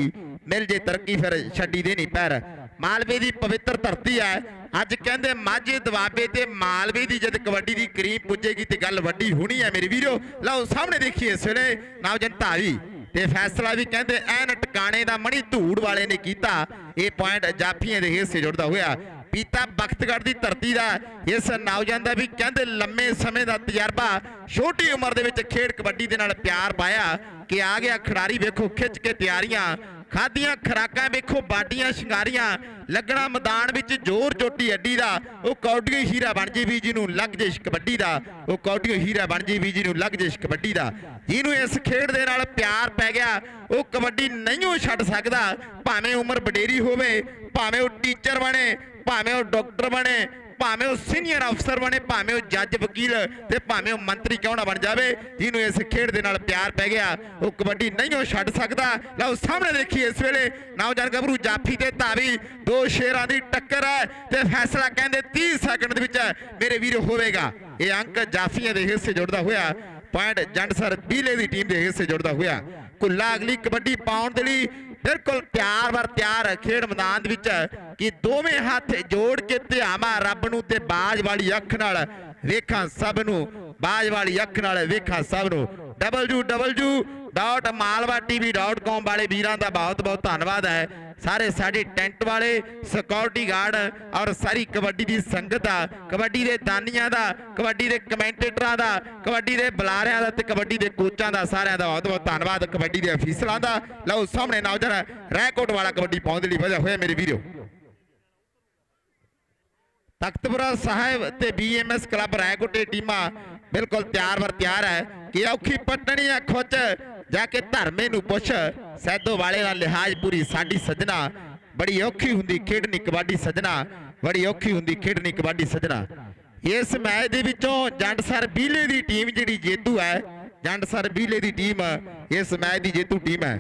S4: ਮਿਲ ਜੇ ਤਰੱਕੀ ਫਿਰ ਛੱਡੀ ਦੇ ਨਹੀਂ ਪੈਰ। ਮਾਲਵੇ ਦੀ ਪਵਿੱਤਰ ਧਰਤੀ ਹੈ ਅੱਜ ਕਹਿੰਦੇ ਮਾਝੇ ਦਵਾਬੇ ਤੇ ਮਾਲਵੇ ਦੀ ਜਦ ਕਬੱਡੀ ਦੀ ਕਰੀਬ ਪੁੱਜੇਗੀ ਤੇ ਗੱਲ ਵੱਡੀ ਹੋਣੀ ਹੈ ਮੇਰੇ ਵੀਰੋ। ਲਓ ਸਾਹਮਣੇ ਦੇਖੀਏ ਇਸ ਵੇਲੇ ਨਵਜਨ ਧਾਵੀ ਤੇ ਫੈਸਲਾ ਵੀ ਕਹਿੰਦੇ ਐਨ ਟਿਕਾਣੇ ਦਾ ਮਣੀ ਧੂੜ ਵਾਲੇ ਨੇ ਕੀਤਾ। ਇਹ ਪੁਆਇੰਟ ਜਾਫੀਆਂ ਦੇ ਹਿੱਸੇ ਜੁੜਦਾ ਹੋਇਆ। ਪੀਤਾ ਬਖਤਗੜ੍ਹ ਦੀ ਧਰਤੀ ਦਾ ਇਸ ਨੌਜਵਾਨ ਦਾ ਵੀ ਕਹਿੰਦੇ ਲੰਮੇ ਸਮੇਂ ਦਾ ਤਜਰਬਾ। ਛੋਟੀ ਉਮਰ ਦੇ ਵਿੱਚ ਖੇਡ ਕਬੱਡੀ ਦੇ ਨਾਲ ਪਿਆਰ ਪਾਇਆ। ਕਿ ਆ ਗਿਆ ਖਿਡਾਰੀ ਵੇਖੋ ਖਿੱਚ ਕੇ ਤਿਆਰੀਆਂ। ਖਾਦੀਆਂ ਖਰਾਕਾਂ ਵੇਖੋ ਬਾਡੀਆਂ ਸ਼ਿੰਗਾਰੀਆਂ, ਲੱਗਣਾ ਮੈਦਾਨ ਵਿੱਚ ਜ਼ੋਰ ਚੋਟੀ ਅੱਡੀ ਦਾ, ਉਹ ਕੌਡੀਓ ਹੀਰਾ ਬਣ ਜੇ ਵੀ ਜੀ ਨੂੰ ਲੱਗ ਜੇ ਕਬੱਡੀ ਦਾ, ਉਹ ਕੌਡੀਓ ਹੀਰਾ ਬਣ ਜੇ ਵੀ ਜੀ ਨੂੰ ਲੱਗ ਜੇ ਕਬੱਡੀ ਦਾ। ਜਿਹਨੂੰ ਇਸ ਖੇਡ ਦੇ ਨਾਲ ਪਿਆਰ ਪੈ ਗਿਆ, ਉਹ ਕਬੱਡੀ ਨਹੀਂ ਛੱਡ ਸਕਦਾ, ਭਾਵੇਂ ਉਮਰ ਵਡੇਰੀ ਹੋਵੇ, ਭਾਵੇਂ ਉਹ ਟੀਚਰ ਬਣੇ, ਭਾਵੇਂ ਉਹ ਡਾਕਟਰ ਬਣੇ ਭਾਵੇਂ ਉਹ ਸੀਨੀਅਰ ਅਫਸਰ ਬਣੇ, ਭਾਵੇਂ ਉਹ ਜੱਜ ਵਕੀਲ ਤੇ ਭਾਵੇਂ ਉਹ ਮੰਤਰੀ ਕਿਉਂ ਨਾ ਬਣ ਜਾਵੇ, ਜਿਹਨੂੰ ਇਸ ਖੇਡ ਦੇ ਨਾਲ ਪਿਆਰ ਪੈ ਗਿਆ, ਉਹ ਕਬੱਡੀ ਨਹੀਂ ਉਹ ਛੱਡ ਸਕਦਾ। ਲਓ, ਸਾਹਮਣੇ ਦੇਖੀਏ ਇਸ ਵੇਲੇ ਨੌਜਵਾਨ ਗੱਭਰੂ ਜਾਫੀ ਤੇ ਧਾਵੀ, ਦੋ ਸ਼ੇਰਾਂ ਦੀ ਟੱਕਰ ਹੈ ਤੇ ਫੈਸਲਾ ਕਹਿੰਦੇ 30 ਸੈਕਿੰਡ ਦੇ ਵਿੱਚ ਮੇਰੇ ਵੀਰ ਹੋਵੇਗਾ। ਇਹ ਅੰਕ ਜਾਫੀਆਂ ਦੇ ਹਿੱਸੇ ਜੁੜਦਾ ਹੋਇਆ, ਪੁਆਇੰਟ ਜੰਡਸਰ ਬੀਲੇ ਦੀ ਟੀਮ ਦੇ ਹਿੱਸੇ ਜੁੜਦਾ ਹੋਇਆ। ਕੁੱਲਾ ਅਗਲੀ ਕਬੱਡੀ ਪਾਉਣ ਦੇ ਲਈ ਬਿਲਕੁਲ ਤਿਆਰ ਵਰ ਤਿਆਰ ਖੇਡ ਮੈਦਾਨ ਦੇ ਵਿੱਚ ਕਿ ਦੋਵੇਂ ਹੱਥ ਜੋੜ ਕੇ ਧਿਆਵਾਂ ਰੱਬ ਨੂੰ ਤੇ ਬਾਜ ਵਾਲੀ ਅੱਖ ਨਾਲ ਵੇਖਾਂ ਸਭ ਨੂੰ, ਬਾਜ ਵਾਲੀ ਅੱਖ ਨਾਲ ਵੇਖਾਂ ਸਭ ਨੂੰ। www.malwatv.com ਵਾਲੇ ਵੀਰਾਂ ਦਾ ਬਹੁਤ ਬਹੁਤ ਧੰਨਵਾਦ ਹੈ। ਸਾਰੇ ਸਾਡੇ ਟੈਂਟ ਵਾਲੇ ਸਿਕਿਉਰਿਟੀ ਗਾਰਡ ਔਰ ਸਾਰੀ ਕਬੱਡੀ ਦੀ ਸੰਗਤ ਆ। ਕਬੱਡੀ ਦੇ ਦਾਨੀਆਂ ਦਾ, ਕਬੱਡੀ ਦੇ ਕਮੈਂਟੇਟਰਾਂ ਦਾ, ਕਬੱਡੀ ਦੇ ਬੁਲਾਰਿਆਂ ਦਾ ਤੇ ਕਬੱਡੀ ਦੇ ਕੋਚਾਂ ਦਾ ਸਾਰਿਆਂ ਦਾ ਬਹੁਤ ਬਹੁਤ ਧੰਨਵਾਦ ਕਬੱਡੀ ਦੇ ਅਫੀਸਰਾਂ ਦਾ। ਲਓ ਸਾਹਮਣੇ ਨੌਜਵਾਨ ਰੈਕੋਟ ਵਾਲਾ ਕਬੱਡੀ ਪਾਉਣ ਦੇ ਲਈ ਵਧਿਆ ਹੋਇਆ ਮੇਰੇ ਵੀਰੋ। ਤਖਤਪੁਰਾ ਸਾਹਿਬ ਤੇ ਬੀਐਮਐਸ ਕਲੱਬ ਰਾਏਕੋਟੇ ਟੀਮਾਂ ਬਿਲਕੁਲ ਤਿਆਰ ਵਰ ਤਿਆਰ ਹੈ। ਕਿ ਔਖੀ ਪਟਣੀ ਆ ਖੁੱਚ? ਜਾ ਕੇ ਧਰਮੇ ਨੂੰ ਪੁੱਛ, ਸੈਦੋ ਵਾਲੇ ਨਾਲ ਲਿਹਾਜ਼ ਸਾਡੀ ਸਜਣਾ। ਬੜੀ ਔਖੀ ਹੁੰਦੀ ਖੇਡਣੀ ਕਬੱਡੀ ਸਜਣਾ। ਬੜੀ ਔਖੀ ਹੁੰਦੀ ਖੇਡਣੀ ਕਬੱਡੀ ਸਜਣਾ। ਇਸ ਮੈਚ ਦੇ ਵਿੱਚੋਂ ਜੰਡਸਰ ਬੀਲੇ ਦੀ ਟੀਮ ਜਿਹੜੀ ਜੇਤੂ ਹੈ, ਜੰਡਸਰ ਬੀਲੇ ਦੀ ਟੀਮ, ਇਸ ਮੈਚ ਦੀ ਜੇਤੂ ਟੀਮ ਹੈ।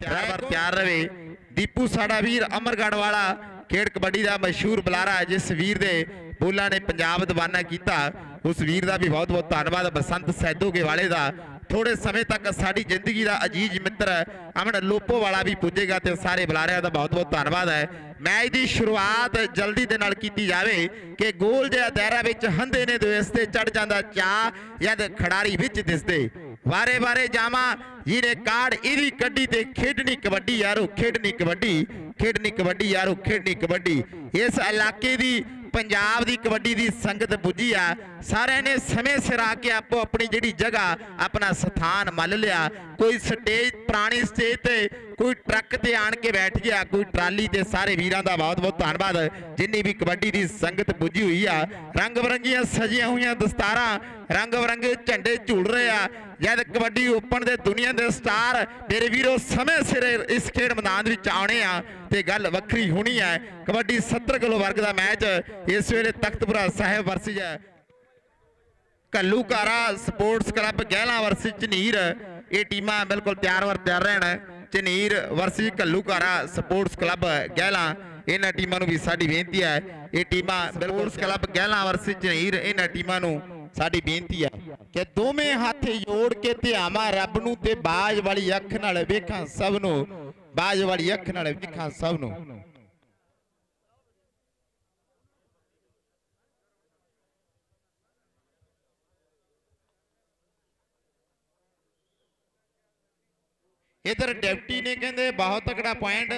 S4: ਤਿਆਰ ਬਰ ਤਿਆਰ ਰਵੇ। ਦੀਪੂ ਸਾਡਾ ਵੀਰ ਅਮਰਗੜ ਵਾਲਾ ਖੇਡ ਕਬੱਡੀ ਦਾ ਮਸ਼ਹੂਰ ਬੁਲਾਰਾ ਜਿਸ ਵੀਰ ਦੇ ਬੋਲਾਂ ਨੇ ਪੰਜਾਬ ਦੀਵਾਨਾ ਕੀਤਾ। ਉਸ ਵੀਰ ਦਾ ਵੀ ਬਹੁਤ ਬਹੁਤ ਧੰਨਵਾਦ। ਬਸੰਤ ਸੈਦੋਗੇ ਵਾਲੇ ਦਾ। ਥੋੜੇ ਸਮੇਂ ਤੱਕ ਸਾਡੀ ਜ਼ਿੰਦਗੀ ਦਾ ਅਜੀਜ਼ ਮਿੱਤਰ ਅਮਨ ਲੋਪੋ ਵਾਲਾ ਵੀ ਪੁੱਜੇਗਾ ਤੇ ਸਾਰੇ ਬੁਲਾਰਿਆਂ ਦਾ ਬਹੁਤ ਬਹੁਤ ਧੰਨਵਾਦ ਹੈ। ਮੈਚ ਦੀ ਸ਼ੁਰੂਆਤ ਜਲਦੀ ਦੇ ਨਾਲ ਕੀਤੀ ਜਾਵੇ ਕਿ ਗੋਲ ਜਿਹਾ ਦਾਇਰਾ ਵਿੱਚ ਹੰਦੇ ਨੇ ਦੋਸਤ ਤੇ ਚੜ ਜਾਂਦਾ ਚਾ ਜਦ ਖਿਡਾਰੀ ਵਿੱਚ ਦਿਸਦੇ। ਵਾਰੇ ਵਾਰੇ ਜਾਵਾਂ। ਜਿਹਨੇ ਕਾਰਡ, ਇਹਦੀ ਕੱਢੀ ਤੇ ਖੇਡਣੀ ਕਬੱਡੀ ਯਾਰੋ, ਖੇਡਣੀ ਕਬੱਡੀ ਖੇਡਣੀ ਕਬੱਡੀ ਯਾਰੋ, ਖੇਡਣੀ ਕਬੱਡੀ। ਇਸ ਇਲਾਕੇ ਦੀ ਪੰਜਾਬ ਦੀ ਕਬੱਡੀ ਦੀ ਸੰਗਤ ਪੁੱਜੀ ਆ। ਸਾਰਿਆਂ ਨੇ ਸਮੇਂ ਸਿਰ ਆ ਕੇ ਆਪੋ ਆਪਣੀ ਜਿਹੜੀ ਜਗ੍ਹਾ, ਆਪਣਾ ਸਥਾਨ ਮੱਲ ਲਿਆ। ਕੋਈ ਸਟੇਜ, ਪੁਰਾਣੀ ਸਟੇਜ ਤੇ ਕੋਈ ਟਰੱਕ ਤੇ ਆਣ ਕੇ ਬੈਠ ਗਿਆ, ਕੋਈ ਟਰਾਲੀ ਤੇ ਸਾਰੇ ਵੀਰਾਂ ਦਾ ਬਹੁਤ ਬਹੁਤ ਧੰਨਵਾਦ। ਜਿੰਨੀ ਵੀ ਕਬੱਡੀ ਦੀ ਸੰਗਤ ਪੁੱਜੀ ਹੋਈ ਆ, ਰੰਗ ਬਰੰਗੀਆਂ ਸਜੀਆਂ ਹੋਈਆਂ ਦਸਤਾਰਾਂ, ਰੰਗ ਬਰੰਗੇ ਝੰਡੇ ਝੂਲ ਰਹੇ ਆ। ਜਦ ਕਬੱਡੀ ਓਪਨ ਦੇ ਦੁਨੀਆ ਦੇ ਸਟਾਰ, ਮੇਰੇ ਵੀਰੋ, ਸਮੇਂ ਸਿਰ ਇਸ ਖੇਡ ਮੈਦਾਨ ਵਿੱਚ ਆਉਣੇ ਆ ਤੇ ਗੱਲ ਵੱਖਰੀ ਹੋਣੀ ਹੈ ਕਬੱਡੀ 70 ਕਿਲੋ ਵਰਗ ਦਾ ਮੈਚ ਇਸ ਵੇਲੇ Takhtupura Sahib versus Kallukara sports club Gehla versus Jhanir, ਇਹ ਟੀਮਾਂ ਬਿਲਕੁਲ ਤਿਆਰ ਵਰ ਤਿਆਰ ਰਹਿਣ। ਝਨੀਰ ਵਰਸਜ ਕੱਲੂਕਾਰਾ ਸਪੋਰਟਸ ਕਲੱਬ ਗਹਿਲਾ, ਇਹਨਾਂ ਟੀਮਾਂ ਨੂੰ ਵੀ ਸਾਡੀ ਬੇਨਤੀ ਹੈ। ਇਹ ਟੀਮਾਂ sports club Gehla versus Jhanir ਇਹਨਾਂ ਟੀਮਾਂ ਨੂੰ ਸਾਡੀ ਬੇਨਤੀ ਹੈ ਕਿ ਦੋਵੇਂ ਹੱਥ ਜੋੜ ਕੇ ਧਿਆਵਾਂ ਰੱਬ ਨੂੰ ਤੇ ਬਾਜ ਵਾਲੀ ਅੱਖ ਨਾਲ ਵੇਖਾਂ ਸਭ ਨੂੰ, ਬਾਜ ਵਾਲੀ ਅੱਖ ਨਾਲ ਵੇਖਾਂ ਸਭ ਨੂੰ। ਇਧਰ ਡਿਪਟੀ ਨੇ ਕਹਿੰਦੇ, ਬਹੁਤ ਤਕੜਾ ਪੁਆਇੰਟ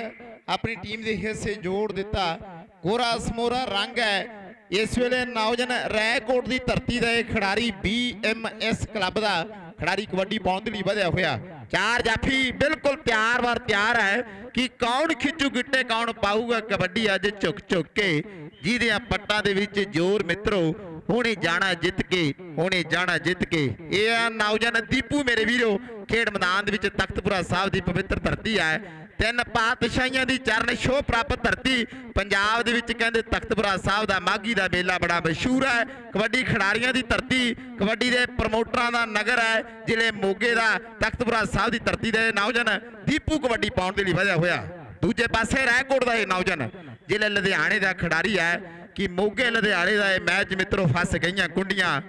S4: ਆਪਣੀ ਟੀਮ ਦੇ ਹਿੱਸੇ ਜੋੜ ਦਿੱਤਾ। ਗੋਰਾ ਸਮੋਰਾ ਰੰਗ ਹੈ। ਇਸ ਵੇਲੇ ਨੌਜਨ ਰੈਕੋਟ ਦੀ ਧਰਤੀ ਦਾ ਇਹ ਖਿਡਾਰੀ BMS ਕਲੱਬ ਦਾ ਖਿਡਾਰੀ ਕਬੱਡੀ ਪਾਉਣ ਦੇ ਲਈ ਵਧਿਆ ਹੋਇਆ। ਚਾਰ ਜਾਫੀ ਬਿਲਕੁਲ ਤਿਆਰ ਵਾਰ ਤਿਆਰ ਹੈ ਕਿ ਕੌਣ ਖਿੱਚੂ ਗਿੱਟੇ, ਕੌਣ ਪਾਊਗਾ ਕਬੱਡੀ ਅੱਜ ਝੁਕ ਝੁਕ ਕੇ। ਜਿਹਦੇ ਪੱਟਾਂ ਦੇ ਵਿੱਚ ਜ਼ੋਰ ਮਿੱਤਰੋ ਹੁਣੇ ਜਾਣਾ ਜਿੱਤ ਕੇ, ਹੁਣੇ ਜਾਣਾ ਜਿੱਤ ਕੇ। ਇਹ ਆ ਨੌਜਵਾਨ ਦੀਪੂ ਮੇਰੇ ਵੀਰੋ, ਖੇਡ ਮੈਦਾਨ ਦੇ ਵਿੱਚ ਤਖਤਪੁਰਾ ਸਾਹਿਬ ਦੀ ਪਵਿੱਤਰ ਧਰਤੀ ਹੈ ਤਿੰਨ ਪਾਤਸ਼ਾਹੀਆਂ ਦੀ ਚਰਨ ਛੋਹ ਪ੍ਰਾਪਤ ਧਰਤੀ। ਪੰਜਾਬ ਦੇ ਵਿੱਚ ਕਹਿੰਦੇ ਤਖਤਪੁਰਾ ਸਾਹਿਬ ਦਾ ਮਾਗੀ ਦਾ ਮੇਲਾ ਬੜਾ ਮਸ਼ਹੂਰ ਹੈ। ਕਬੱਡੀ ਖਿਡਾਰੀਆਂ ਦੀ ਧਰਤੀ, ਕਬੱਡੀ ਦੇ ਪ੍ਰਮੋਟਰਾਂ ਦਾ ਨਗਰ ਹੈ, ਜ਼ਿਲ੍ਹੇ ਮੋਗੇ ਦਾ ਤਖਤਪੁਰਾ ਸਾਹਿਬ ਦੀ ਧਰਤੀ ਦੇ ਨੌਜਵਾਨ ਦੀਪੂ ਕਬੱਡੀ ਪਾਉਣ ਦੇ ਲਈ ਵਧਿਆ ਹੋਇਆ। ਦੂਜੇ ਪਾਸੇ ਰਾਏਕੋਟ ਦਾ ਇਹ ਨੌਜਵਾਨ, ਜ਼ਿਲ੍ਹੇ ਲੁਧਿਆਣੇ ਦਾ ਖਿਡਾਰੀ ਹੈ। ਕਿ ਮੋਗੇ ਲੁਧਿਆਣੇ ਦਾ ਇਹ ਮੈਚ ਮਿੱਤਰੋ ਫਸ ਗਈਆਂ ਕੁੰਡੀਆਂ।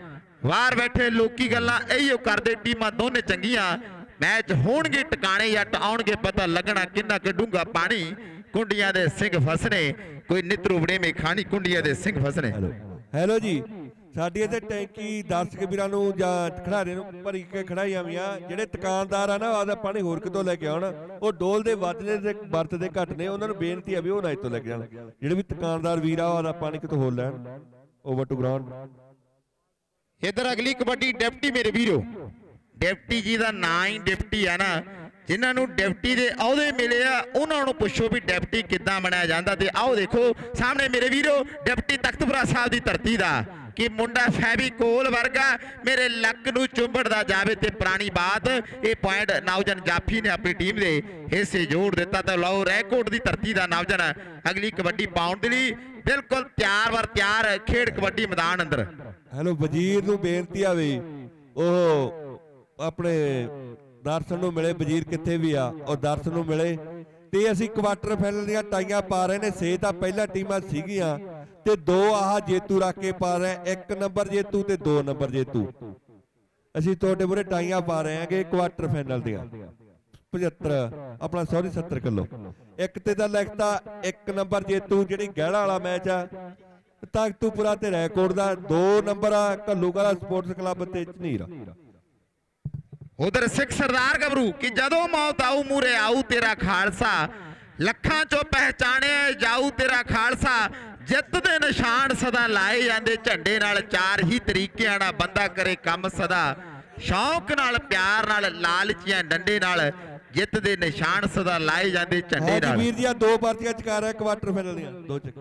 S4: ਬਾਹਰ ਬੈਠੇ ਲੋਕੀ ਗੱਲਾਂ ਇਹੀਓ ਕਰਦੇ, ਟੀਮਾਂ ਦੋਨੇ ਚੰਗੀਆਂ। ਮੈਚ ਹੋਣਗੇ ਟਿਕਾਣੇ ਜਾਂ ਆਉਣਗੇ ਪਤਾ ਲੱਗਣਾ ਕਿੰਨਾ ਕਿ ਡੂੰਗਾ ਪਾਣੀ। ਕੁੰਡੀਆਂ ਦੇ ਸਿੰਘ ਫਸਣੇ, ਕੋਈ ਨਿਤਰੂ ਵੜੇਵੇਂ ਖਾਣੀ ਕੁੰਡੀਆਂ ਦੇ ਸਿੰਘ ਫਸਣੇ।
S2: ਹੈਲੋ ਜੀ। ਸਾਡੀ ਇੱਥੇ ਟੈਂਕੀ ਦਰਸ਼ਕ ਵੀਰਾਂ ਨੂੰ ਜਾਂ ਖਿਡਾਰੀਆਂ ਨੂੰ ਭਰੀ ਕੇ ਖੜਾਈਆਂ ਵੀਆਂ ਜਿਹੜੇ ਦੁਕਾਨਦਾਰ ਆ ਨਾ ਆਦਾ ਪਾਣੀ ਹੋਰ ਕਿਤੋਂ ਲੈ ਕੇ ਆਉਣ। ਉਹ ਡੋਲ ਦੇ ਵੱਧਦੇ ਤੇ ਵਰਤਦੇ ਘੱਟ ਨੇ, ਉਹਨਾਂ ਨੂੰ ਬੇਨਤੀ ਆ ਵੀ ਉਹ ਨਾ ਇੱਥੋਂ ਲੈ ਕੇ ਜਾਣ। ਜਿਹੜੇ ਵੀ ਦੁਕਾਨਦਾਰ ਵੀਰ ਆ ਆਦਾ ਪਾਣੀ ਕਿਤੋਂ ਹੋਰ ਲੈਣ। ਓਵਰ ਟੂ ਗਰਾਊਂਡ
S4: ਇਧਰ ਅਗਲੀ ਕਬੱਡੀ ਡਿਪਟੀ ਮੇਰੇ ਵੀਰੋ। ਡਿਪਟੀ ਜੀ ਦਾ ਨਾਂ ਹੀ ਡਿਪਟੀ ਆ ਨਾ। ਜਿਨ੍ਹਾਂ ਨੂੰ ਡਿਪਟੀ ਦੇ ਅਹੁਦੇ ਮਿਲੇ ਆ, ਉਹਨਾਂ ਨੂੰ ਪੁੱਛੋ ਵੀ ਡਿਪਟੀ ਕਿੱਦਾਂ ਬਣਾਇਆ ਜਾਂਦਾ। ਤੇ ਆਓ ਦੇਖੋ, ਸਾਹਮਣੇ ਮੇਰੇ ਵੀਰੋ, ਡਿਪਟੀ ਤਖਤਪੁਰਾ ਸਾਹਿਬ ਦੀ ਧਰਤੀ ਦਾ। ਕਿ ਮੁੰਡਾ ਫੈਵੀਕੋਲ ਵਰਗਾ ਮੇਰੇ ਲੱਕ ਨੂੰ ਚੁੰਬੜਦਾ ਜਾਵੇ ਤੇ ਪੁਰਾਣੀ ਬਾਤ, ਇਹ ਪੁਆਇੰਟ ਨੌਜਨ ਜਾਫੀ ਨੇ ਆਪਣੀ ਟੀਮ ਦੇ ਹਿੱਸੇ ਜੋੜ ਦਿੱਤਾ ਤਾਂ ਲਓ ਰੈਕੋਰਡ ਦੀ ਧਰਤੀ ਦਾ ਨੌਜਨ ਅਗਲੀ ਕਬੱਡੀ ਪਾਉਣ ਦੇ ਲਈ ਬਿਲਕੁਲ ਤਿਆਰ ਵਰ ਤਿਆਰ ਖੇਡ ਕਬੱਡੀ ਮੈਦਾਨ ਅੰਦਰ।
S2: ਹੈਲੋ, ਵਜ਼ੀਰ ਨੂੰ ਬੇਨਤੀ ਆ ਵੀ ਉਹ ਆਪਣੇ ਦਰਸ਼ਨ ਨੂੰ ਮਿਲੇ, ਵਜ਼ੀਰ ਕਿੱਥੇ ਵੀ ਆ, ਉਹ ਦਰਸ਼ਨ ਨੂੰ ਮਿਲੇ। ਤੇ ਅਸੀਂ ਕੁਆਟਰ ਫਾਈਨਲ ਦੀਆਂ ਟਾਈਆਂ ਪਾ ਰਹੇ ਨੇ ਸੇ ਤਾਂ ਪਹਿਲਾਂ ਟੀਮਾਂ ਸੀਗੀਆਂ। ਤੇ ਦੋ ਆਹ ਜੇਤੂ ਰੱਖ ਕੇ ਪਾ ਰਹੇ ਇੱਕ ਨੰਬਰ ਜੇਤੂ ਤੇ ਦੋ ਨੰਬਰ ਜੇਤੂ। ਅਸੀਂ ਤੁਹਾਡੇ ਮੂਹਰੇ ਟਾਈਆਂ ਪਾ ਰਹੇ ਹਾਂਗੇ ਕੁਆਟਰ ਫਾਈਨਲ ਦੀਆਂ। 75 ਆਪਣਾ ਸੌਰੀ 70 ਕਿਲੋ। ਇੱਕ ਤੇ ਦਾ ਲਿਖਤਾ, ਇੱਕ ਨੰਬਰ ਜੇਤੂ, ਜਿਹੜੀ ਗਹਿਲਾ ਵਾਲਾ ਮੈਚ ਆ। ਤਖਤੂਪੁਰਾ ਤੇ ਰੈਕੋਰਡ ਦਾ 2 ਨੰਬਰ ਆ ਘੱਲੂਕਲਾ ਸਪੋਰਟਸ ਕਲੱਬ ਤੇ ਝਨੀਰ
S4: ਉਧਰ ਸਿੱਖ ਸਰਦਾਰ ਗੱਭਰੂ ਕਿ ਜਦੋਂ ਮੌਤ ਆਊ ਮੂਰੇ ਆਊ ਤੇਰਾ ਖਾਲਸਾ। ਲੱਖਾਂ ਚੋਂ ਪਹਿਚਾਣਿਆ ਜਾਊ ਤੇਰਾ ਖਾਲਸਾ। ਜਿੱਤ ਦੇ ਨਿਸ਼ਾਨ ਸਦਾ ਲਾਏ ਜਾਂਦੇ ਝੰਡੇ ਨਾਲ ਚਾਰ ਹੀ ਤਰੀਕਿਆਂ ਨਾਲ ਬੰਦਾ ਕਰੇ ਕੰਮ ਸਦਾ। ਸ਼ੌਂਕ ਨਾਲ ਪਿਆਰ ਨਾਲ ਲਾਲਚੀਆਂ ਡੰਡੇ ਨਾਲ ਜਿੱਤ ਦੇ ਨਿਸ਼ਾਨ ਸਦਾ ਲਾਏ ਜਾਂਦੇ ਝੰਡੇ ਨਾਲ।
S2: ਵੀਰ ਜੀ ਆ ਦੋ ਪਾਰਟੀਆਂ ਚਕਾ ਰਿਹਾ ਕੁਆਟਰ ਫਾਈਨਲ ਦੀਆਂ। ਦੋ ਚੱਕ।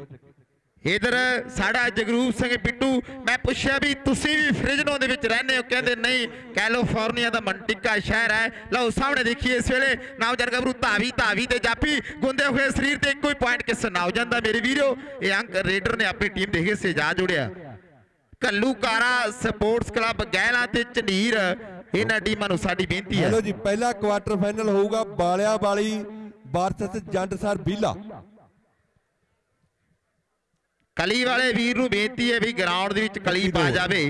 S4: ਇਧਰ ਸਾਡਾ ਜਗਰੂਪ ਸਿੰਘ ਪਿੱਟੂ ਮੈਂ ਪੁੱਛਿਆ ਵੀ ਤੁਸੀਂ ਵੀ ਫ੍ਰਿਜਨੋ ਦੇ ਵਿੱਚ ਰਹਿੰਦੇ ਹੋ? ਕਹਿੰਦੇ ਨਹੀਂ, ਕੈਲੀਫੋਰਨੀਆ ਦਾ ਮੰਟਿਕਾ ਸ਼ਹਿਰ ਹੈ। ਲਓ ਸਾਹਮਣੇ ਦੇਖੀਏ ਇਸ ਵੇਲੇ ਨੌਜਵਾਨ ਗੱਭਰੂ ਧਾਵੀ ਧਾਵੀ ਤੇ ਜਾਪੀ, ਗੁੰਦੇ ਹੋਏ ਸਰੀਰ ਤੇ ਇੱਕੋ ਹੀ ਪੁਆਇੰਟ ਕਿਸ ਨੌਜਵਾਨ ਦਾ, ਮੇਰੇ ਵੀਰੋ, ਇਹ ਅੰਕ ਰੇਡਰ ਨੇ ਆਪਣੀ ਟੀਮ ਦੇ ਹਿੱਸੇ ਜਾ ਜੁੜਿਆ। ਕੱਲੂਕਾਰਾ ਸਪੋਰਟਸ ਕਲੱਬ ਗਹਿਲਾ ਤੇ ਝਨੀਰ ਇਹਨਾਂ ਟੀਮਾਂ ਨੂੰ ਸਾਡੀ ਬੇਨਤੀ ਹੈ।
S2: ਹੈਲੋ ਜੀ, ਪਹਿਲਾ ਕੁਆਟਰ ਫਾਈਨਲ ਹੋਊਗਾ ਬਾਲਿਆ ਵਾਲੀ ਵਰਸਸ ਜੰਡਸਰ ਬੀਲਾ।
S4: ਕਲੀ ਵਾਲੇ ਵੀਰ ਨੂੰ ਬੇਨਤੀ ਹੈ ਵੀ ਗਰਾਊਂਡ ਦੇ ਵਿੱਚ ਕਲੀ ਪਾ ਜਾਵੇ।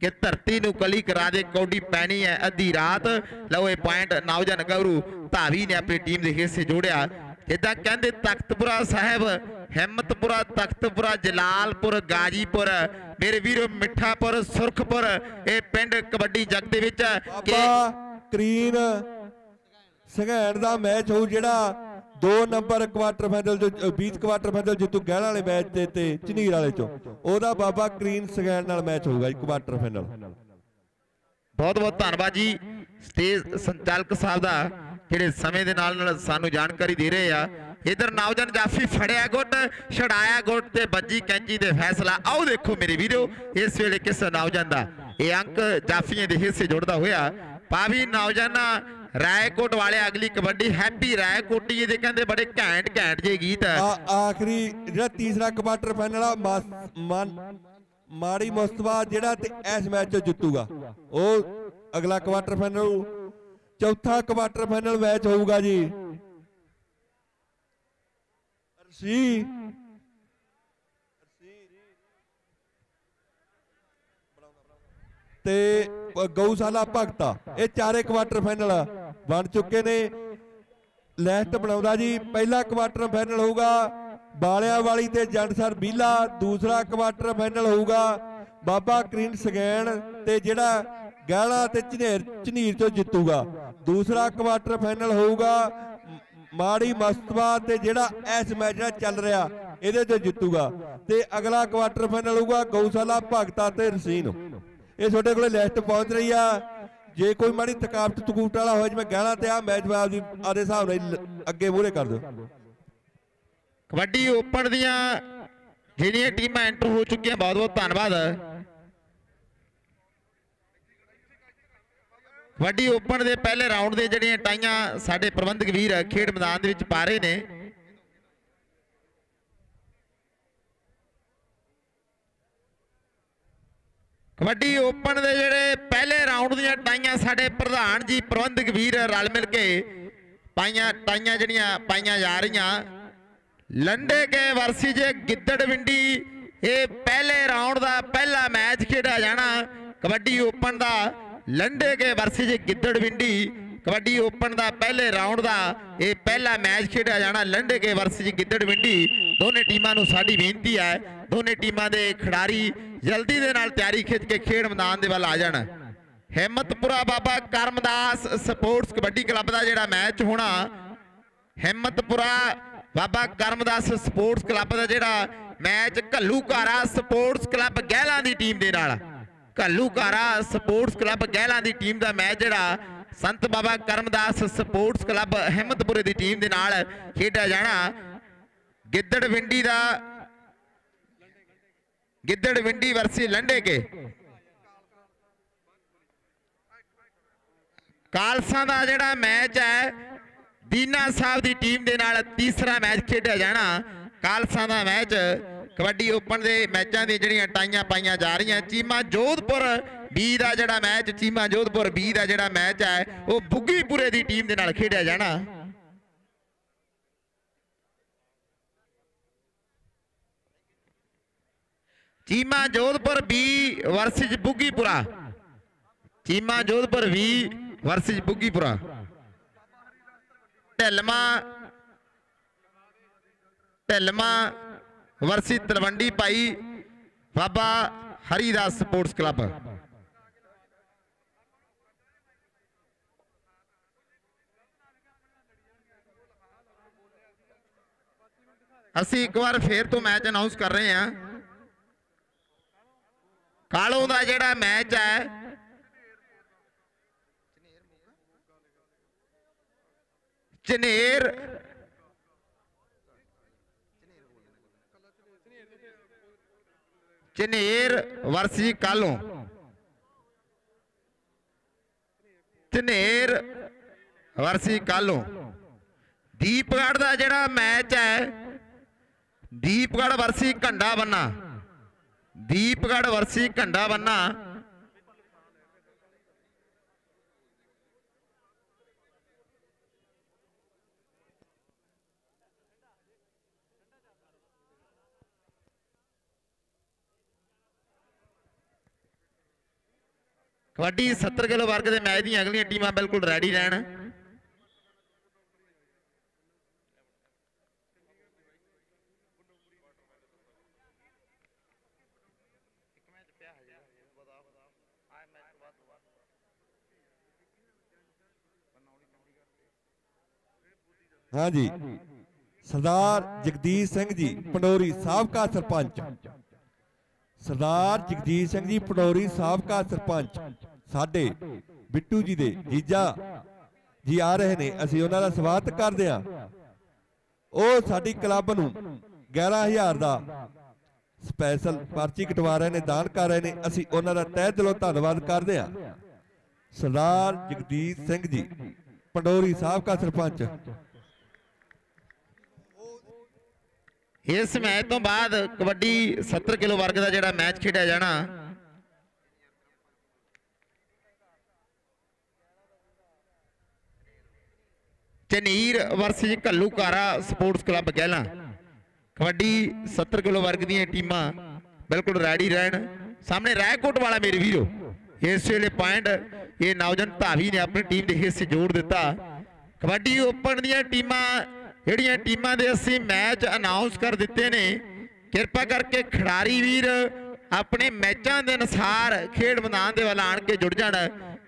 S4: ਕਿ ਧਰਤੀ ਨੂੰ ਕਲੀ ਕਰਾ ਦੇ, ਕੌਡੀ ਪੈਣੀ ਹੈ। ਅੱਧੀ ਰਾਤ, ਲਓ ਇਹ ਪੁਆਇੰਟ ਨੌਜਵਾਨ ਗੌਰੂ ਧਾਵੀ ਨੇ ਆਪਣੀ ਟੀਮ ਦੇ ਹਿੱਸੇ ਜੋੜਿਆ। ਜਿੱਦਾਂ ਕਹਿੰਦੇ ਤਖਤਪੁਰਾ ਸਾਹਿਬ, ਹਿੰਮਤਪੁਰਾ, ਤਖਤਪੁਰਾ, ਜਲਾਲਪੁਰ, ਗਾਜੀਪੁਰ, ਮੇਰੇ ਵੀਰੋ ਮਿੱਠਾਪੁਰ, ਸੁਰਖਪੁਰ, ਇਹ ਪਿੰਡ ਕਬੱਡੀ ਜਗ ਦੇ ਵਿੱਚ ਕਿ
S2: ਕਰੀਨ ਸੰਘੈਣ ਦਾ ਮੈਚ ਹੋਊ ਜਿਹੜਾ 2 ਨੰਬਰ ਕੁਆਟਰ ਫਾਈਨਲ ਜੋ 20 ਕੁਆਟਰ ਫਾਈਨਲ ਜਿੱਤੂ ਗਹਿਣਾ ਵਾਲੇ ਮੈਚ ਤੇ ਤੇ ਝਨੀਰ ਵਾਲੇ ਚੋਂ। ਉਹਦਾ ਬਾਬਾ ਕਰੀਨ ਸੰਘੈਣ ਨਾਲ ਮੈਚ ਹੋਊਗਾ ਕੁਆਟਰ ਫਾਈਨਲ
S4: ਬਹੁਤ ਬਹੁਤ ਧੰਨਵਾਦ ਜੀ। ਸਟੇਜ ਸੰਚਾਲਕ ਸਾਹਿਬ ਦਾ ਜਿਹੜੇ ਸਮੇਂ ਦੇ ਨਾਲ ਨਾਲ ਸਾਨੂੰ ਜਾਣਕਾਰੀ ਦੇ ਰਹੇ ਆ। ਇਧਰ ਨੌਜਵਾਨ ਜਾਫੀ ਫੜਿਆ ਗੁੱਟ ਛੜਾਇਆ ਗੁੱਟ ਤੇ ਬੱਜੀ ਕੈਂਚੀ ਦੇ ਫੈਸਲਾ। ਆਓ ਦੇਖੋ ਮੇਰੇ ਵੀਰੋ ਇਸ ਵੇਲੇ ਕਿਸ ਨੌਜਵਾਨ ਦਾ। ਇਹ ਅੰਕ ਜਾਫੀਆਂ ਦੇ ਹਿੱਸੇ ਜੁੜਦਾ ਹੋਇਆ। ਪਾਵੀ ਨੌਜਵਾਨਾਂ ਰਾਏਕੋਟ ਵਾਲੇ ਅਗਲੀ ਕਬੱਡੀ ਹੈਪੀ ਰਾਏਕੋਟੀ ਦੇ ਕਹਿੰਦੇ ਬੜੇ ਘੈਂਟ ਘੈਂਟ ਜੇ ਗੀਤ ਆ।
S2: ਆਖਰੀ ਜਿਹੜਾ ਤੀਸਰਾ ਕੁਆਟਰ ਫਾਈਨਲ ਆ ਮਨ, ਮਾੜੀ ਮੁਸਤਫਾ ਜਿਹੜਾ ਤੇ ਇਸ ਮੈਚ ਚ ਜਿੱਤੂਗਾ। ਉਹ ਅਗਲਾ ਕੁਆਟਰ ਫਾਈਨਲ ਚੌਥਾ ਕੁਆਟਰ ਫਾਈਨਲ ਮੈਚ ਹੋਊਗਾ ਜੀ। ਅਰਸੀ। ਤੇ ਗਊਸ਼ਾਲਾ ਭਗਤਾ, ਇਹ ਚਾਰੇ ਕੁਆਟਰ ਫਾਈਨਲ ਬਣ ਚੁੱਕੇ ਨੇ। ਲੈਸਟ ਬਣਾਉਂਦਾ ਜੀ, ਪਹਿਲਾ ਕੁਆਟਰ ਫਾਈਨਲ ਹੋਊਗਾ। ਬਾਲਿਆਂ ਵਾਲੀ ਤੇ ਜੰਡਸਰ ਬੀਲਾ, ਦੂਸਰਾ ਕੁਆਟਰ ਫਾਈਨਲ ਹੋਊਗਾ। ਬਾਬਾ ਕਰੀਨ ਸਗੈਣ ਤੇ ਜਿਹੜਾ ਗਹਿਲਾ ਤੇ ਝਨੇਰ, ਝਨੀਰ ਤੋਂ ਜਿੱਤੂਗਾ। ਦੂਸਰਾ ਕੁਆਟਰ ਫਾਈਨਲ ਹੋਊਗਾ। ਮਾੜੀ ਮਸਤਵਾ ਤੇ ਜਿਹੜਾ ਇਸ ਮੈਚ ਜਿਹੜਾ ਚੱਲ ਰਿਹਾ, ਇਹਦੇ ਤੋਂ ਜਿੱਤੂਗਾ। ਤੇ ਅਗਲਾ ਕੁਆਟਰ ਫਾਈਨਲ ਹੋਊਗਾ ਗਊਸ਼ਾਲਾ ਭਗਤਾ ਤੇ ਰਸੀਨ। ਇਹ ਤੁਹਾਡੇ ਕੋਲੇ ਲਿਸਟ ਪਹੁੰਚ ਰਹੀ ਆ। ਜੇ ਕੋਈ ਮਾੜੀ ਥਕਾਵਟ, ਤਕੂਟ ਵਾਲਾ ਹੋਏ, ਜਿਵੇਂ ਗਹਿਲਾ ਤੇ ਆ ਮੈਚ ਬਾਅਦ ਦੀ ਆਦੇ ਹਿਸਾਬ ਨਾਲ ਅੱਗੇ ਮੂਹਰੇ ਕਰ ਦਿਓ।
S4: ਕਬੱਡੀ ਓਪਨ ਦੀਆਂ ਜਿਹੜੀਆਂ ਟੀਮਾਂ ਐਂਟਰ ਹੋ ਚੁੱਕੀਆਂ, ਬਹੁਤ ਬਹੁਤ ਧੰਨਵਾਦ। ਕਬੱਡੀ ਓਪਨ ਦੇ ਪਹਿਲੇ ਰਾਊਂਡ ਦੇ ਜਿਹੜੀਆਂ ਟਾਈਆਂ ਸਾਡੇ ਪ੍ਰਬੰਧਕ ਵੀਰ ਖੇਡ ਮੈਦਾਨ ਦੇ ਵਿੱਚ ਪਾ ਰਹੇ ਨੇ ਕਬੱਡੀ ਓਪਨ ਦੇ ਜਿਹੜੇ ਪਹਿਲੇ ਰਾਊਂਡ ਦੀਆਂ ਟਾਈਆਂ ਸਾਡੇ ਪ੍ਰਧਾਨ ਜੀ, ਪ੍ਰਬੰਧਕ ਵੀਰ ਰਲ ਮਿਲ ਕੇ ਪਾਈਆਂ, ਟਾਈਆਂ ਜਿਹੜੀਆਂ ਪਾਈਆਂ ਜਾ ਰਹੀਆਂ। ਲੰਡੇ ਕੇ ਵਰਸੀ ਜੇ ਗਿੱਦੜ ਵਿੰਡੀ, ਇਹ ਪਹਿਲੇ ਰਾਉਂਡ ਦਾ ਪਹਿਲਾ ਮੈਚ ਖੇਡਿਆ ਜਾਣਾ ਕਬੱਡੀ ਓਪਨ ਦਾ। ਲੰਡੇ ਕੇ ਵਰਸੀ ਜੇ ਗਿੱਦੜ ਵਿੰਡੀ, ਕਬੱਡੀ ਓਪਨ ਦਾ ਪਹਿਲੇ ਰਾਉਂਡ ਦਾ ਇਹ ਪਹਿਲਾ ਮੈਚ ਖੇਡਿਆ ਜਾਣਾ। ਲੰਡੇ ਕੇ ਵਰਸੀ ਜੇ ਗਿੱਦੜ ਵਿੰਡੀ, ਦੋਨੇ ਟੀਮਾਂ ਨੂੰ ਸਾਡੀ ਬੇਨਤੀ ਹੈ। ਦੋਨੇ ਟੀਮਾਂ ਦੇ ਖਿਡਾਰੀ ਜਲਦੀ ਦੇ ਨਾਲ ਤਿਆਰੀ ਖਿੱਚ ਕੇ ਖੇਡ ਮੈਦਾਨ ਦੇ ਵੱਲ ਆ ਜਾਣ। ਹਿੰਮਤਪੁਰਾ ਬਾਬਾ ਕਰਮਦਾਸ ਸਪੋਰਟਸ ਕਬੱਡੀ ਕਲੱਬ ਦਾ ਜਿਹੜਾ ਮੈਚ ਹੋਣਾ, ਹਿੰਮਤਪੁਰਾ ਬਾਬਾ ਕਰਮਦਾਸ ਸਪੋਰਟਸ ਕਲੱਬ ਦਾ ਜਿਹੜਾ ਮੈਚ ਘੱਲੂਘਾਰਾ ਸਪੋਰਟਸ ਕਲੱਬ ਗਹਿਲਾਂ ਦੀ ਟੀਮ ਦੇ ਨਾਲ। ਘੱਲੂਘਾਰਾ ਸਪੋਰਟਸ ਕਲੱਬ ਗਹਿਲਾਂ ਦੀ ਟੀਮ ਦਾ ਮੈਚ ਜਿਹੜਾ, ਸੰਤ ਬਾਬਾ ਕਰਮਦਾਸ ਸਪੋਰਟਸ ਕਲੱਬ ਹਿੰਮਤਪੁਰੇ ਦੀ ਟੀਮ ਦੇ ਨਾਲ ਖੇਡਿਆ ਜਾਣਾ। ਗਿੱਦੜਵਿੰਡੀ ਦਾ ਗਿੱਦੜਵਿੰਡੀ ਵਰਸੀ ਲੰਡੇ ਕੇ। ਕਾਲਸਾ ਦਾ ਜਿਹੜਾ ਮੈਚ ਹੈ, ਦੀਨਾ ਸਾਹਿਬ ਦੀ ਟੀਮ ਦੇ ਨਾਲ ਤੀਸਰਾ ਮੈਚ ਖੇਡਿਆ ਜਾਣਾ। ਕਾਲਸਾ ਦਾ ਮੈਚ ਕਬੱਡੀ ਓਪਨ ਦੇ ਮੈਚਾਂ ਦੀ ਜਿਹੜੀਆਂ ਟਾਈਆਂ ਪਾਈਆਂ ਜਾ ਰਹੀਆਂ ਚੀਮਾ ਜੋਧਪੁਰ ਬੀ ਦਾ ਜਿਹੜਾ ਮੈਚ ਚੀਮਾ ਜੋਧਪੁਰ ਬੀ ਦਾ ਜਿਹੜਾ ਮੈਚ ਹੈ, ਉਹ ਬੁੱਗੀਪੁਰੇ ਦੀ ਟੀਮ ਦੇ ਨਾਲ ਖੇਡਿਆ ਜਾਣਾ। Cheema Jodhpur B versus Buggipura Cheema Jodhpur B versus Buggipura Dhilma Dhilma versus Talwandi Bhai Baba Haridas sports club ਅਸੀਂ ਇੱਕ ਵਾਰ ਫੇਰ ਤੋਂ ਮੈਚ ਅਨਾਉਂਸ ਕਰ ਰਹੇ ਹਾਂ। ਕਾਲੋ ਦਾ ਜਿਹੜਾ ਮੈਚ ਹੈ। ਚਨੇਰ। ਚਨੇਰ ਵਰਸੀ ਕਾਲੋਂ। ਚਨੇਰ ਵਰਸੀ ਕਾਲੋਂ। ਦੀਪਗੜ੍ਹ ਦਾ ਜਿਹੜਾ ਮੈਚ ਹੈ, ਦੀਪਗੜ੍ਹ ਵਰਸੀ ਘੰਡਾ ਬੰਨਾ। ਦੀਪਗੜ੍ਹ ਵਰਸੀ ਘੰਡਾ ਬੰਨਾ ਕਬੱਡੀ 70 ਕਿਲੋ ਵਰਗ ਦੇ ਮੈਚ ਦੀਆਂ ਅਗਲੀਆਂ ਟੀਮਾਂ ਬਿਲਕੁਲ ਰੈਡੀ ਰਹਿਣ।
S2: ਹਾਂਜੀ। ਸਰਦਾਰ ਜਗਦੀਸ਼ ਸਿੰਘ ਜੀ, ਪੰਡੋਰੀ ਸਾਬਕਾ ਸਰਪੰਚ। ਸਰਦਾਰ ਜਗਦੀਸ਼ ਸਿੰਘ ਜੀ, ਪੰਡੋਰੀ ਸਾਬਕਾ ਸਰਪੰਚ। ਸਾਡੇ ਬਿੱਟੂ ਜੀ ਦੇ ਜੀਜਾ ਜੀ ਆ ਰਹੇ ਨੇ, ਅਸੀਂ ਉਹਨਾਂ ਦਾ ਸਵਾਗਤ ਕਰਦੇ ਹਾਂ। ਉਹ ਸਾਡੀ ਕਲੱਬ ਨੂੰ 11000 ਦਾ ਸਪੈਸ਼ਲ ਪਰਚੀ ਕਟਵਾ ਰਹੇ ਨੇ, ਦਾਨ ਕਰ ਰਹੇ ਨੇ, ਅਸੀਂ ਉਹਨਾਂ ਦਾ ਤਹਿ ਦਿਲੋਂ ਧੰਨਵਾਦ ਕਰਦੇ ਹਾਂ। ਸਰਦਾਰ ਜਗਦੀਸ਼ ਸਿੰਘ ਜੀ, ਪੰਡੋਰੀ ਸਾਬਕਾ ਸਰਪੰਚ।
S4: ਇਸ ਮੈਚ ਤੋਂ ਬਾਅਦ ਕਬੱਡੀ 70 ਕਿਲੋ ਵਰਗ ਦਾ ਜਿਹੜਾ ਮੈਚ ਖੇਡਿਆ ਜਾਣਾ, Jhanir versus Ghallukara sports club Gehla kabaddi 70 kilo ਵਰਗ ਦੀਆਂ ਟੀਮਾਂ ਬਿਲਕੁਲ ਰੈਡੀ ਰਹਿਣ। ਸਾਹਮਣੇ ਰਾਏਕੋਟ ਵਾਲਾ ਮੇਰੇ ਵੀਰੋ, ਇਸ ਵੇਲੇ ਪੁਆਇੰਟ ਇਹ ਨੌਜਵਾਨ ਧਾਵੀ ਨੇ ਆਪਣੀ ਟੀਮ ਦੇ ਹਿੱਸੇ ਜੋੜ ਦਿੱਤਾ। ਕਬੱਡੀ ਓਪਨ ਦੀਆਂ ਟੀਮਾਂ ਜਿਹੜੀਆਂ ਟੀਮਾਂ ਦੇ ਅਸੀਂ ਮੈਚ ਅਨਾਉਂਸ ਕਰ ਦਿੱਤੇ ਨੇ ਕਿਰਪਾ ਕਰਕੇ ਖਿਡਾਰੀ ਵੀਰ ਆਪਣੇ ਮੈਚਾਂ ਦੇ ਅਨੁਸਾਰ ਖੇਡ ਮੈਦਾਨ ਦੇ ਵੱਲ ਆਣ ਕੇ ਜੁੜ ਜਾਣ।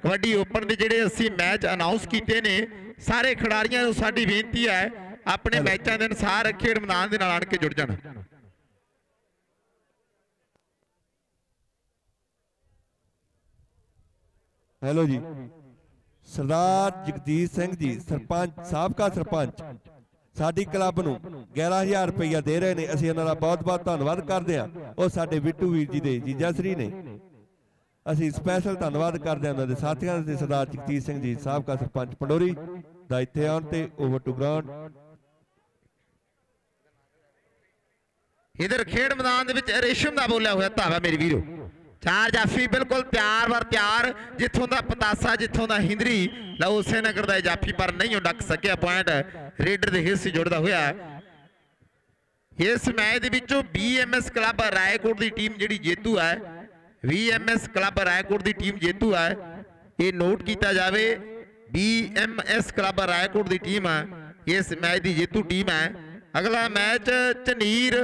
S4: ਕਬੱਡੀ ਓਪਨ ਦੇ ਜਿਹੜੇ ਅਸੀਂ ਮੈਚ ਅਨਾਉਂਸ ਕੀਤੇ ਨੇ ਸਾਰੇ ਖਿਡਾਰੀਆਂ ਨੂੰ ਸਾਡੀ ਬੇਨਤੀ ਹੈ ਆਪਣੇ ਮੈਚਾਂ ਦੇ ਅਨੁਸਾਰ ਖੇਡ ਮੈਦਾਨ ਦੇ ਨਾਲ ਆਣ ਕੇ ਜੁੜ ਜਾਣ।
S2: ਹੈਲੋ ਜੀ। ਸਰਦਾਰ ਜਗਦੀਸ਼ ਸਿੰਘ ਜੀ ਸਰਪੰਚ ਸਾਬਕਾ ਸਰਪੰਚ। ਸਾਡੀ ਕਲੱਬ ਨੂੰ 11000 ਰੁਪਈਆ ਦੇ ਰਹੇ ਨੇ। ਅਸੀਂ ਉਹਨਾਂ ਦਾ ਬਹੁਤ-ਬਹੁਤ ਧੰਨਵਾਦ ਕਰਦੇ ਹਾਂ। ਉਹ ਸਾਡੇ ਬਿੱਟੂ ਵੀਰ ਜੀ ਦੇ ਜੀਜਾ ਸ੍ਰੀ ਨੇ। ਅਸੀਂ ਸਪੈਸ਼ਲ ਧੰਨਵਾਦ ਕਰਦੇ ਹਾਂ ਉਹਨਾਂ ਦੇ ਸਾਥੀਆਂ ਦੇ, ਸਰਦਾਰ ਜਗਜੀਤ ਸਿੰਘ ਜੀ, ਸਾਬਕਾ ਸਰਪੰਚ ਪੰਡੋਰੀ ਦਾ ਇੱਥੇ ਆਉਣ ਤੇ ਓਵਰ ਟੂ ਗਰਾਊਂਡ
S4: ਇਧਰ ਖੇਡ ਮੈਦਾਨ ਦੇ ਵਿੱਚ ਰੇਸ਼ਮ ਦਾ ਬੋਲਿਆ ਹੋਇਆ ਧਾਵਾ ਮੇਰੇ ਵੀਰੋ। ਚਾਰ ਜਾਫੀ ਬਿਲਕੁਲ ਤਿਆਰ ਵਰ ਤਿਆਰ, ਜਿੱਥੋਂ ਦਾ ਪਤਾਸਾ, ਜਿੱਥੋਂ ਦਾ ਹਿੰਦਰੀ ਲਓ ਉਸੇ ਨਗਰ ਦਾ ਜਾਫੀ ਪਰ ਨਹੀਂ ਉਹ ਡੱਕ ਸਕਿਆ, ਪੁਆਇੰਟ ਰੇਡਰ ਦੇ ਹਿੱਸੇ ਜੁੜਦਾ ਹੋਇਆ। ਇਸ ਮੈਚ ਦੇ ਵਿੱਚੋਂ BMS ਕਲੱਬ ਰਾਏਕੋਟ ਦੀ ਟੀਮ ਜਿਹੜੀ ਜੇਤੂ ਹੈ VMS ਕਲੱਬ ਰਾਏਕੋਟ ਦੀ ਟੀਮ ਜੇਤੂ ਹੈ, ਇਹ ਨੋਟ ਕੀਤਾ ਜਾਵੇ BMS ਕਲੱਬ ਰਾਏਕੋਟ ਦੀ ਟੀਮ ਹੈ, ਇਸ ਮੈਚ ਦੀ ਜੇਤੂ ਟੀਮ ਹੈ। ਅਗਲਾ ਮੈਚ ਝਨੀਰ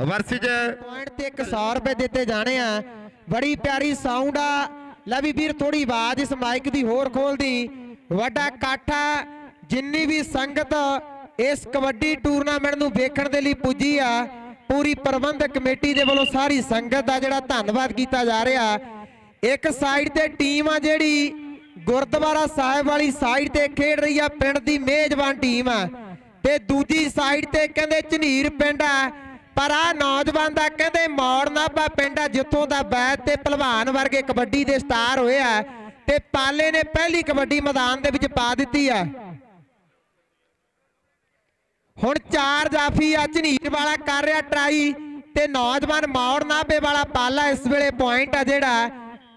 S4: ਵਰਸਜ
S5: ਪੁਆਇੰਟ ਤੇ 100 ਰੁਪਏ ਦਿੱਤੇ ਜਾਣੇ ਆ। ਬੜੀ ਪਿਆਰੀ ਸਾਊਂਡ ਆ। ਲੈ ਵੀ ਵੀਰ ਥੋੜੀ ਆਵਾਜ਼ ਇਸ ਮਾਈਕ ਦੀ ਹੋਰ ਖੋਲਦੀ। ਵੱਡਾ ਇਕੱਠ ਆ। ਜਿੰਨੀ ਵੀ ਸੰਗਤ ਇਸ ਕਬੱਡੀ ਟੂਰਨਾਮੈਂਟ ਨੂੰ ਵੇਖਣ ਦੇ ਲਈ ਪੁੱਜੀ ਆ, ਪੂਰੀ ਪ੍ਰਬੰਧਕ ਕਮੇਟੀ ਦੇ ਵੱਲੋਂ ਸਾਰੀ ਸੰਗਤ ਦਾ ਜਿਹੜਾ ਧੰਨਵਾਦ ਕੀਤਾ ਜਾ ਰਿਹਾ। ਇੱਕ ਸਾਈਡ ਤੇ ਟੀਮ ਆ ਜਿਹੜੀ ਗੁਰਦੁਆਰਾ ਸਾਹਿਬ ਵਾਲੀ ਸਾਈਡ ਤੇ ਖੇਡ ਰਹੀ ਆ, ਪਿੰਡ ਦੀ ਮੇਜ਼ਬਾਨ ਟੀਮ ਆ। ਤੇ ਦੂਜੀ ਸਾਈਡ ਤੇ ਕਹਿੰਦੇ ਝਨੀਰ ਪਿੰਡ ਆ। ਪਰ ਆ ਨੌਜਵਾਨ ਦਾ ਕਹਿੰਦੇ ਮੌੜ ਨਾਭਾ ਪਿੰਡ ਆ ਜਿੱਥੋਂ ਦਾ ਬੈਤ ਤੇ ਪਹਿਲਵਾਨ ਵਰਗੇ ਕਬੱਡੀ ਦੇ ਸਟਾਰ ਹੋਏ ਆ ਤੇ ਪਾਲੇ ਨੇ ਪਹਿਲੀ ਕਬੱਡੀ ਮੈਦਾਨ ਦੇ ਵਿੱਚ ਪਾ ਦਿੱਤੀ ਆ। ਹੁਣ ਚਾਰ ਜਾਫੀ ਆ, ਝਨੀਰ ਵਾਲਾ ਕਰ ਰਿਹਾ ਟਰਾਈ ਤੇ ਨੌਜਵਾਨ ਮੌੜ ਨਾਭੇ ਵਾਲਾ ਪਾਲਾ ਇਸ ਵੇਲੇ ਪੁਆਇੰਟ ਆ ਜਿਹੜਾ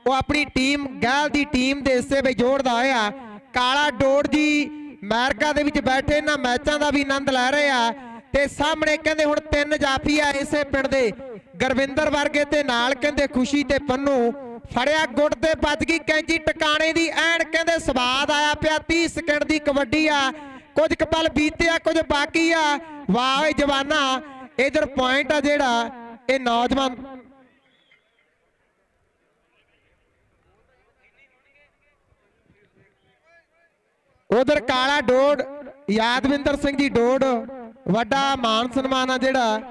S5: ਉਹ ਆਪਣੀ ਟੀਮ, ਗੈਲ ਦੀ ਟੀਮ ਦੇ ਹਿੱਸੇ ਵਿੱਚ ਜੋੜਦਾ ਹੋਇਆ। ਕਾਲਾ ਡੋੜ ਜੀ ਅਮਰੀਕਾ ਦੇ ਵਿੱਚ ਬੈਠੇ, ਇਹਨਾਂ ਮੈਚਾਂ ਦਾ ਵੀ ਆਨੰਦ ਲੈ ਰਹੇ ਆ। ਤੇ ਸਾਹਮਣੇ ਕਹਿੰਦੇ ਹੁਣ ਤਿੰਨ ਜਾਫੀ ਆ ਇਸੇ ਪਿੰਡ ਦੇ। ਗੁਰਵਿੰਦਰ ਵਰਗੇ ਤੇ ਨਾਲ ਕਹਿੰਦੇ ਖੁਸ਼ੀ ਤੇ ਪੰਨੂ। ਫੜਿਆ ਗੁੱਟ ਤੇ ਵੱਜ ਗਈ ਕੈਂਚੀ, ਟਿਕਾਣੇ ਦੀ ਐਨ ਕਹਿੰਦੇ ਸਵਾਦ ਆਇਆ ਪਿਆ 30 ਸਕਿੰਟ ਦੀ ਕਬੱਡੀ ਆ। ਕੁਝ ਕੁ ਬੀਤਿਆ ਬੀਤੇ ਕੁਝ ਬਾਕੀ ਆ। ਵਾਹ ਓਏ ਜਵਾਨਾ, ਇਧਰ ਪੁਆਇੰਟ ਆ ਜਿਹੜਾ, ਇਹ ਨੌਜਵਾਨ ਉਧਰ ਕਾਲਾ ਡੋੜ ਯਾਦਵਿੰਦਰ ਸਿੰਘ ਜੀ ਡੋੜ ਵੱਡਾ ਮਾਨ ਸਨਮਾਨ ਆ ਜਿਹੜਾ।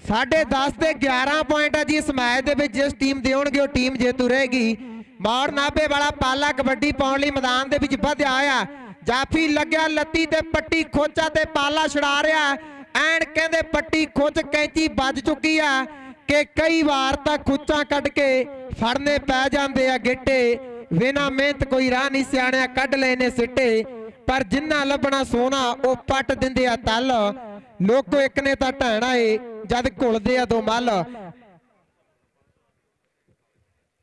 S5: ਸਾਢੇ 10 ਤੇ 11 ਪੁਆਇੰਟ ਆ ਜੀ ਇਸ ਮੈਚ ਦੇ ਵਿੱਚ, ਜਿਸ ਟੀਮ ਦੇਉਣਗੇ ਉਹ ਟੀਮ ਜੇਤੂ ਰਹੇਗੀ। ਮੌੜ ਨਾਭੇ ਵਾਲਾ ਪਾਲਾ ਕਬੱਡੀ ਪਾਉਣ ਲਈ ਮੈਦਾਨ ਦੇ ਵਿੱਚ ਵਧਿਆ ਆ ਜਾਫੀ ਲੱਗਿਆ, ਲੱਤੀ ਤੇ ਪੱਟੀ ਖੋਚਾ ਤੇ ਪਾਲਾ ਛੜਾ ਰਿਹਾ। ਐਨ ਕਹਿੰਦੇ ਪੱਟੀ ਖੋਚ ਕੈਂਚੀ ਵੱਜ ਚੁੱਕੀ ਆ ਕਿ ਕਈ ਵਾਰ ਤਾਂ ਖੁੱਚਾਂ ਕੱਢ ਕੇ ਫੜਨੇ ਪੈ ਜਾਂਦੇ ਆ ਗਿੱਟੇ। ਬਿਨਾ ਮਿਹਨਤ ਕੋਈ ਰਾਹ ਨਹੀਂ ਸਿਆਣਿਆ ਕੱਢ ਲੈਨੇ ਸਿੱਟੇ। ਪਰ ਜਿੰਨਾ ਲੱਭਣਾ ਸੋਨਾ ਉਹ ਪੱਟ ਦਿੰਦੇ ਆ ਤਲ। ਲੋਕੋ ਇੱਕ ਨੇ ਤਾਂ ਢਾਣਾ ਏ, ਜਦ ਘੁਲਦੇ ਆ ਦੋ ਮੱਲ।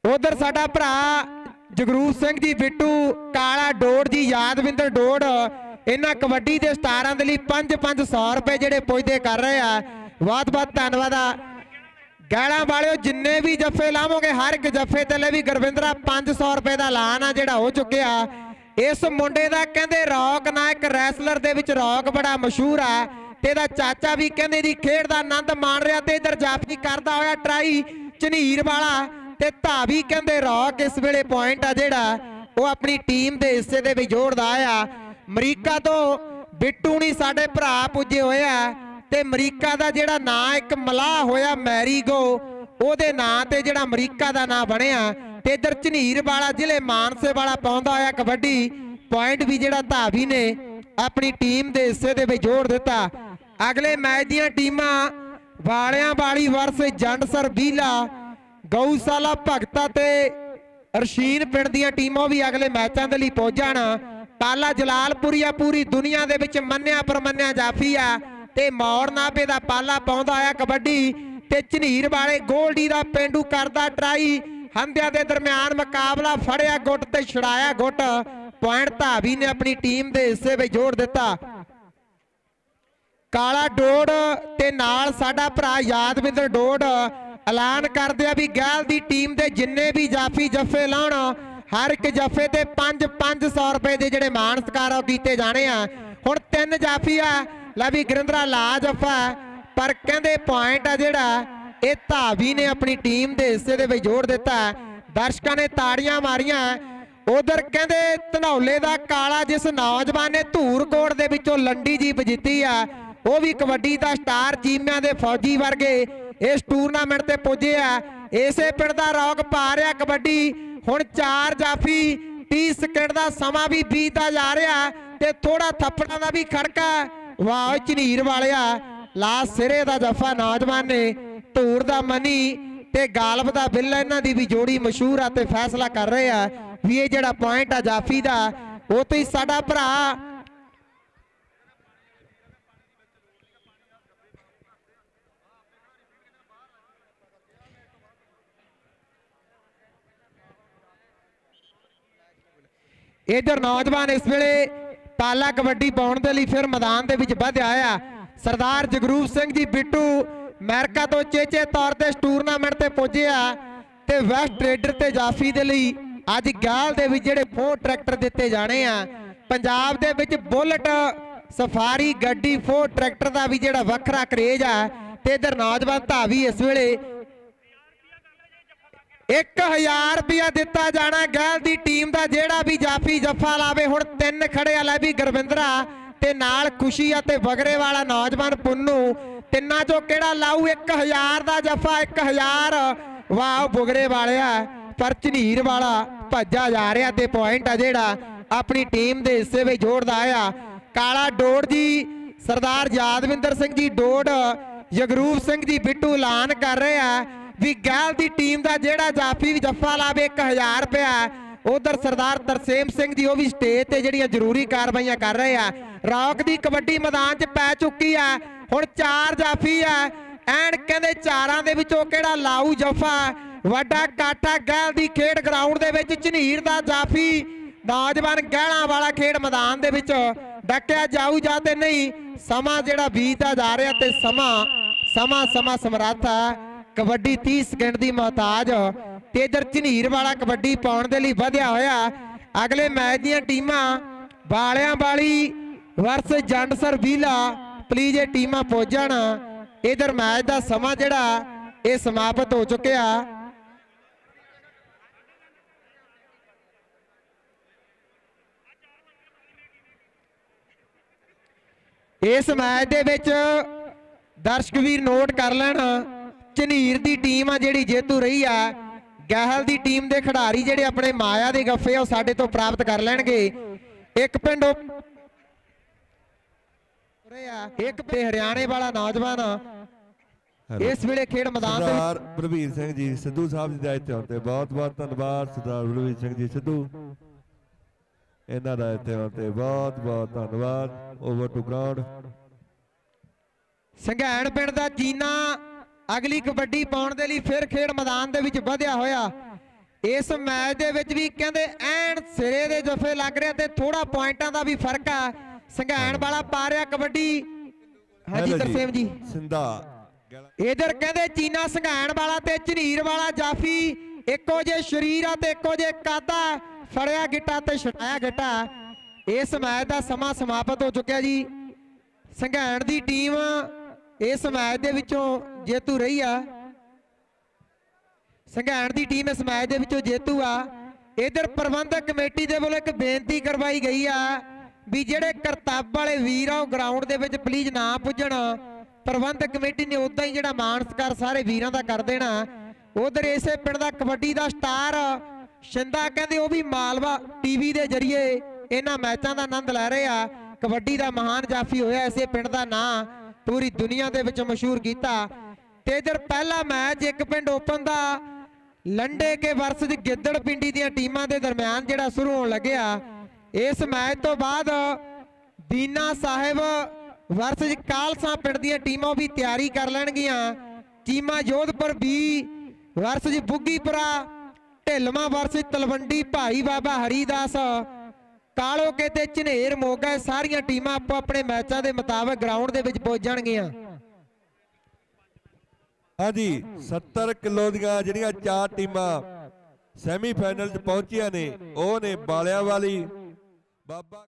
S5: ਉਧਰ ਸਾਡਾ ਭਰਾ ਜਗਰੂਪ ਸਿੰਘ ਜੀ, ਬਿੱਟੂ ਕਾਲਾ ਡੋੜ ਜੀ, ਯਾਦਵਿੰਦਰ ਡੋੜ, ਇਹਨਾਂ ਕਬੱਡੀ ਦੇ ਸਟਾਰਾਂ ਦੇ ਲਈ 5-500 ਰੁਪਏ ਜਿਹੜੇ ਪੁੱਜਦੇ ਕਰ ਰਹੇ ਆ। ਬਹੁਤ ਬਹੁਤ ਧੰਨਵਾਦ ਆ। ਗਾਲਾਂ ਵਾਲਿਓ, ਜਿੰਨੇ ਵੀ ਜੱਫੇ ਲਾਵੋਗੇ, ਹਰ ਇੱਕ ਜੱਫੇ ਤੇ ਲੈ ਵੀ ਗੁਰਵਿੰਦਰਾ 500 ਰੁਪਏ ਦਾ ਐਲਾਨ ਆ ਜਿਹੜਾ ਹੋ ਚੁੱਕਿਆ। ਇਸ ਮੁੰਡੇ ਦਾ ਕਹਿੰਦੇ ਰੌਕ ਨਾਇਕ ਰੈਸਲਰ ਦੇ ਵਿੱਚ ਰੌਕ ਬੜਾ ਮਸ਼ਹੂਰ ਆ ਤੇ ਇਹਦਾ ਚਾਚਾ ਵੀ ਕਹਿੰਦੇ ਦੀ ਖੇਡ ਦਾ ਆਨੰਦ ਮਾਣ ਰਿਹਾ ਤੇ ਇਧਰ ਜਾਫੀ ਕਰਦਾ ਹੋਇਆ ਟਰਾਈ ਝਨੀਰ ਵਾਲਾ ਤੇ ਧਾਵੀ ਕਹਿੰਦੇ ਰੌਕ ਇਸ ਵੇਲੇ ਪੁਆਇੰਟ ਆ ਜਿਹੜਾ, ਉਹ ਆਪਣੀ ਟੀਮ ਦੇ ਹਿੱਸੇ ਦੇ ਵਿੱਚ ਜੋੜਦਾ ਆ। ਅਮਰੀਕਾ ਤੋਂ ਬਿੱਟੂ ਨਹੀਂ ਸਾਡੇ ਭਰਾ ਪੁੱਜੇ ਹੋਏ ਆ। ਤੇ ਅਮਰੀਕਾ ਦਾ ਜਿਹੜਾ ਨਾਂ, ਇੱਕ ਮਲਾਹ ਹੋਇਆ ਮੈਰੀਗੋ, ਉਹਦੇ ਨਾਂ ਤੇ ਜਿਹੜਾ ਅਮਰੀਕਾ ਦਾ ਨਾਂ ਬਣਿਆ, ਤੇ ਇਧਰ ਝਨੀਰ ਵਾਲਾ ਜ਼ਿਲ੍ਹੇ ਮਾਨਸੇ ਵਾਲਾ ਪਾਉਂਦਾ ਹੋਇਆ ਕਬੱਡੀ ਪੁਆਇੰਟ ਵੀ ਜਿਹੜਾ ਧਾਵੀ ਨੇ, ਆਪਣੀ ਟੀਮ ਦੇ ਹਿੱਸੇ ਦੇ ਵਿੱਚ ਜੋੜ ਦਿੱਤਾ। ਅਗਲੇ ਮੈਚ ਦੀਆਂ ਟੀਮਾਂ, ਵਾਲਿਆਂ ਵਾਲੀ ਵਰਸ ਜੰਡਸਰ ਬੀਲਾ, ਗਊਸ਼ਾਲਾ ਭਗਤਾ ਤੇ ਰਸ਼ੀਨ ਪਿੰਡ ਦੀਆਂ ਟੀਮਾਂ ਵੀ ਅਗਲੇ ਮੈਚਾਂ ਦੇ ਲਈ ਪਹੁੰਚ ਜਾਣ ਪਾਲਾ ਜਲਾਲਪੁਰੀਆ ਪੂਰੀ ਦੁਨੀਆ ਦੇ ਵਿੱਚ ਮੰਨਿਆ ਪਰਮੰਨਿਆ ਜਾਫੀ ਆ। ਤੇ ਮੌੜ ਨਾਭੇ ਦਾ ਪਾਲਾ ਪਾਉਂਦਾ ਆਇਆ ਕਬੱਡੀ ਤੇ ਝਨੀਰ ਵਾਲੇ ਗੋਲਡੀ ਦਾ ਪਿੰਡੂ ਕਰਦਾ ਟਰਾਈ। ਹੰਦਿਆਂ ਦੇ ਦਰਮਿਆਨ ਮੁਕਾਬਲਾ ਫੜਿਆ ਗੁੱਟ ਤੇ ਛੜਾਇਆ ਗੁੱਟ। ਪੁਆਇੰਟ ਧਾਵੀ ਨੇ ਆਪਣੀ ਟੀਮ ਦੇ ਹਿੱਸੇ ਵਿੱਚ ਜੋੜ ਦਿੱਤਾ। ਕਾਲਾ ਡੋੜ ਤੇ ਨਾਲ ਸਾਡਾ ਭਰਾ ਯਾਦਵਿੰਦਰ ਡੋੜ ਐਲਾਨ ਕਰਦੇ ਆ ਵੀ ਗੈਲ ਦੀ ਟੀਮ ਦੇ ਜਿੰਨੇ ਵੀ ਜਾਫੀ ਜੱਫੇ ਲਾਉਣ, ਹਰ ਇੱਕ ਜੱਫੇ ਤੇ 5-500 ਰੁਪਏ ਦੇ ਜਿਹੜੇ ਮਾਣ ਸਤਿਕਾਰ ਆ ਕੀਤੇ ਜਾਣੇ ਆ। ਹੁਣ ਤਿੰਨ ਜਾਫੀ ਆ ਲੈ ਵੀ ਗਰਿੰਦਰਾ ਲਾ ਜੱਫਾ ਪਰ ਕਹਿੰਦੇ ਪੁਆਇੰਟ ਆ ਜਿਹੜਾ, ਇਹ ਧਾਵੀ ਨੇ ਆਪਣੀ ਟੀਮ ਦੇ ਹਿੱਸੇ ਦੇ ਵਿੱਚ ਜੋੜ ਦਿੱਤਾ। ਦਰਸ਼ਕਾਂ ਨੇ ਤਾੜੀਆਂ ਮਾਰੀਆਂ। ਉਧਰ ਕਹਿੰਦੇ ਧਨੌਲੇ ਦਾ ਕਾਲਾ ਜਿਸ ਨੌਜਵਾਨ ਨੇ ਧੂਰਕੋਟ ਦੇ ਵਿੱਚੋਂ ਲੰਡੀ ਜੀਪ ਜਿੱਤੀ ਆ, ਉਹ ਵੀ ਕਬੱਡੀ ਦਾ ਸਟਾਰ ਜੀਮਿਆਂ ਦੇ ਫੌਜੀ ਵਰਗੇ ਇਸ ਟੂਰਨਾਮੈਂਟ ਤੇ ਪੁੱਜੇ ਆ। ਇਸੇ ਪਿੰਡ ਦਾ ਰੌਕ ਪਾ ਰਿਹਾ ਕਬੱਡੀ। ਹੁਣ ਚਾਰ ਜਾਫੀ 30 ਸਕਿੰਟ ਦਾ ਸਮਾਂ ਵੀ ਬੀਤਦਾ ਜਾ ਰਿਹਾ ਤੇ ਥੋੜਾ ਥੱਪੜਾਂ ਦਾ ਵੀ ਖੜਕਾ। ਵਾਹ ਝਨੀਰ ਵਾਲਿਆ ਲਾ ਸਿਰੇ ਦਾ ਜਫਾ ਨੌਜਵਾਨ ਨੇ ਧੂਰ ਦਾ ਮਨੀ ਤੇ ਗਾਲਬ ਦਾ ਬਿੱਲ ਇਹਨਾਂ ਦੀ ਵੀ ਜੋੜੀ ਮਸ਼ਹੂਰ ਆ ਤੇ ਫੈਸਲਾ ਕਰ ਰਹੇ ਆ ਵੀ ਇਹ ਜਿਹੜਾ ਪੁਆਇੰਟ ਆ ਜਾਫੀ ਦਾ, ਉਹ ਤੇ ਸਾਡਾ ਭਰਾ। ਇਧਰ ਨੌਜਵਾਨ ਇਸ ਵੇਲੇ ਪਾਲਾ ਕਬੱਡੀ ਪਾਉਣ ਦੇ ਲਈ ਫਿਰ ਮੈਦਾਨ ਦੇ ਵਿੱਚ ਵਧਿਆ ਆ ਸਰਦਾਰ ਜਗਰੂਪ ਸਿੰਘ ਜੀ ਬਿੱਟੂ ਅਮਰੀਕਾ ਤੋਂ ਚੇਚੇ ਤੌਰ ਤੇ ਇਸ ਟੂਰਨਾਮੈਂਟ ਤੇ ਪਹੁੰਚਿਆ ਤੇ ਵੈਸਟ ਟ੍ਰੇਡਰ ਤੇ ਜਾਫੀ ਦੇ ਲਈ ਅੱਜ ਗਾਲ ਦੇ ਵਿੱਚ ਜਿਹੜੇ ਫੋਰ ਟਰੈਕਟਰ ਦਿੱਤੇ ਜਾਣੇ ਆ। ਪੰਜਾਬ ਦੇ ਵਿੱਚ ਬੁਲਟ, ਸਫਾਰੀ, ਗੱਡੀ ਫੋਰ ਟਰੈਕਟਰ ਦਾ ਵੀ ਜਿਹੜਾ ਵੱਖਰਾ ਕਰੇਜ ਆ ਤੇ ਇਧਰ ਨੌਜਵਾਨ ਧਾਵੀ ਇਸ ਵੇਲੇ 1000 ਰੁਪਿਆ ਦਿੱਤਾ ਜਾਣਾ ਗੈਲ ਦੀ ਟੀਮ ਦਾ, ਜਿਹੜਾ ਵੀ ਜਾਫੀ ਜੱਫਾ ਲਾਵੇ। ਹੁਣ ਤਿੰਨ ਖੜੇ ਆ, ਲੈ ਵੀ ਗੁਰਵਿੰਦਰਾ ਤੇ ਨਾਲ ਖੁਸ਼ੀ ਅਤੇ ਤੇ ਵਗਰੇ ਵਾਲਾ ਨੌਜਵਾਨ ਪੁੰਨੂ। ਤਿੰਨਾਂ ਚੋਂ ਕਿਹੜਾ ਲਾਊ? 1000 ਦਾ ਜੱਫਾ 1000 ਵਾਹ ਬੁਗਰੇ ਵਾਲਿਆ ਪਰ ਝਨੀਰ ਵਾਲਾ ਭੱਜਾ ਜਾ ਰਿਹਾ ਤੇ ਪੁਆਇੰਟ ਆ ਜਿਹੜਾ ਆਪਣੀ ਟੀਮ ਦੇ ਹਿੱਸੇ ਵਿੱਚ ਜੋੜਦਾ ਆ। ਕਾਲਾ ਡੋੜ ਜੀ, ਸਰਦਾਰ ਯਾਦਵਿੰਦਰ ਸਿੰਘ ਜੀ ਡੋੜ ਜਗਰੂਪ ਸਿੰਘ ਜੀ ਬਿੱਟੂ ਐਲਾਨ ਕਰ ਰਿਹਾ ਵੀ ਗੈਲ ਦੀ ਟੀਮ ਦਾ ਜਿਹੜਾ ਜਾਫੀ ਵੀ ਜੱਫਾ ਲਾਵੇ 1000 ਰੁਪਇਆ ਉਧਰ ਸਰਦਾਰ ਤਰਸੇਮ ਸਿੰਘ ਜੀ ਉਹ ਵੀ ਸਟੇਜ ਤੇ ਜਿਹੜੀਆਂ ਜ਼ਰੂਰੀ ਕਾਰਵਾਈਆਂ ਕਰ ਰਹੇ ਆ। ਰੌਕ ਦੀ ਕਬੱਡੀ ਮੈਦਾਨ 'ਚ ਪੈ ਚੁੱਕੀ ਆ। ਹੁਣ ਚਾਰ ਜਾਫੀ ਆ। ਐਨ ਕਹਿੰਦੇ ਚਾਰਾਂ ਦੇ ਵਿੱਚੋਂ ਕਿਹੜਾ ਲਾਊ ਜੱਫਾ? ਵੱਡਾ ਕਾਠਾ ਗੈਲ ਦੀ ਖੇਡ ਗਰਾਊਂਡ ਦੇ ਵਿੱਚ ਝਨੀਰ ਦਾ ਜਾਫੀ ਨੌਜਵਾਨ ਗਹਿਣਾ ਵਾਲਾ ਖੇਡ ਮੈਦਾਨ ਦੇ ਵਿੱਚ ਡੱਕਿਆ ਜਾਊ ਜਾਂ ਤੇ ਨਹੀਂ। ਸਮਾਂ ਜਿਹੜਾ ਬੀਤਦਾ ਜਾ ਰਿਹਾ ਤੇ ਸਮਾਂ ਸਮਾਂ ਸਮਾਂ ਸਮਰੱਥ ਕਬੱਡੀ 30 ਸਕਿੰਟ ਦੀ ਮਹਤਾਜ ਤੇ ਇਧਰ ਝਨੀਰ ਵਾਲਾ ਕਬੱਡੀ ਪਾਉਣ ਦੇ ਲਈ ਵਧਿਆ ਹੋਇਆ। ਅਗਲੇ ਮੈਚ ਦੀਆਂ ਟੀਮਾਂ ਵਾਲਿਆਂ ਵਾਲੀ ਵਰਸ ਜੰਡਸਰ ਵੀਲਾ, ਪਲੀਜ਼ ਇਹ ਟੀਮਾਂ ਪਹੁੰਚਣ। ਜਾਣ ਇਧਰ ਮੈਚ ਦਾ ਸਮਾਂ ਜਿਹੜਾ, ਇਹ ਸਮਾਪਤ ਹੋ ਚੁੱਕਿਆ। ਇਸ ਮੈਚ ਦੇ ਵਿੱਚ ਦਰਸ਼ਕ ਵੀਰ ਨੋਟ ਕਰ ਲੈਣ। ਝਨੀਰ ਦੀ ਟੀਮ ਆ ਜਿਹੜੀ ਜੇਤੂ ਰਹੀ ਆ। ਗਹਿਲ ਦੀ ਟੀਮ ਦੇ ਖਿਡਾਰੀ ਜਿਹੜੇ ਆਪਣੇ ਮਾਇਆ ਦੇ ਗੱਫੇ ਆ ਉਹ ਸਾਡੇ ਤੋਂ ਪ੍ਰਾਪਤ ਕਰ ਲੈਣਗੇ। ਇੱਕ ਪਿੰਡ ਇੱਕ ਤੇ ਹਰਿਆਣੇ ਵਾਲਾ ਨੌਜਵਾਨ ਇਸ ਵੇਲੇ ਖੇਡ ਮੈਦਾਨ ਦੇ ਵਿੱਚ
S2: ਸਰਦਾਰ ਬਲਵੀਰ ਸਿੰਘ ਜੀ ਸਿੱਧੂ ਸਾਹਿਬ ਜੀ ਦਾ ਇੱਥੇ ਆਉਣ ਤੇ ਬਹੁਤ ਬਹੁਤ ਧੰਨਵਾਦ ਸਰਦਾਰ ਬਲਵੀਰ ਸਿੰਘ ਜੀ ਸਿੱਧੂ। ਇਹਨਾਂ ਦਾ ਇੱਥੇ ਆਉਣ ਤੇ ਬਹੁਤ ਬਹੁਤ ਧੰਨਵਾਦ। ਓਵਰ ਟੂ ਗਰਾਊਂਡ
S5: ਸੰਘੈਣ ਪਿੰਡ ਦਾ ਜੀਨਾ ਅਗਲੀ ਕਬੱਡੀ ਪਾਉਣ ਦੇ ਲਈ ਫਿਰ ਖੇਡ ਮੈਦਾਨ ਦੇ ਵਿੱਚ ਵਧਿਆ ਹੋਇਆ। ਇਸ ਮੈਚ ਦੇ ਵਿੱਚ ਵੀ ਕਹਿੰਦੇ ਐਨ ਸਿਰੇ ਦੇ ਜਫੇ ਲੱਗ ਰਿਹਾ ਤੇ ਥੋੜਾ ਪੁਆਇੰਟਾਂ ਦਾ ਵੀ ਫ਼ਰਕ ਆ। ਸੰਘੈਣ ਵਾਲਾ ਪਾ ਰਿਹਾ ਕਬੱਡੀ। ਹਾਂਜੀ ਤਰਸੇਮ ਜੀ।
S2: ਸਿੰਧਾ।
S5: ਇਧਰ ਕਹਿੰਦੇ ਚੀਨਾ ਸੰਘਾਣ ਵਾਲਾ ਤੇ ਝਨੀਰ ਵਾਲਾ ਜਾਫੀ ਇੱਕੋ ਜੇ ਸ਼ਰੀਰ ਆ ਤੇ ਇੱਕੋ ਜੇ ਕਾਦਾ ਫੜਿਆ ਗਿੱਟਾ ਤੇ ਛਟਾਇਆ ਗਿੱਟਾ। ਇਸ ਮੈਚ ਦਾ ਸਮਾਂ ਸਮਾਪਤ ਹੋ ਚੁੱਕਿਆ ਜੀ। ਸੰਘਾਣ ਦੀ ਟੀਮ ਇਸ ਮੈਚ ਦੇ ਵਿੱਚੋਂ ਜੇਤੂ ਰਹੀ ਆ। ਸੰਘਾਣ ਦੀ ਟੀਮ ਇਸ ਮੈਚ ਦੇ ਵਿੱਚੋਂ ਜੇਤੂ ਆ। ਇਧਰ ਪ੍ਰਬੰਧਕ ਕਮੇਟੀ ਦੇ ਵੱਲੋਂ ਇੱਕ ਬੇਨਤੀ ਕਰਵਾਈ ਗਈ ਆ ਵੀ ਜਿਹੜੇ ਕਰਤੱਵ ਵਾਲੇ ਵੀਰ ਆ, ਉਹ ਗਰਾਊਂਡ ਦੇ ਵਿੱਚ ਪਲੀਜ਼ ਨਾ ਪੁੱਜਣ। ਪ੍ਰਬੰਧਕ ਕਮੇਟੀ ਨੇ ਉਦਾਂ ਹੀ ਜਿਹੜਾ ਮਾਣ ਸਤਿਕਾਰ ਸਾਰੇ ਵੀਰਾਂ ਦਾ ਕਰ ਦੇਣਾ। ਉਧਰ ਇਸੇ ਪਿੰਡ ਦਾ ਕਬੱਡੀ ਦਾ ਸਟਾਰ ਸ਼ਿੰਦਾ ਕਹਿੰਦੇ ਉਹ ਵੀ ਮਾਲਵਾ ਟੀਵੀ ਦੇ ਜ਼ਰੀਏ ਇਹਨਾਂ ਮੈਚਾਂ ਦਾ ਆਨੰਦ ਲੈ ਰਹੇ ਆ। ਕਬੱਡੀ ਦਾ ਮਹਾਨ ਜਾਫੀ ਹੋਇਆ ਇਸੇ ਪਿੰਡ ਦਾ ਨਾਂ। ਪੂਰੀ ਦੁਨੀਆ ਦੇ ਵਿੱਚ ਮਸ਼ਹੂਰ ਕੀਤਾ ਤੇ ਇਧਰ ਪਹਿਲਾ ਮੈਚ ਇੱਕ ਪਿੰਡ ਓਪਨ ਦਾ। ਲੰਡੇ ਕੇ ਵਰਸਜ ਗਿੱਦੜ ਪਿੰਡੀ ਦੀਆਂ ਟੀਮਾਂ ਦੇ ਦਰਮਿਆਨ ਜਿਹੜਾ ਸ਼ੁਰੂ ਹੋਣ ਲੱਗਿਆ। ਇਸ ਮੈਚ ਤੋਂ ਬਾਅਦ ਦੀਨਾ ਸਾਹਿਬ ਵਰਸਜ ਕਾਲਸਾ ਪਿੰਡ ਦੀਆਂ ਟੀਮਾਂ ਵੀ ਤਿਆਰੀ ਕਰ ਲੈਣਗੀਆਂ। Cheema Jodhpur B versus Buggipura Dhilma versus Talwandi Bhai Baba Haridas ਕਾਲੋ ਤੇ ਝਨੇਰ ਮੋਗਾ ਸਾਰੀਆਂ ਟੀਮਾਂ ਆਪੋ ਆਪਣੇ ਮੈਚਾਂ ਦੇ ਮੁਤਾਬਕ ਗਰਾਊਂਡ ਦੇ ਵਿੱਚ ਪਹੁੰਚ ਜਾਣਗੀਆਂ।
S2: ਹਾਂਜੀ 70 ਕਿਲੋ ਦੀਆਂ ਜਿਹੜੀਆਂ ਚਾਰ ਟੀਮਾਂ ਸੈਮੀਫਾਈਨਲ 'ਚ ਪਹੁੰਚੀਆਂ ਨੇ, ਉਹ ਨੇ ਬਾਲਿਆਂ ਵਾਲੀ ਬਾਬਾ